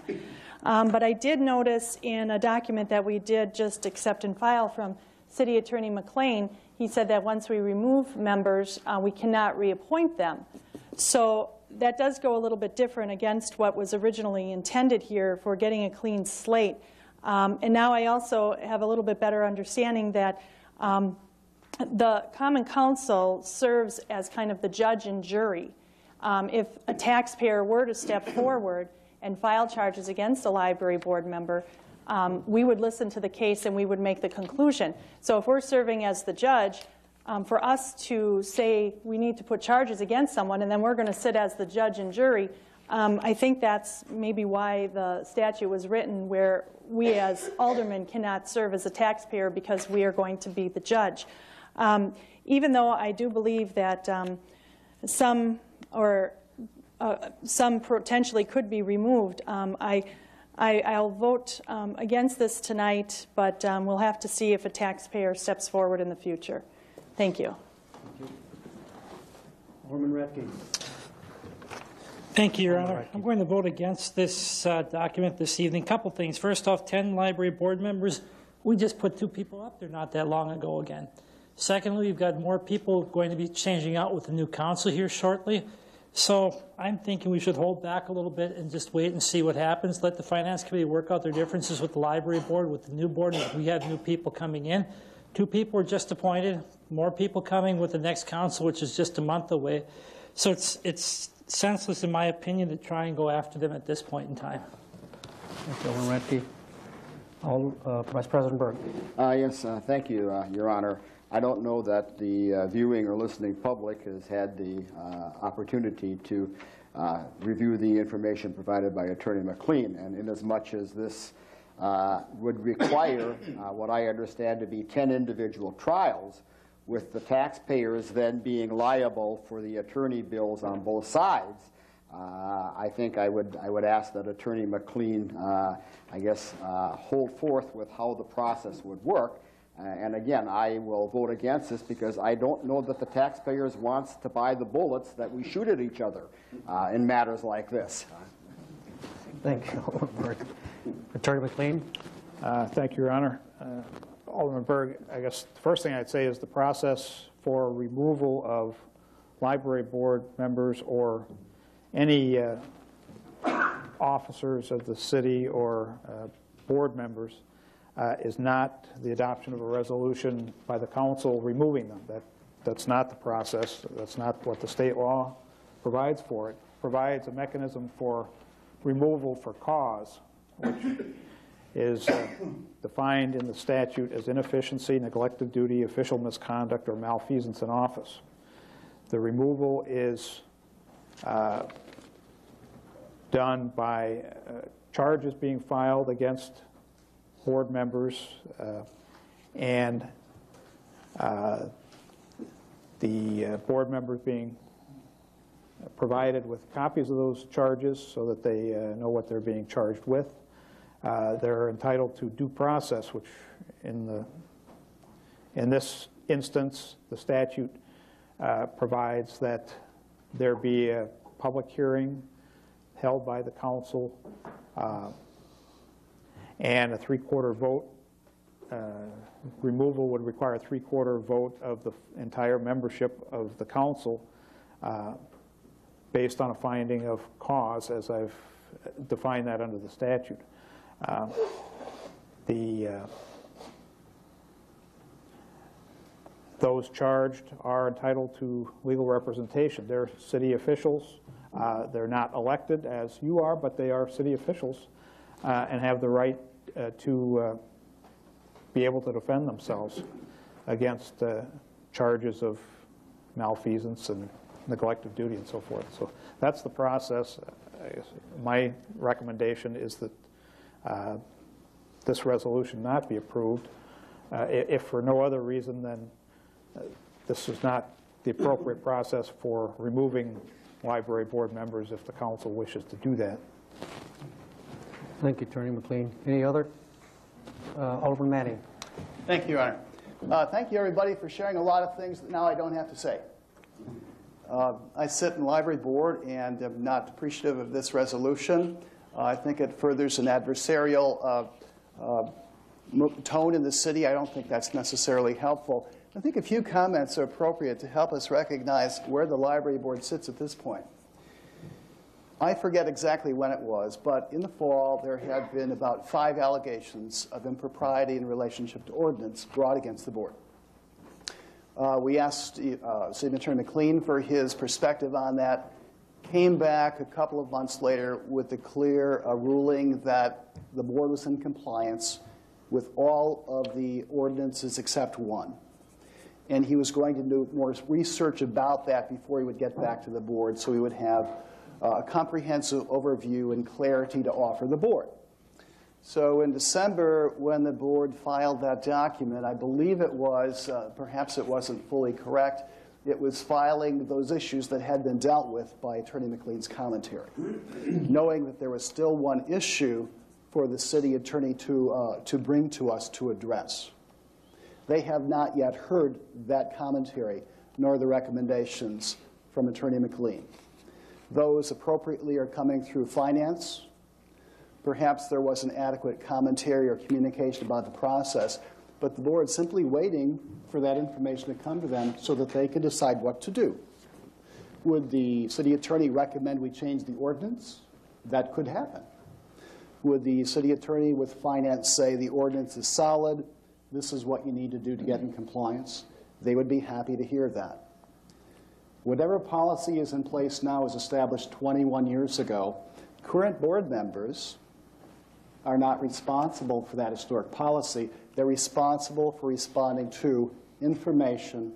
Speaker 17: Um, But I did notice in a document that we did just accept and file from City Attorney McLean, he said that once we remove members, uh, we cannot reappoint them. So that does go a little bit different against what was originally intended here for getting a clean slate. Um, And now I also have a little bit better understanding that um, the Common Council serves as kind of the judge and jury. Um, If a taxpayer were to step [COUGHS] forward and file charges against a library board member, um, we would listen to the case and we would make the conclusion. So if we're serving as the judge, um, for us to say we need to put charges against someone and then we're going to sit as the judge and jury, um, I think that's maybe why the statute was written where we as aldermen cannot serve as a taxpayer because we are going to be the judge. Um, even though I do believe that um, some or uh, some potentially could be removed, um, I, I, I'll vote um, against this tonight, but um, we'll have to see if a taxpayer steps forward in the future. Thank you.
Speaker 1: Alderman Radke.
Speaker 30: Thank you, Your Honor. I'm going to vote against this uh, document this evening. Couple things. First off, 10 library board members. We just put two people up there not that long ago again. Secondly, we've got more people going to be changing out with the new council here shortly. So I'm thinking we should hold back a little bit and just wait and see what happens. Let the finance committee work out their differences with the library board, with the new board. If we have new people coming in, two people were just appointed, more people coming with the next council, which is just a month away. So it's it's senseless, in my opinion, to try and go after them at this point in time.
Speaker 1: Thank you, Alderman Radke. All- uh, Vice President Berg.
Speaker 18: Uh, Yes, uh, thank you, uh, Your Honor. I don't know that the uh, viewing or listening public has had the uh, opportunity to uh, review the information provided by Attorney McLean, and inasmuch as this uh, would require uh, what I understand to be 10 individual trials, with the taxpayers then being liable for the attorney bills on both sides, uh, I think I would, I would ask that Attorney McLean, uh, I guess, uh, hold forth with how the process would work. Uh, And again, I will vote against this because I don't know that the taxpayers wants to buy the bullets that we shoot at each other uh, in matters like this.
Speaker 1: Thank you, Alderman Berg. Attorney McLean.
Speaker 5: Uh, Thank you, Your Honor. Uh, Alderman Berg, I guess the first thing I'd say is the process for removal of library board members or any uh, officers of the city or uh, board members uh, is not the adoption of a resolution by the council removing them. That, that's not the process. That's not what the state law provides for it. Provides a mechanism for removal for cause, which is uh, defined in the statute as inefficiency, neglect of duty, official misconduct, or malfeasance in office. The removal is uh, done by uh, charges being filed against board members uh, and uh, the uh, board members being provided with copies of those charges so that they know what they're being charged with. They're entitled to due process, which in the, in this instance, the statute uh, provides that there be a public hearing held by the council uh, and a three-quarter vote. Uh, Removal would require a three-quarter vote of the entire membership of the council uh, based on a finding of cause, as I've defined that under the statute. Uh, The, uh, those charged are entitled to legal representation. They're city officials. Uh, They're not elected as you are, but they are city officials uh, and have the right to uh, be able to defend themselves against uh, charges of malfeasance and neglect of duty and so forth. So that's the process. My recommendation is that uh, this resolution not be approved. Uh, If for no other reason, than uh, this is not the appropriate process for removing library board members if the council wishes to do that.
Speaker 1: Thank you, Attorney McLean. Any other? Uh, Alderman Manning.
Speaker 28: Thank you, Your Honor.
Speaker 8: Uh, Thank you, everybody, for sharing a lot of things that now I don't have to say. Uh, I sit in the library board and am not appreciative of this resolution. I think it furthers an adversarial uh, uh, tone in the city. I don't think that's necessarily helpful. I think a few comments are appropriate to help us recognize where the library board sits at this point. I forget exactly when it was, but in the fall, there had been about five allegations of impropriety in relationship to ordinance brought against the board. Uh, we asked uh, City Attorney McLean for his perspective on that, came back a couple of months later with the clear uh, ruling that the board was in compliance with all of the ordinances except one. And he was going to do more research about that before he would get back to the board, so he would have a comprehensive overview and clarity to offer the board. So in December, when the board filed that document, I believe it was, uh, perhaps it wasn't fully correct, it was filing those issues that had been dealt with by Attorney McLean's commentary, [CLEARS THROAT] knowing that there was still one issue for the city attorney to, uh, to bring to us to address. They have not yet heard that commentary, nor the recommendations from Attorney McLean. Those appropriately are coming through finance. Perhaps there wasn't adequate commentary or communication about the process, but the board's simply waiting for that information to come to them so that they can decide what to do. Would the city attorney recommend we change the ordinance? That could happen. Would the city attorney with finance say the ordinance is solid, this is what you need to do to get in compliance? They would be happy to hear that. Whatever policy is in place now was established 21 years ago. Current board members are not responsible for that historic policy. They're responsible for responding to information,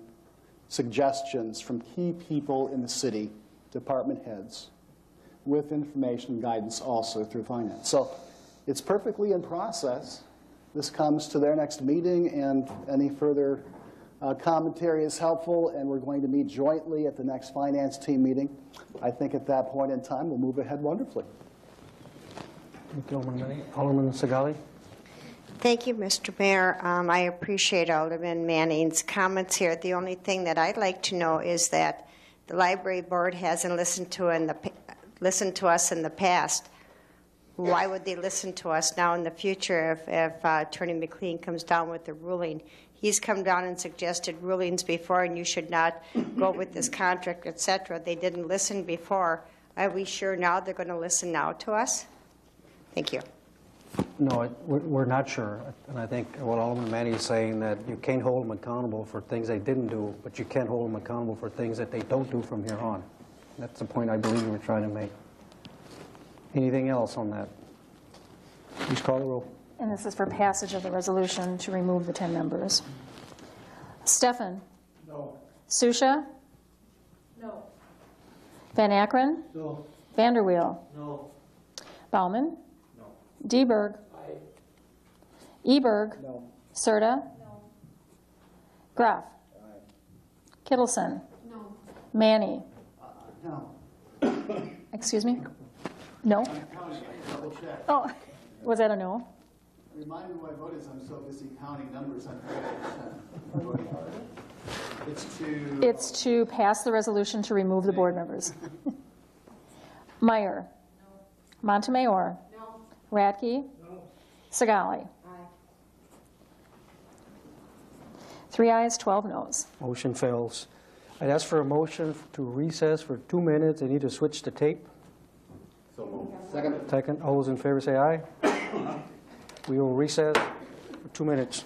Speaker 8: suggestions from key people in the city, department heads, with information and guidance also through finance. So it's perfectly in process. This comes to their next meeting, and any further uh, commentary is helpful, and we're going to meet jointly at the next finance team meeting. I think at that point in time, we'll move ahead wonderfully.
Speaker 1: Thank you, Alderman Manning. Alderman Segali?
Speaker 15: Thank you, Mr. Mayor. Um, I appreciate Alderman Manning's comments here. The only thing that I'd like to know is that the library board hasn't listened to in the listened to us in the past. Why would they listen to us now in the future if, if uh, Attorney McLean comes down with the ruling? He's come down and suggested rulings before, and you should not go with this [LAUGHS] contract, et cetera. They didn't listen before. Are we sure now they're going to listen now to us? Thank you.
Speaker 1: No, we're we're not sure. And I think what Alderman Manning is saying, that you can't hold them accountable for things they didn't do, but you can't hold them accountable for things that they don't do from here on. That's the point I believe we're trying to make. Anything else on that? Please call the roll.
Speaker 2: And this is for passage of the resolution to remove the 10 members. Stefan?
Speaker 31: No.
Speaker 2: Susha?
Speaker 31: No.
Speaker 2: Van Akkeren?
Speaker 31: No.
Speaker 2: Vanderweel?
Speaker 31: No.
Speaker 2: Bauman? No. Deberg? Eberg?
Speaker 31: No.
Speaker 2: Serta? No. Groff? Kittleson?
Speaker 31: No.
Speaker 2: Manny?
Speaker 8: No.
Speaker 2: Excuse me? No? Oh, [LAUGHS] was that a no?
Speaker 8: Remind me what I voted is I'm so busy counting numbers, I'm It's to.
Speaker 2: It's to pass the resolution to remove the board members. [LAUGHS] Meyer? Montemayor?
Speaker 31: No.
Speaker 2: Radke?
Speaker 31: No.
Speaker 2: Sigali? Three ayes, 12 noes.
Speaker 1: Motion fails. I'd ask for a motion to recess for two minutes and to switch the tape.
Speaker 32: Second.
Speaker 1: Second, all those in favor say aye. [CLEARS THROAT] We will recess for two minutes.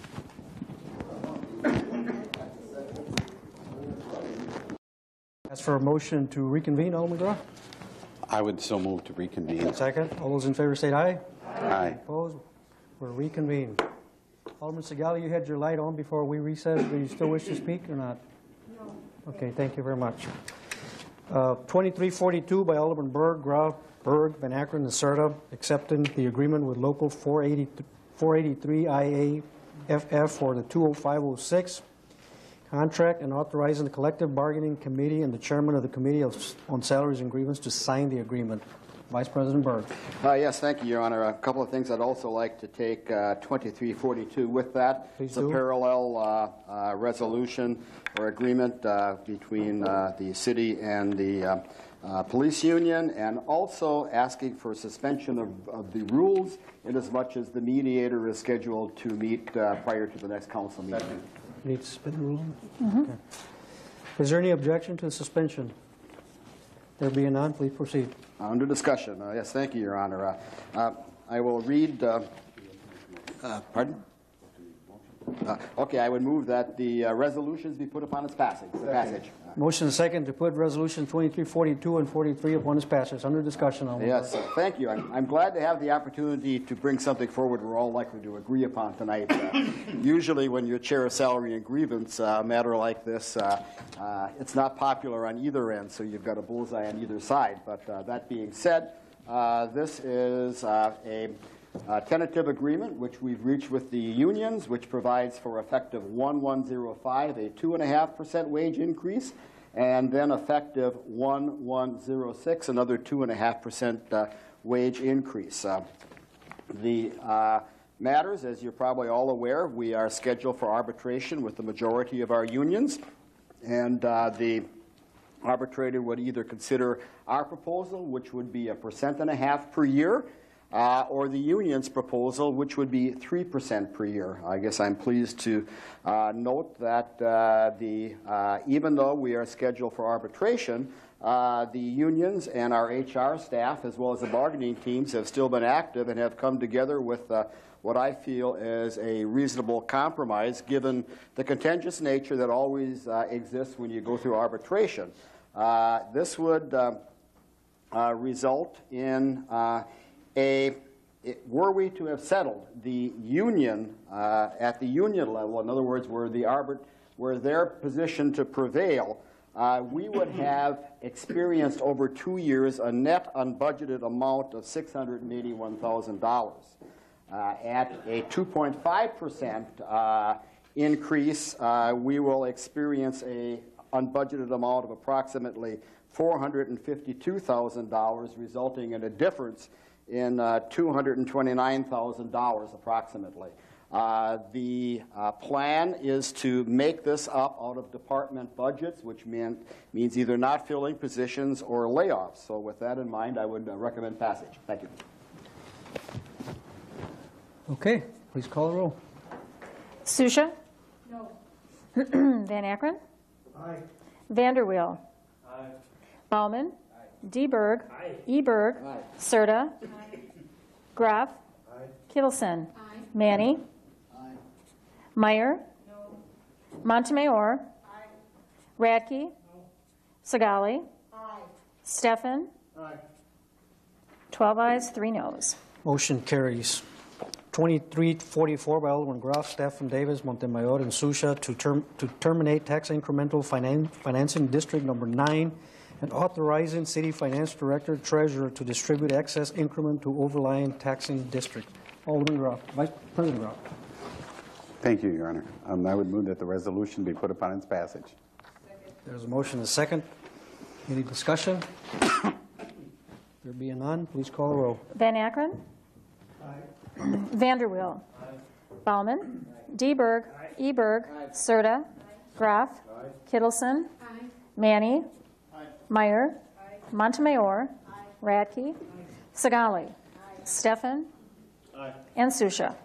Speaker 1: Ask for a motion to reconvene, Alderman McGraw.
Speaker 4: I would so move to reconvene.
Speaker 1: Second, all those in favor say aye.
Speaker 4: Aye.
Speaker 1: Opposed? We're reconvened. Alderman Segali, you had your light on before we recessed. Do you still wish to speak or not? No. Okay, thank you very much. Uh, 2342 by Alderman Berg, Groff, Berg, Van Akkeren, and Serta, accepting the agreement with Local 480 483 IAFF for the 20506 contract and authorizing the collective bargaining committee and the chairman of the committee of- on salaries and grievance to sign the agreement. Vice President Berg.
Speaker 18: Uh, Yes, thank you, Your Honor. A couple of things I'd also like to take uh, 2342 with that.
Speaker 1: Please
Speaker 18: It's a parallel uh, uh, resolution or agreement uh, between uh, the city and the uh, uh, police union, and also asking for suspension of of the rules inasmuch as much as the mediator is scheduled to meet uh, prior to the next council meeting.
Speaker 1: Need to suspend the rules?
Speaker 2: Mhm.
Speaker 1: Okay. Is there any objection to the suspension? There being none, please proceed.
Speaker 18: Under discussion. Uh, Yes, thank you, Your Honor. Uh, uh, I will read, uh, uh, pardon? Uh, Okay, I would move that the uh, resolutions be put upon its passage, the passage.
Speaker 1: Motion second to put Resolution 2342 and 43 upon its passage. Under discussion, Alderman
Speaker 18: Yes, uh, thank you. I'm I'm glad to have the opportunity to bring something forward we're all likely to agree upon tonight. Uh, Usually, when you chair a salary and grievance uh, matter like this, uh, uh, it's not popular on either end, so you've got a bullseye on either side. But uh, that being said, this is a uh, tentative agreement which we've reached with the unions, which provides for effective 1105, a 2.5% wage increase, and then effective 1106, another 2.5% uh, wage increase. Uh, The uh, matters, as you're probably all aware, we are scheduled for arbitration with the majority of our unions, and uh, the arbitrator would either consider our proposal, which would be a percent and a half per year, uh, or the union's proposal, which would be 3% per year. I guess I'm pleased to uh, note that uh, the, uh, even though we are scheduled for arbitration, uh, the unions and our HR staff, as well as the bargaining teams, have still been active and have come together with uh, what I feel is a reasonable compromise, given the contentious nature that always exists when you go through arbitration. This would result in a, it- were we to have settled the union uh, at the union level, in other words, were the arbit, were their position to prevail, uh, we would [CLEARS THROAT] have experienced over two years a net unbudgeted amount of $681,000. Uh, At a 2.5% uh, increase, uh, we will experience a unbudgeted amount of approximately $452,000, resulting in a difference in uh, $229,000 approximately. Uh, The uh, plan is to make this up out of department budgets, which mean- means either not filling positions or layoffs. So with that in mind, I would uh, recommend passage. Thank you.
Speaker 1: Okay, please call the roll.
Speaker 2: Susha? No. [CLEARS THROAT] Van Akkeren?
Speaker 1: Aye.
Speaker 2: Vanderweel?
Speaker 1: Aye.
Speaker 2: Bauman? DeBerg? Eberg? Serta? Groff? Kittleson? Manny? Meyer? Montemayor? Radke? Sagali? Stefan? 12 ayes, 3 noes.
Speaker 1: Motion carries. 2344 by Alderman Groff, Stefan Davis, Montemayor, and Susha to term, to terminate tax incremental finan- financing district number nine and authorizing city finance director treasurer to distribute excess increment to overlying taxing district. Alderman Groff, Vice President Groff.
Speaker 4: Thank you, Your Honor. Um, I would move that the resolution be put upon its passage.
Speaker 1: There's a motion and a second. Any discussion? [COUGHS] There being none, please call the roll.
Speaker 2: Van Akkeren? Vanderweel? Bauman? Aye. DeBerg? Aye. Eberg? Aye. Serta? Aye. Groff? Kittleson? Aye. Manny? Meyer? Montemayor? Radke? Sagali? Stefan? And Susha?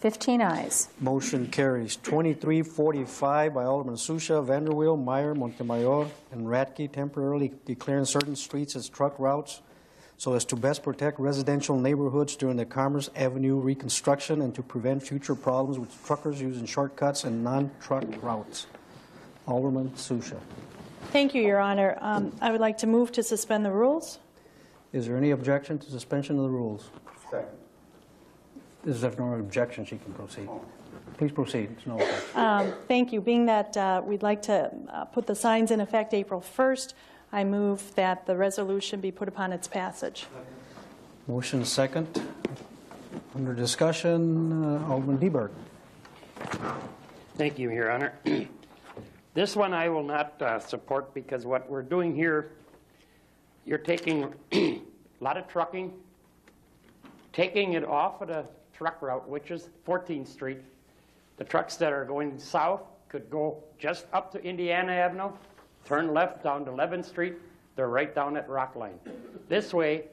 Speaker 2: 15 ayes.
Speaker 1: Motion carries. 2345 by Alderman Susha, Vanderweel, Meyer, Montemayor, and Radke temporarily declaring certain streets as truck routes so as to best protect residential neighborhoods during the Commerce Avenue reconstruction and to prevent future problems with truckers using shortcuts and non-truck routes. Alderman Susha.
Speaker 17: Thank you, Your Honor. Um, I would like to move to suspend the rules.
Speaker 1: Is there any objection to suspension of the rules?
Speaker 4: Second.
Speaker 1: Is there no objection, she can proceed. Please proceed. It's no objection.
Speaker 17: Um, Thank you. Being that uh, we'd like to uh, put the signs in effect April 1st, I move that the resolution be put upon its passage.
Speaker 1: Motion second. Under discussion, uh, Alderman DeBerg.
Speaker 25: Thank you, Your Honor. [CLEARS THROAT] This one I will not uh, support because what we're doing here, you're taking [CLEARS THROAT] a lot of trucking, taking it off of the truck route, which is 14th Street. The trucks that are going south could go just up to Indiana Avenue, turn left down to 11th Street, they're right down at Rockline. This way,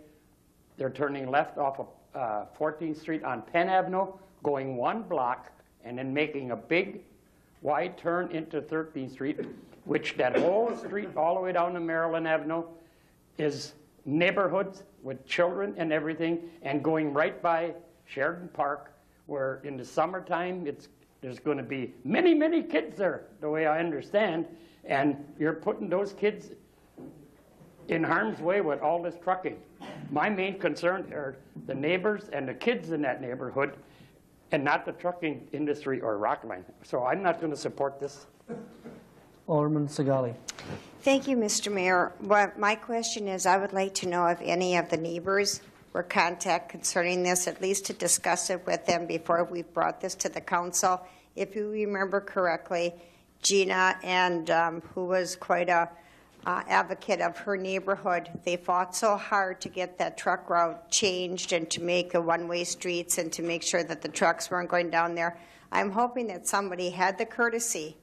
Speaker 25: they're turning left off of uh, 14th Street on Penn Avenue, going one block, and then making a big wide turn into 13th Street, which that whole street all the way down to Maryland Avenue is neighborhoods with children and everything, and going right by Sheridan Park, where in the summertime, it's, there's going to be many, many kids there, the way I understand, and you're putting those kids in harm's way with all this trucking. My main concern are the neighbors and the kids in that neighborhood, and not the trucking industry or Rockline. So I'm not going to support this.
Speaker 1: Alderman Segali.
Speaker 15: Thank you, Mr. Mayor. What my question is, I would like to know if any of the neighbors were contacted concerning this, at least to discuss it with them before we brought this to the council. If you remember correctly, Gina, and um, who was quite a uh, advocate of her neighborhood, they fought so hard to get that truck route changed and to make the one-way streets and to make sure that the trucks weren't going down there. I'm hoping that somebody had the courtesy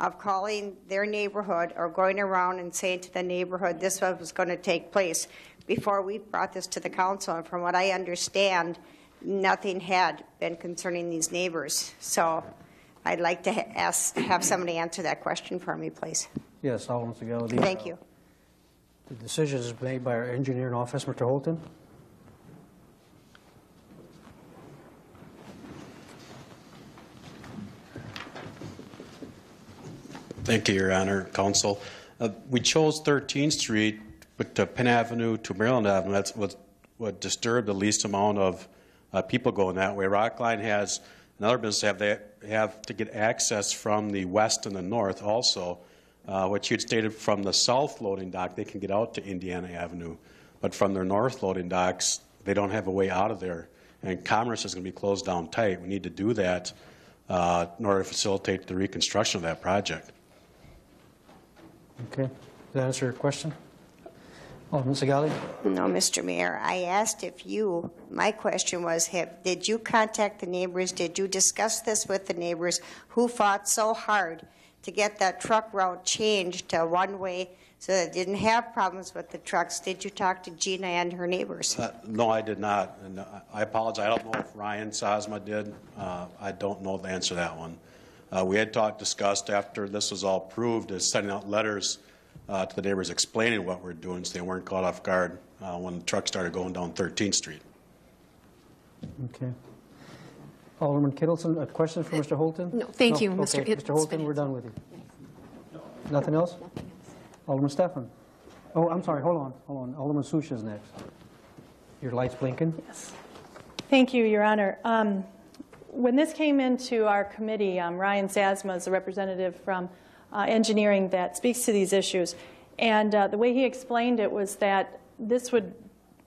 Speaker 15: of calling their neighborhood or going around and saying to the neighborhood this was going to take place before we brought this to the council. And from what I understand, nothing had been concerning these neighbors. So I'd like to ask, have somebody answer that question for me, please.
Speaker 1: Yes, Alderman Segali. The,
Speaker 15: Thank
Speaker 1: uh,
Speaker 15: you.
Speaker 1: The decision is made by our engineer in office, Mr. Holton.
Speaker 21: Thank you, Your Honor, Counsel. Uh, We chose 13th Street, but to Penn Avenue to Maryland Avenue, that's what, what disturbed the least amount of uh, people going that way. Rockline has, another business have, they have to get access from the west and the north also, uh, what you had stated from the south loading dock, they can get out to Indiana Avenue. But from their north loading docks, they don't have a way out of there. And commerce is going to be closed down tight. We need to do that uh, in order to facilitate the reconstruction of that project.
Speaker 1: Okay. Does that answer your question? Alderman Segali?
Speaker 15: No, Mr. Mayor. I asked if you, my question was, have, did you contact the neighbors? Did you discuss this with the neighbors who fought so hard to get that truck route changed to one-way so that it didn't have problems with the trucks? Did you talk to Gina and her neighbors?
Speaker 21: Uh, No, I did not, and uh, I apologize. I don't know if Ryan Sosma did. Uh, I don't know the answer to that one. Uh, We had talked, discussed after this was all approved, is sending out letters uh, to the neighbors explaining what we're doing so they weren't caught off guard uh, when the truck started going down 13th Street.
Speaker 1: Okay. Alderman Kittleson, a question for Mr. Holton?
Speaker 27: No, thank you, Mr.
Speaker 1: Okay,
Speaker 27: It's
Speaker 1: Mr. Holton, we're done with you. Nothing else? Alderman Stefan? Oh, I'm sorry, hold on, hold on. Alderman Susha is next. Your light's blinking?
Speaker 17: Yes. Thank you, Your Honor. Um, When this came into our committee, um, Ryan Zasma is a representative from uh, engineering that speaks to these issues. And uh, the way he explained it was that this would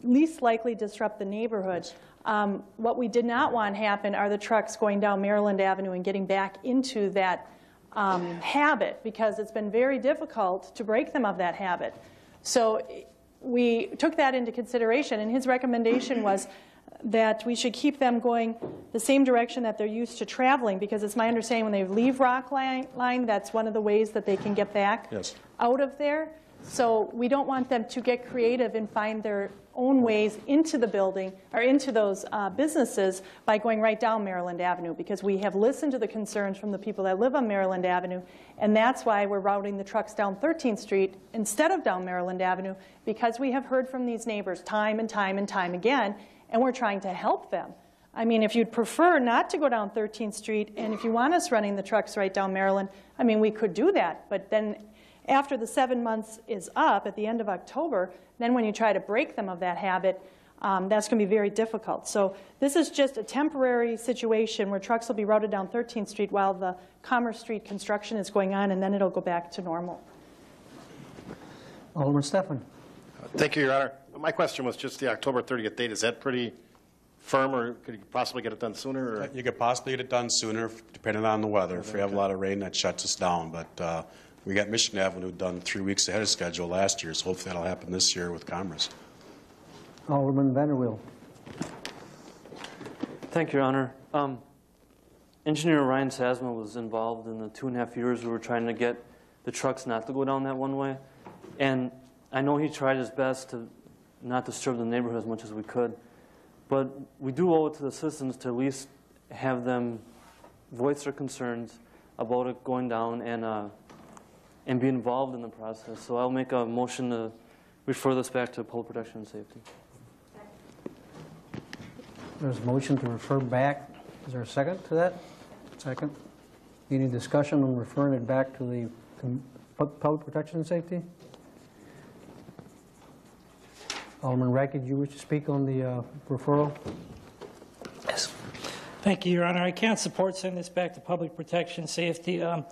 Speaker 17: least likely disrupt the neighborhood. Um, What we did not want happen are the trucks going down Maryland Avenue and getting back into that um, habit, because it's been very difficult to break them of that habit. So we took that into consideration, and his recommendation was that we should keep them going the same direction that they're used to traveling, because it's my understanding when they leave Rockline, line, that's one of the ways that they can get back
Speaker 21: Yes.
Speaker 17: out of there. So we don't want them to get creative and find their own ways into the building or into those uh, businesses by going right down Maryland Avenue because we have listened to the concerns from the people that live on Maryland Avenue, and that's why we're routing the trucks down 13th Street instead of down Maryland Avenue because we have heard from these neighbors time and time and time again, and we're trying to help them. I mean, if you'd prefer not to go down 13th Street, and if you want us running the trucks right down Maryland, I mean, we could do that. But then after the seven months is up at the end of October, then when you try to break them of that habit, um, that's going to be very difficult. So this is just a temporary situation where trucks will be routed down 13th Street while the Commerce Street construction is going on, and then it'll go back to normal.
Speaker 1: Alderman Stefan?
Speaker 20: Thank you, Your Honor. My question was just the October 30th date. Is that pretty firm, or could you possibly get it done sooner? Or?
Speaker 21: You could possibly get it done sooner, depending on the weather. If we have a lot of rain, that shuts us down. But uh, we got Mission Avenue done three weeks ahead of schedule last year, so hopefully that'll happen this year with Commerce.
Speaker 1: Alderman Vanderweel.
Speaker 23: Thank you, Your Honor. Um, Engineer Ryan Sasma was involved in the two and a half years we were trying to get the trucks not to go down that one way. And I know he tried his best to not disturb the neighborhood as much as we could. But we do owe it to the citizens to at least have them voice their concerns about it going down and, uh, and be involved in the process. So I'll make a motion to refer this back to Public Protection and Safety.
Speaker 1: There's a motion to refer back. Is there a second to that? Second. Any discussion on referring it back to the Public Protection and Safety? Alderman Radke, you wish to speak on the uh, referral? Yes.
Speaker 30: Thank you, Your Honor. I can't support sending this back to public protection and safety. Um,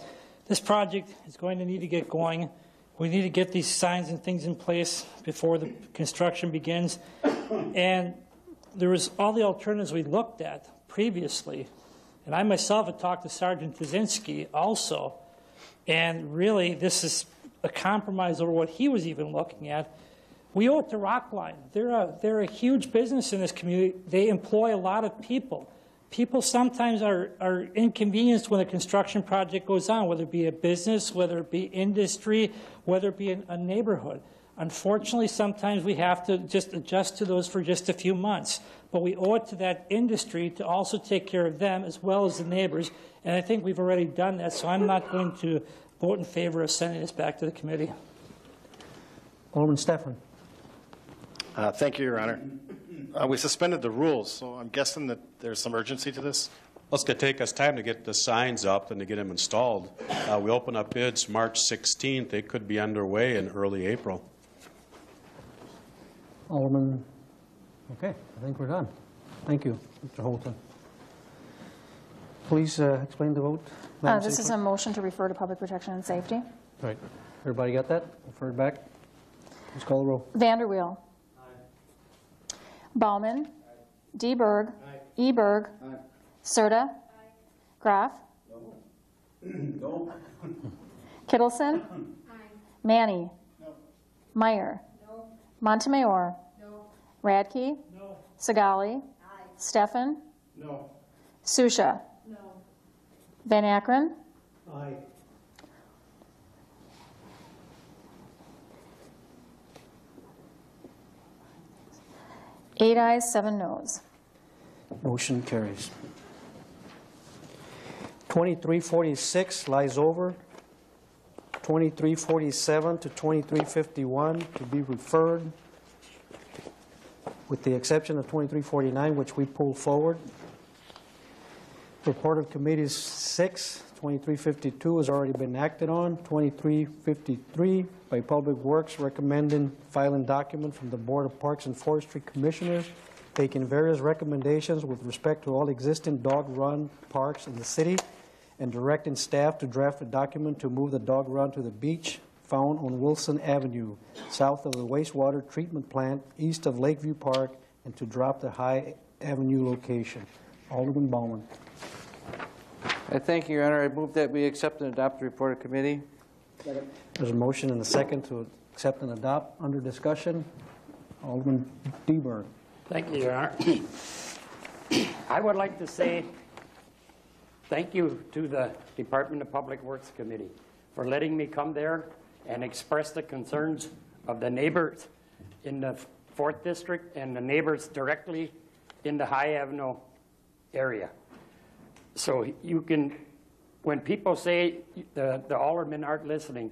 Speaker 30: This project is going to need to get going. We need to get these signs and things in place before the construction begins. And there was all the alternatives we looked at previously. And I myself had talked to Sergeant Kaczynski also. And really, this is a compromise over what he was even looking at. We owe it to Rockline. They're a, they're a huge business in this community. They employ a lot of people. People sometimes are, are inconvenienced when a construction project goes on, whether it be a business, whether it be industry, whether it be in a neighborhood. Unfortunately, sometimes we have to just adjust to those for just a few months. But we owe it to that industry to also take care of them as well as the neighbors. And I think we've already done that, so I'm not going to vote in favor of sending this back to the committee.
Speaker 1: Alderman Stefan.
Speaker 20: Uh, Thank you, Your Honor. Uh, We suspended the rules, so I'm guessing that there's some urgency to this?
Speaker 21: Well, it's going to take us time to get the signs up and to get them installed. Uh, we open up bids March 16th. They could be underway in early April.
Speaker 1: Alderman, okay, I think we're done. Thank you, Mr. Holton. Please uh, explain the vote.
Speaker 2: Uh, This is a motion to refer to public protection and safety.
Speaker 1: Right. Everybody got that? Refer it back? Please call the roll.
Speaker 2: Vanderweel. Bauman. Deberg, Berg. E. Berg. Serta. Groff. Kittleson. Manny. Meyer. Montemayor. Radke. Sagali. Stefan.
Speaker 25: No.
Speaker 2: Susha. Van Akkeren.
Speaker 1: Aye.
Speaker 2: Eight ayes, seven noes.
Speaker 1: Motion carries. 2346 lies over. 2347 to 2351 to be referred, with the exception of 2349, which we pulled forward. Report of Committees 6, 2352 has already been acted on. 2353 by Public Works recommending filing document from the Board of Parks and Forestry Commissioners, taking various recommendations with respect to all existing dog run parks in the city, and directing staff to draft a document to move the dog run to the beach found on Wilson Avenue, south of the wastewater treatment plant, east of Lakeview Park, and to drop the High Avenue location. Alderman Bauman.
Speaker 33: I thank you, Your Honor. I move that we accept and adopt the report of committee.
Speaker 1: There's a motion and a second to accept and adopt. Under discussion, Alderman DeBerg.
Speaker 25: Thank you, Your Honor. I would like to say thank you to the Department of Public Works Committee for letting me come there and express the concerns of the neighbors in the Fourth District and the neighbors directly in the High Avenue area. So you can, when people say the, the aldermen aren't listening,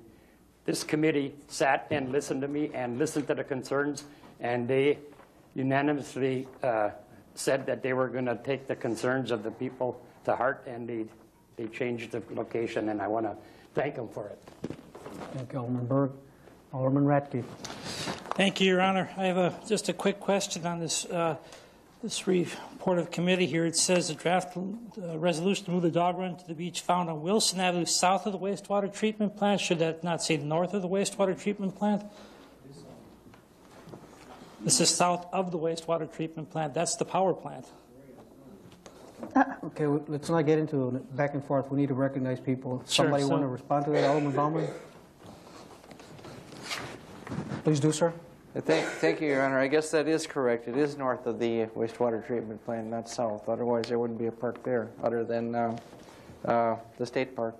Speaker 25: this committee sat and listened to me and listened to the concerns, and they unanimously uh, said that they were going to take the concerns of the people to heart, and they, they changed the location, and I want to thank them for it.
Speaker 1: Thank you, Alderman Berg. Alderman Radke.
Speaker 30: Thank you, Your Honor. I have a, just a quick question on this, uh, this report of committee here. It says a draft uh, resolution to move the dog run to the beach found on Wilson Avenue south of the wastewater treatment plant. Should that not say north of the wastewater treatment plant? This is south of the wastewater treatment plant. That's the power plant.
Speaker 1: Okay, well, let's not get into back and forth. We need to recognize people.
Speaker 30: Sure,
Speaker 1: Somebody
Speaker 30: so-
Speaker 1: want to respond to that, Alderman Bauman? Please do, sir.
Speaker 33: Thank, thank you, Your Honor. I guess that is correct. It is north of the wastewater treatment plant, not south. Otherwise, there wouldn't be a park there, other than uh, uh, the state park.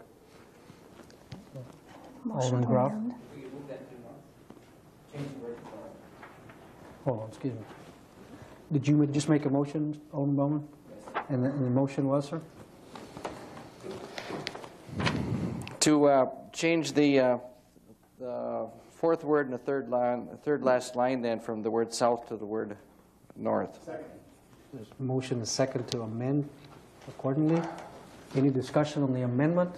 Speaker 1: Alderman Groff? Hold on, excuse me. Did you just make a motion, Alderman Bauman? And the, and the motion was, sir?
Speaker 33: To uh, change the, uh, the fourth word in the third line, the third last line then from the word south to the word north.
Speaker 1: There's a motion and second to amend accordingly. Any discussion on the amendment?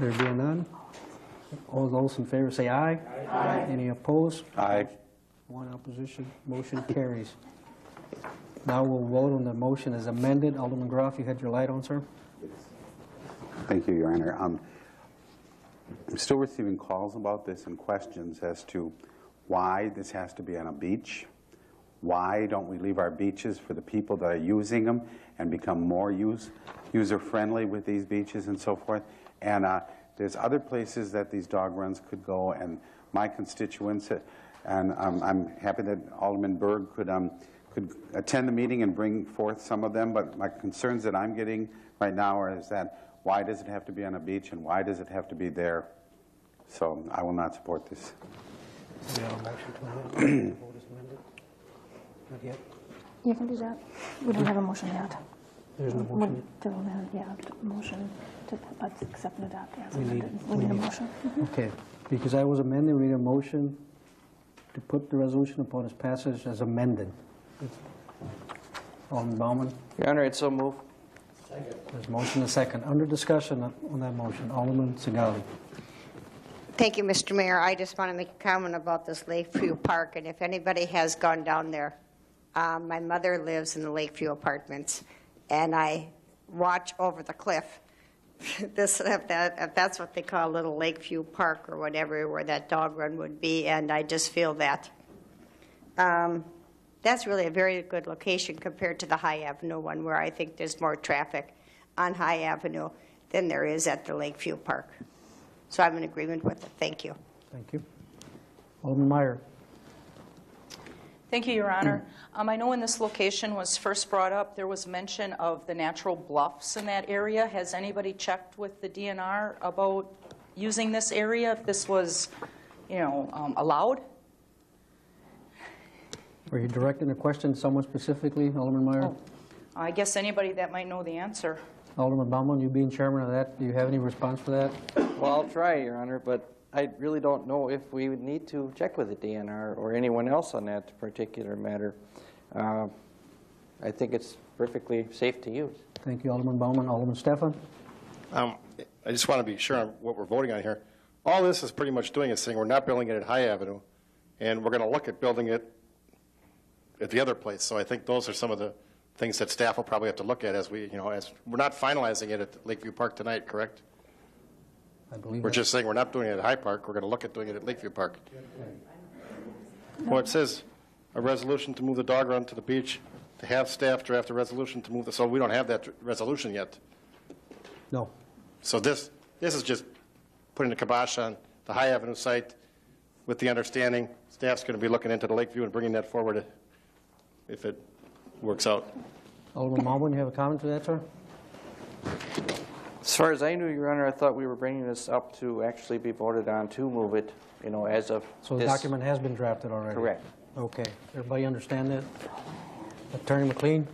Speaker 1: There being none, all those in favor say aye. Aye. Any opposed?
Speaker 4: Aye.
Speaker 1: One opposition, motion carries. Now we'll vote on the motion as amended. Alderman Groff, you had your light on, sir?
Speaker 4: Thank you, Your Honor. Um, I'm still receiving calls about this and questions as to why this has to be on a beach. Why don't we leave our beaches for the people that are using them and become more use, user-friendly with these beaches and so forth? And uh, there's other places that these dog runs could go, and my constituents, and um, I'm happy that Alderman Berg could, um, could attend the meeting and bring forth some of them, but my concerns that I'm getting right now are is that why does it have to be on a beach and why does it have to be there? So I will not support this.
Speaker 1: We motion to amend. The vote is amended. Not yet.
Speaker 2: You can do that. We don't have a motion yet.
Speaker 1: There's no
Speaker 2: We-
Speaker 1: motion.
Speaker 2: To amend, yeah, to- motion to uh, accept and adopt as
Speaker 1: We need-
Speaker 2: amended. We
Speaker 1: we
Speaker 2: need a
Speaker 1: need-
Speaker 2: motion.
Speaker 1: Okay, because I was amending, we need a motion to put the resolution upon its passage as amended. Alderman Bauman,
Speaker 33: Your Honor, I'd so move.
Speaker 1: there's motion and a second. Under discussion on that motion, Alderman Segali.
Speaker 15: Thank you, Mr. Mayor. I just want to make a comment about this Lakeview Park, and if anybody has gone down there, um, my mother lives in the Lakeview Apartments, and I watch over the cliff. [LAUGHS] This, if that, if that's what they call Little Lakeview Park or whatever, where that dog run would be, and I just feel that um, that's really a very good location compared to the High Avenue one, where I think there's more traffic on High Avenue than there is at the Lakeview Park. So I'm in agreement with it. Thank you.
Speaker 1: Thank you. Alderman Meyer.
Speaker 26: Thank you, Your Honor. Um, I know when this location was first brought up, there was mention of the natural bluffs in that area. Has anybody checked with the DNR about using this area, if this was, you know, um, allowed?
Speaker 1: Are you directing a question to someone specifically, Alderman Meyer?
Speaker 26: Oh, I guess anybody that might know the answer.
Speaker 1: Alderman Bauman, you being chairman of that, do you have any response for that?
Speaker 33: Well, I'll try, Your Honor, but I really don't know if we would need to check with the DNR or anyone else on that particular matter. Uh, I think it's perfectly safe to use.
Speaker 1: Thank you, Alderman Bauman. Alderman Stefan?
Speaker 20: Um, I just want to be sure on what we're voting on here. All this is pretty much doing is saying we're not building it at High Avenue, and we're going to look at building it at the other place. So I think those are some of the things that staff will probably have to look at as we, you know, as, we're not finalizing it at Lakeview Park tonight, correct?
Speaker 1: I believe
Speaker 20: We're just saying we're not doing it at High Park, we're going to look at doing it at Lakeview Park. Well, it says a resolution to move the dog run to the beach, to have staff draft a resolution to move the, so we don't have that resolution yet.
Speaker 1: No.
Speaker 20: So this, this is just putting the kibosh on the High Avenue site with the understanding staff's going to be looking into the Lakeview and bringing that forward if it works out.
Speaker 1: Alderman Bauman, you have a comment to that, sir?
Speaker 33: As far as I knew, Your Honor, I thought we were bringing this up to actually be voted on to move it, you know, as of
Speaker 1: So the
Speaker 33: this.
Speaker 1: document has been drafted already?
Speaker 33: Correct.
Speaker 1: Okay. Everybody understand that? Attorney McLean?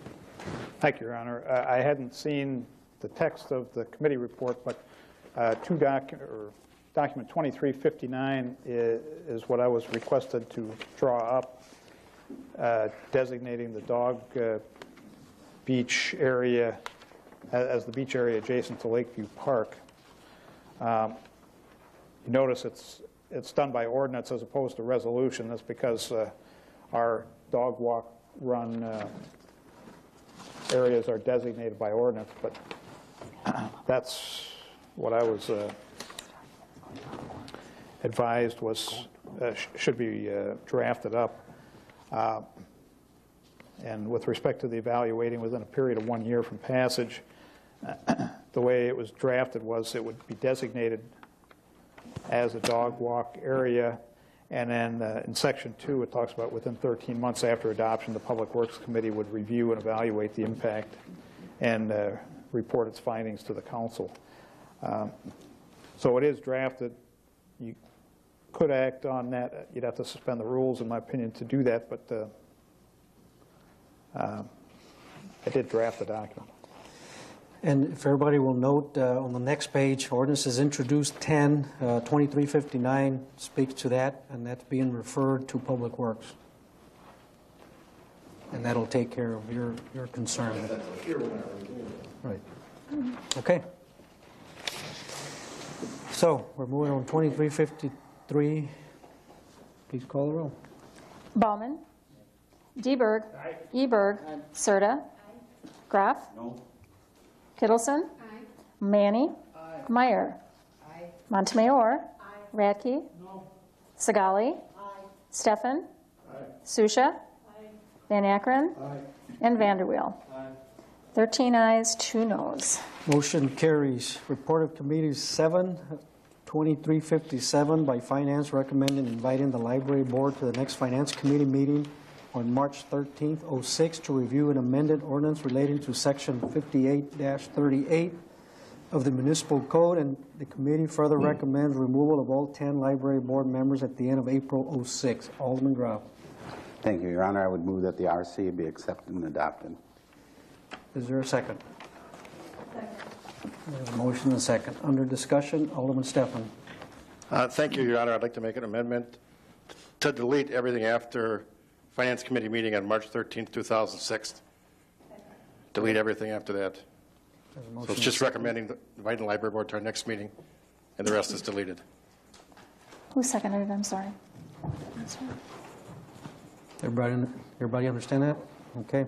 Speaker 5: Thank you, Your Honor. Uh, I hadn't seen the text of the committee report, but uh, two doc, or document 2359 i- is what I was requested to draw up, uh, designating the dog uh, beach area as the beach area adjacent to Lakeview Park. Um, You notice it's, it's done by ordinance as opposed to resolution. That's because uh, our dog walk run uh, areas are designated by ordinance, but [CLEARS THROAT] that's what I was uh, advised was, uh, sh- should be uh, drafted up. Uh, And with respect to the evaluating within a period of one year from passage, [CLEARS THROAT] the way it was drafted was it would be designated as a dog walk area, And then uh, in section two, it talks about within 13 months after adoption, the Public Works Committee would review and evaluate the impact and uh, report its findings to the council. Um, So it is drafted. You could act on that. You'd have to suspend the rules, in my opinion, to do that, but uh, uh, I did draft the document.
Speaker 1: And if everybody will note, uh, on the next page, ordinance is introduced 10, uh, 2359 speaks to that, and that's being referred to Public Works. And that'll take care of your, your concern. Right. Okay. So, we're moving on 2353. Please call the roll.
Speaker 2: Bauman. DeBerg. Eberg. Serta. Groff. Kittleson. Manny. Meyer. Montemayor. Radke. Sagali. Stefan. Susha. Van Akkeren. And Vanderweel. 13 ayes, 2 noes.
Speaker 1: Motion carries. Report of Committees 7, 2357 by Finance recommending inviting the Library Board to the next Finance Committee meeting on March 13th, 06, to review an amended ordinance relating to Section 58-38 of the Municipal Code, and the committee further hmm. recommends removal of all 10 Library Board members at the end of April 06. Alderman Groff.
Speaker 4: Thank you, Your Honor. I would move that the RC be accepted and adopted.
Speaker 1: Is there a second? We have a motion and a second. Under discussion, Alderman Stefan.
Speaker 20: Uh, Thank you, Your Honor. I'd like to make an amendment to delete everything after Finance Committee meeting on March 13th, 2006. Delete everything after that. So it's just recommending the- inviting the library board to our next meeting, and the rest is deleted.
Speaker 2: Who seconded it? I'm sorry.
Speaker 1: Everybody, everybody understand that? Okay.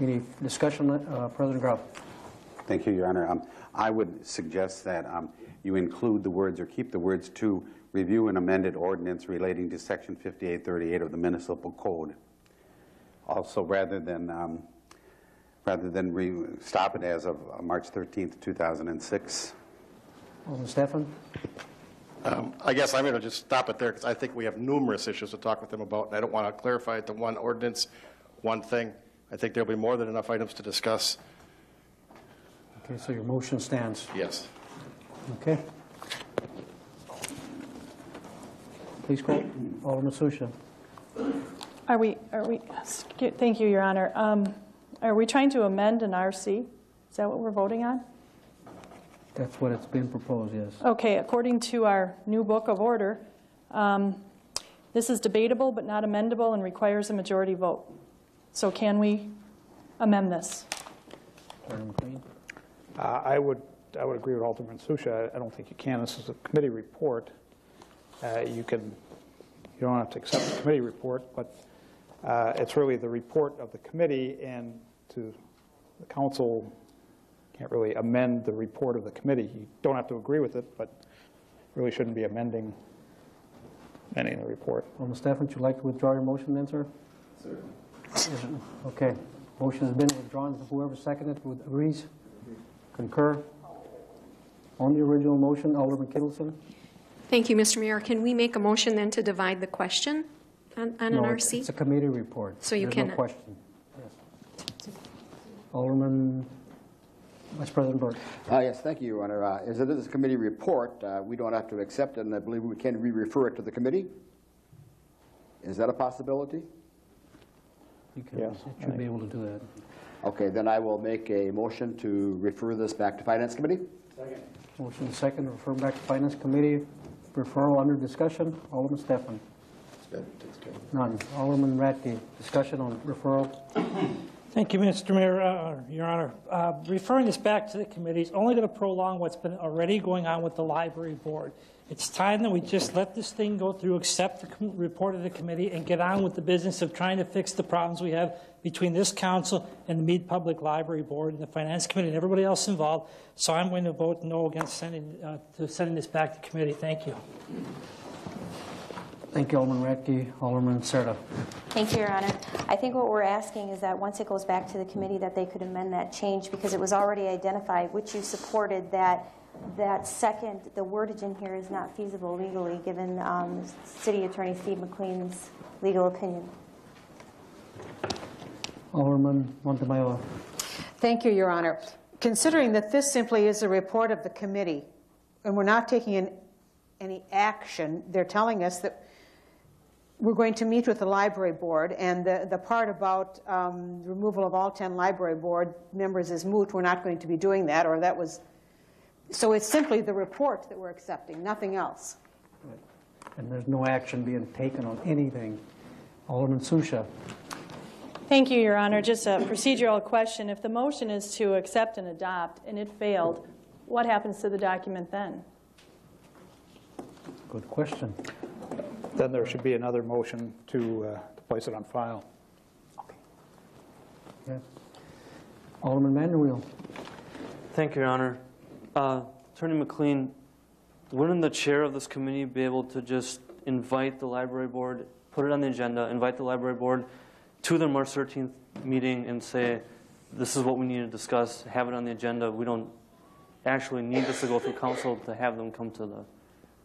Speaker 1: Any discussion, uh, President Groff?
Speaker 4: Thank you, Your Honor. Um, I would suggest that um, you include the words or keep the words to review an amended ordinance relating to Section 5838 of the Municipal Code. Also, rather than um, rather than re- stop it as of uh, March 13th, 2006.
Speaker 1: Alderman Stefan?
Speaker 20: Um, I guess I'm going to just stop it there because I think we have numerous issues to talk with them about, and I don't want to clarify it to one ordinance, one thing. I think there'll be more than enough items to discuss.
Speaker 1: Okay, so your motion stands.
Speaker 20: Yes.
Speaker 1: Okay. Please call Alderman Susha.
Speaker 17: Are we, are we, thank you, Your Honor. Um, Are we trying to amend an RC? Is that what we're voting on?
Speaker 1: That's what it's been proposed, yes.
Speaker 17: Okay, according to our new book of order, um, this is debatable but not amendable and requires a majority vote. So can we amend this?
Speaker 1: Alderman McLean?
Speaker 5: Uh, I would, I would agree with Alderman Susha. I don't think you can. This is a committee report. Uh, You can, you don't have to accept the committee report, but uh, it's really the report of the committee, and to the council can't really amend the report of the committee. You don't have to agree with it, but really shouldn't be amending any of the report.
Speaker 1: Alderman Stefan, would you like to withdraw your motion then, sir? Sir. Okay. Motion has been withdrawn. Whoever seconded it agrees? Concur? On the original motion, Alderman Kittleson?
Speaker 27: Thank you, Mr. Mayor. Can we make a motion then to divide the question on, on an
Speaker 1: No, it's-
Speaker 27: RC?
Speaker 1: It's a committee report.
Speaker 27: So you can-
Speaker 1: no question. Yes. Alderman, Vice President Berg.
Speaker 18: Uh, Yes, thank you, Your Honor. Uh, As it is a committee report, uh, we don't have to accept it, and I believe we can re-refer it to the committee. Is that a possibility?
Speaker 1: You can, you should be able to do that.
Speaker 18: Okay, then I will make a motion to refer this back to Finance Committee.
Speaker 1: Motion second, refer back to Finance Committee. Referral under discussion. Alderman Stefan. None. Alderman Radke, discussion on referral.
Speaker 30: Thank you, Mr. Mayor, uh, Your Honor. Uh, Referring this back to the committee is only going to prolong what's been already going on with the library board. It's time that we just let this thing go through, accept the report of the committee, and get on with the business of trying to fix the problems we have between this council and the Mead Public Library Board and the Finance Committee and everybody else involved. So I'm going to vote no against sending, uh, to sending this back to committee. Thank you.
Speaker 1: Thank you, Alderman Radke. Alderman Serta.
Speaker 12: Thank you, Your Honor. I think what we're asking is that once it goes back to the committee, that they could amend that change because it was already identified, which you supported, that that second, the wordage in here is not feasible legally, given um, City Attorney Steve McLean's legal opinion.
Speaker 1: Alderman Montemayor.
Speaker 14: Thank you, Your Honor. Considering that this simply is a report of the committee, and we're not taking an- any action, they're telling us that we're going to meet with the library board, and the, the part about um, removal of all 10 library board members is moot. We're not going to be doing that, or that was, so it's simply the report that we're accepting, nothing else.
Speaker 1: And there's no action being taken on anything. Alderman Susha.
Speaker 17: Thank you, Your Honor. Just a procedural question. If the motion is to accept and adopt and it failed, what happens to the document then?
Speaker 1: Good question.
Speaker 5: Then there should be another motion to uh, to place it on file.
Speaker 1: Yeah. Alderman Vanderweel.
Speaker 23: Thank you, Your Honor. Uh, Attorney McLean, wouldn't the chair of this committee be able to just invite the library board, put it on the agenda, invite the library board to their March 13th meeting and say, this is what we need to discuss, have it on the agenda. We don't actually need this to go through council to have them come to the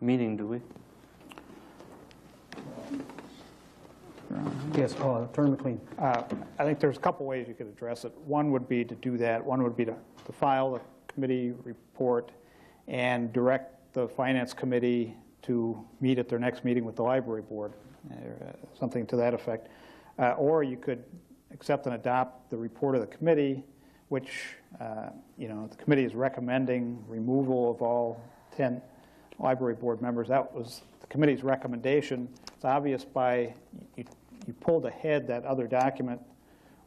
Speaker 23: meeting, do we?
Speaker 1: Yes, uh, Attorney McLean.
Speaker 5: Uh, I think there's a couple ways you could address it. One would be to do that. One would be to to file committee report and direct the finance committee to meet at their next meeting with the library board, or uh, something to that effect. Uh, Or you could accept and adopt the report of the committee, which, uh, you know, the committee is recommending removal of all 10 library board members. That was the committee's recommendation. It's obvious by, you you pulled ahead that other document,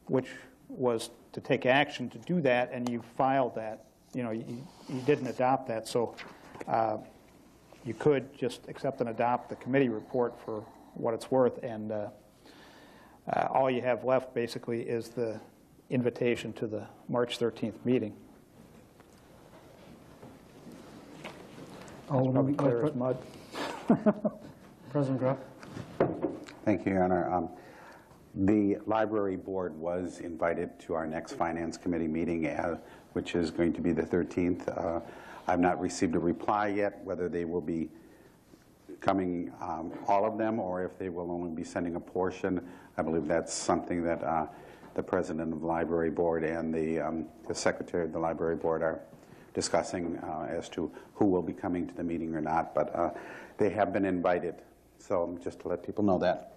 Speaker 5: which was to take action to do that, and you filed that. You know, you you didn't adopt that, so uh, you could just accept and adopt the committee report for what it's worth, and uh, uh, all you have left, basically, is the invitation to the March 13th meeting. That's
Speaker 1: Alderman-
Speaker 5: probably clear as mud. [LAUGHS]
Speaker 1: President Groff.
Speaker 4: Thank you, Your Honor. Um, The library board was invited to our next Finance Committee meeting, uh, which is going to be the 13th. Uh, I've not received a reply yet, whether they will be coming, um, all of them, or if they will only be sending a portion. I believe that's something that uh, the president of the library board and the um, the secretary of the library board are discussing uh, as to who will be coming to the meeting or not, but uh, they have been invited. So just to let people know that.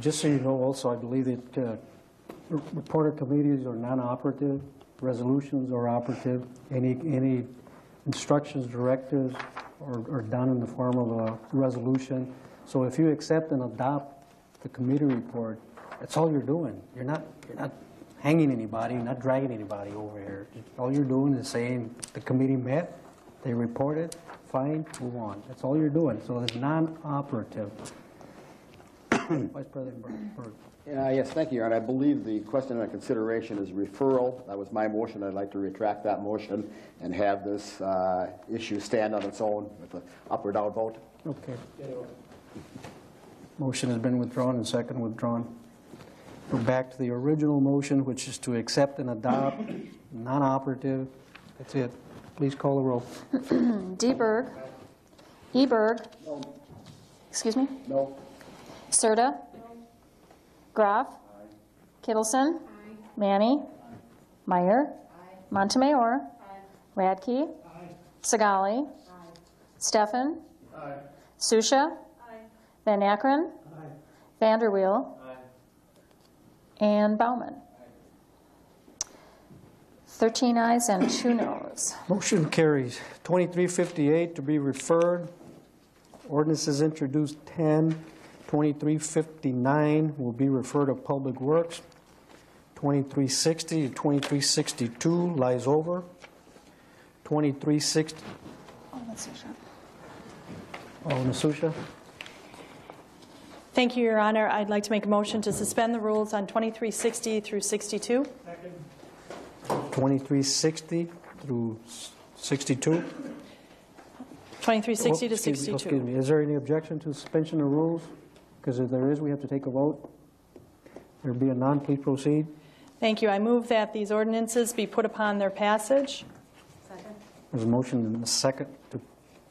Speaker 1: Just so you know also, I believe that uh, reporter committees are non-operative, resolutions are operative, any, any instructions, directives are are done in the form of a resolution. So if you accept and adopt the committee report, that's all you're doing. You're not, you're not hanging anybody, you're not dragging anybody over here. All you're doing is saying, the committee met, they reported, fine, move on. That's all you're doing. So it's non-operative. [COUGHS] Vice President Berg.
Speaker 18: Uh, Yes, thank you, Your Honor. I believe the question under consideration is referral. That was my motion. I'd like to retract that motion and have this uh, issue stand on its own with an up or down vote.
Speaker 1: Okay. Motion has been withdrawn and second withdrawn. We're back to the original motion, which is to accept and adopt, non-operative. That's it. Please call the roll. [CLEARS THROAT]
Speaker 2: Deberg. Eberg. Excuse me?
Speaker 18: No.
Speaker 2: Serta. Groff. Kittleson. Manny. Meyer. Montemayor. Radke. Sagali. Stefan. Susha. Van Akkeren. Vanderweel. And Bauman. 13 ayes and two noes.
Speaker 1: Motion carries. 2358 to be referred. Ordinances introduced 10. 2359 will be referred to Public Works. 2360 to 2362 lies over. 2360,
Speaker 2: Alderman Susha.
Speaker 1: Alderman Susha.
Speaker 17: Thank you, Your Honor. I'd like to make a motion to suspend the rules on 2360 through 62.
Speaker 1: 2360 through 62.
Speaker 17: 2360 to
Speaker 1: Oh, excuse me,
Speaker 17: 62.
Speaker 1: Excuse me, is there any objection to suspension of rules? Because if there is, we have to take a vote. There be a none, please proceed.
Speaker 17: Thank you. I move that these ordinances be put upon their passage.
Speaker 1: There's a motion and a second to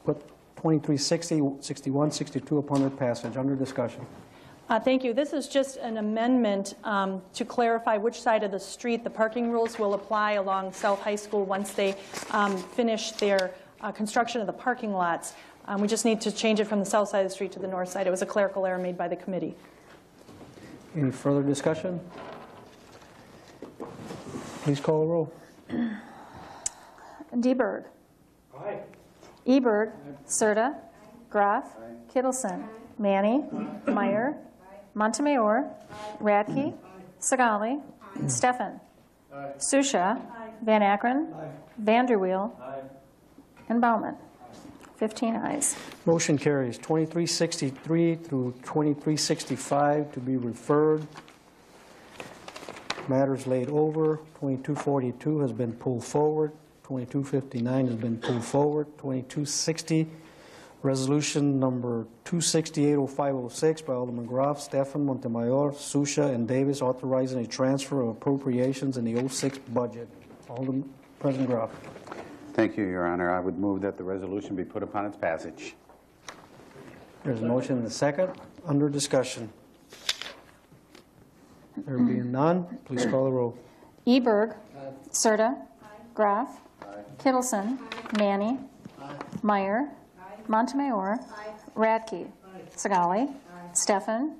Speaker 1: put 2360, 61, 62 upon their passage. Under discussion.
Speaker 17: Uh, Thank you. This is just an amendment um, to clarify which side of the street the parking rules will apply along South High School once they um, finish their uh, construction of the parking lots. Um, We just need to change it from the south side of the street to the north side. It was a clerical error made by the committee.
Speaker 1: Any further discussion? Please call the roll.
Speaker 2: DeBerg.
Speaker 25: Aye.
Speaker 2: Eberg. Serta. Groff. Kittleson. Manny. Meyer. Montemayor. Radke. Sagali. Stefan. Susha. Van Akkeren. Vanderweel. And Bauman. 15 ayes.
Speaker 1: Motion carries 2363 through 2365 to be referred. Matters laid over. 2242 has been pulled forward. 2259 has been pulled forward. 2260, resolution number 2680506 by Alderman Groff, Stefan, Montemayor, Susha, and Davis authorizing a transfer of appropriations in the 06 budget. Alderman President Groff.
Speaker 4: Thank you, Your Honor. I would move that the resolution be put upon its passage.
Speaker 1: There's a motion and a second. Under discussion. There being none, please call the roll.
Speaker 2: Eberg. Serta. Groff. Kittleson. Manny. Meyer. Montemayor. Radke. Sagali. Stefan.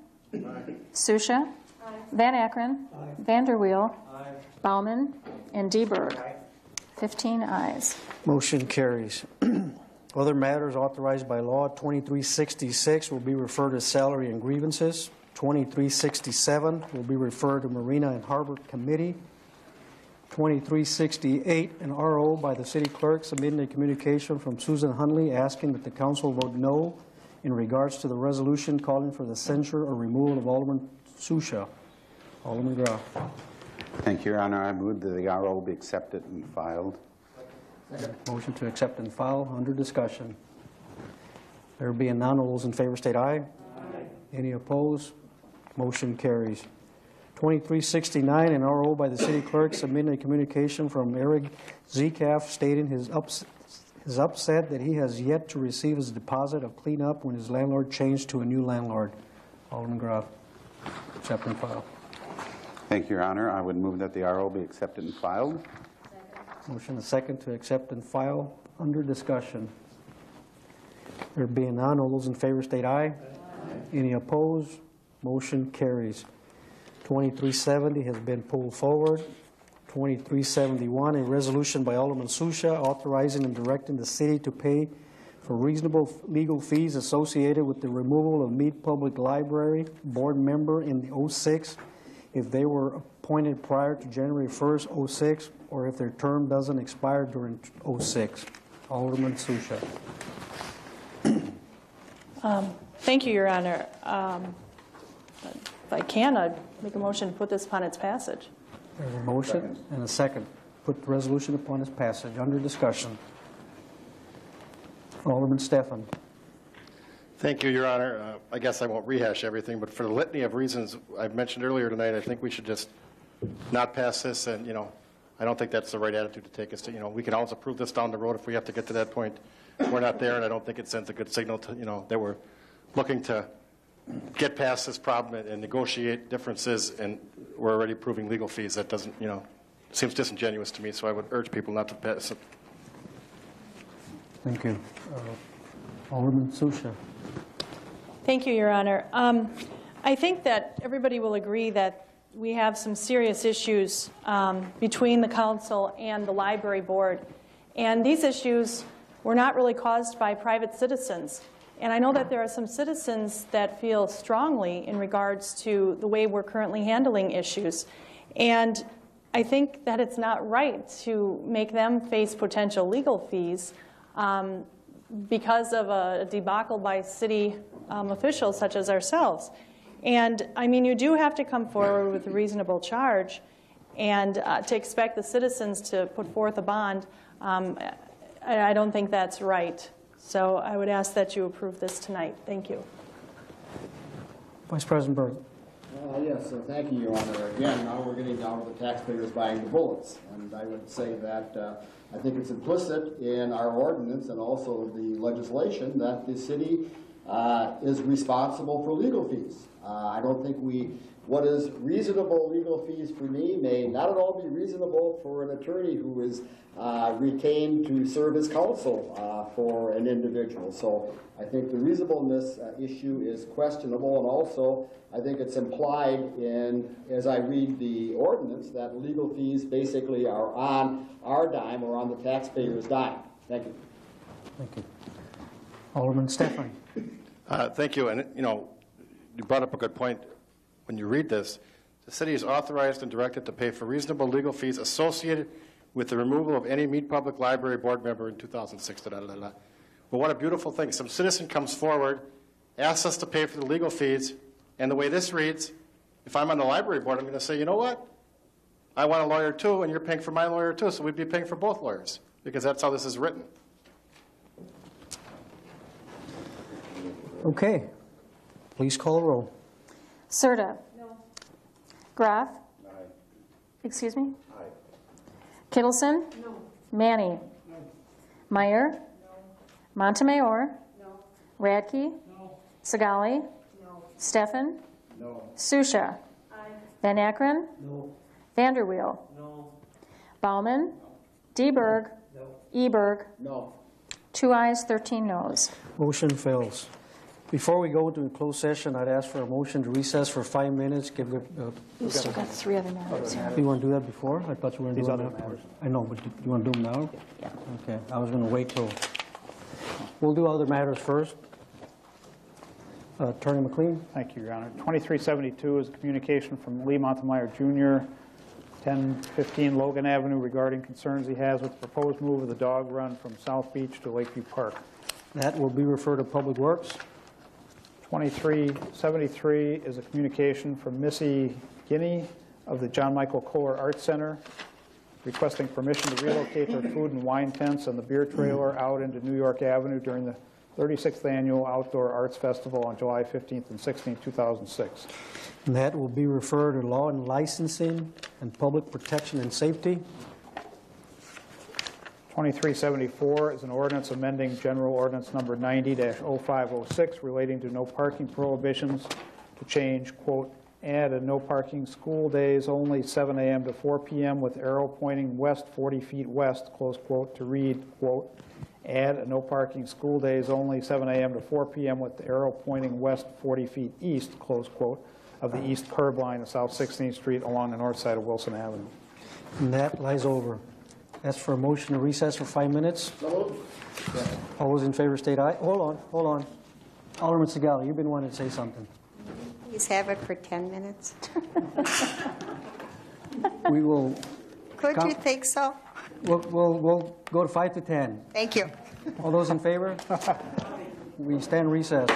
Speaker 2: Susha. Van Akkeren. Vanderweel. Bauman. And DeBerg. 15 ayes.
Speaker 1: Motion carries. [CLEARS THROAT] Other matters authorized by law, 2366 will be referred to salary and grievances. 2367 will be referred to Marina and Harbor Committee. 2368, an RO by the city clerk submitting a communication from Susan Hunley asking that the council vote no in regards to the resolution calling for the censure or removal of Alderman Susha. Alderman Groff.
Speaker 4: Thank you, Your Honor. I move that the RO be accepted and filed.
Speaker 1: Motion to accept and file, under discussion. There being none, all those in favor state aye. Any opposed? Motion carries. 2369, an RO by the city clerk submitting a communication from Eric Zekaff stating his ups- his upset that he has yet to receive his deposit of cleanup when his landlord changed to a new landlord. Alderman Groff, accept and file.
Speaker 4: Thank you, Your Honor. I would move that the RO be accepted and filed.
Speaker 1: Motion a second to accept and file, under discussion. There being none, all those in favor state aye. Any opposed? Motion carries. 2370 has been pulled forward. 2371, a resolution by Alderman Susha authorizing and directing the city to pay for reasonable legal fees associated with the removal of Mead Public Library board member in the 06 if they were appointed prior to January 1st, 06, or if their term doesn't expire during 06. Alderman Susha.
Speaker 17: Um, Thank you, Your Honor. Um, If I can, I'd make a motion to put this upon its passage.
Speaker 1: There's a motion and a second. Put the resolution upon its passage, under discussion. Alderman Stefan.
Speaker 20: Thank you, Your Honor. Uh, I guess I won't rehash everything, but for the litany of reasons I've mentioned earlier tonight, I think we should just not pass this, and, you know, I don't think that's the right attitude to take us to, you know, we can always approve this down the road if we have to get to that point. We're not there, and I don't think it sends a good signal to, you know, that we're looking to get past this problem and- and negotiate differences, and we're already approving legal fees. That doesn't, you know, seems disingenuous to me, so I would urge people not to pass it.
Speaker 1: Thank you. Uh, Alderman Susha.
Speaker 17: Thank you, Your Honor. Um, I think that everybody will agree that we have some serious issues um, between the council and the library board. And these issues were not really caused by private citizens. And I know that there are some citizens that feel strongly in regards to the way we're currently handling issues. And I think that it's not right to make them face potential legal fees um, because of a debacle by city um, officials such as ourselves. And I mean, you do have to come forward with a reasonable charge, and uh, to expect the citizens to put forth a bond, um, I, I don't think that's right. So I would ask that you approve this tonight. Thank you.
Speaker 1: Vice President Byrd.
Speaker 18: Uh, Yes, so thank you, Your Honor. Again, now we're getting down to the taxpayers buying the bullets. And I would say that uh, I think it's implicit in our ordinance and also the legislation that the city uh, is responsible for legal fees. Uh, I don't think we, what is reasonable legal fees for me may not at all be reasonable for an attorney who is uh, retained to serve as counsel uh, for an individual. So I think the reasonableness uh, issue is questionable, and also I think it's implied in, as I read the ordinance, that legal fees basically are on our dime or on the taxpayer's dime. Thank you.
Speaker 1: Thank you. Alderman Stefan.
Speaker 20: Uh, Thank you, and, you know, you brought up a good point. When you read this, the city is authorized and directed to pay for reasonable legal fees associated with the removal of any Mead Public Library board member in 2006, da, da, da, da. Well, what a beautiful thing. Some citizen comes forward, asks us to pay for the legal fees, and the way this reads, if I'm on the library board, I'm going to say, you know what? I want a lawyer too, and you're paying for my lawyer too, so we'd be paying for both lawyers, because that's how this is written.
Speaker 1: Okay. Please call roll.
Speaker 2: Serta. No. Groff. Excuse me? Aye. Kittleson. No. Manny. No. Meyer. No. Montemayor. No. Radke. No. Sagali. No. Stefan. No. Susha. Aye. Van Akkeren. Vanderweel. No. Bauman. No. Deberg. No. Eberg.
Speaker 18: No.
Speaker 2: Two ayes, 13 noes.
Speaker 1: Motion fails. Before we go into closed session, I'd ask for a motion to recess for five minutes, give the... uh,
Speaker 2: We've still got three other matters here.
Speaker 1: You want to do that before? I thought you were going to
Speaker 5: These
Speaker 1: do it
Speaker 5: other
Speaker 1: afterwards. I know, but do you want to do them now? Yeah. Okay, I was going to wait till... We'll do other matters first. Uh, Attorney McLean?
Speaker 5: Thank you, Your Honor. 2372 is a communication from Lee Montemayor Jr., 1015 Logan Avenue regarding concerns he has with the proposed move of the dog run from South Beach to Lakeview Park.
Speaker 1: That will be referred to Public Works.
Speaker 5: 2373 is a communication from Missy Guinea of the John Michael Kohler Arts Center requesting permission to relocate their food and wine tents and the beer trailer out into New York Avenue during the 36th Annual Outdoor Arts Festival on July 15th and 16th, 2006.
Speaker 1: And that will be referred to Law and Licensing and Public Protection and Safety.
Speaker 5: 2374 is an ordinance amending General Ordinance Number 90-0506 relating to no parking prohibitions to change, quote, add a no parking school days only 7 a.m. to 4 p.m. with arrow pointing west 40 feet west, close quote, to read, quote, add a no parking school days only 7 a.m. to 4 p.m. with the arrow pointing west 40 feet east, close quote, of the east curb line of South 16th Street along the north side of Wilson Avenue.
Speaker 1: And that lies over. Ask for a motion to recess for five minutes. All those in favor state aye. Hold on, hold on. Alderman Segali, you've been wanting to say something.
Speaker 15: Please have it for 10 minutes. [LAUGHS]
Speaker 1: We will,
Speaker 15: Could you
Speaker 1: Count-
Speaker 15: think so?
Speaker 1: we'll, we'll, we'll go to five to 10.
Speaker 15: Thank you.
Speaker 1: All those in favor? [LAUGHS] We stand recessed.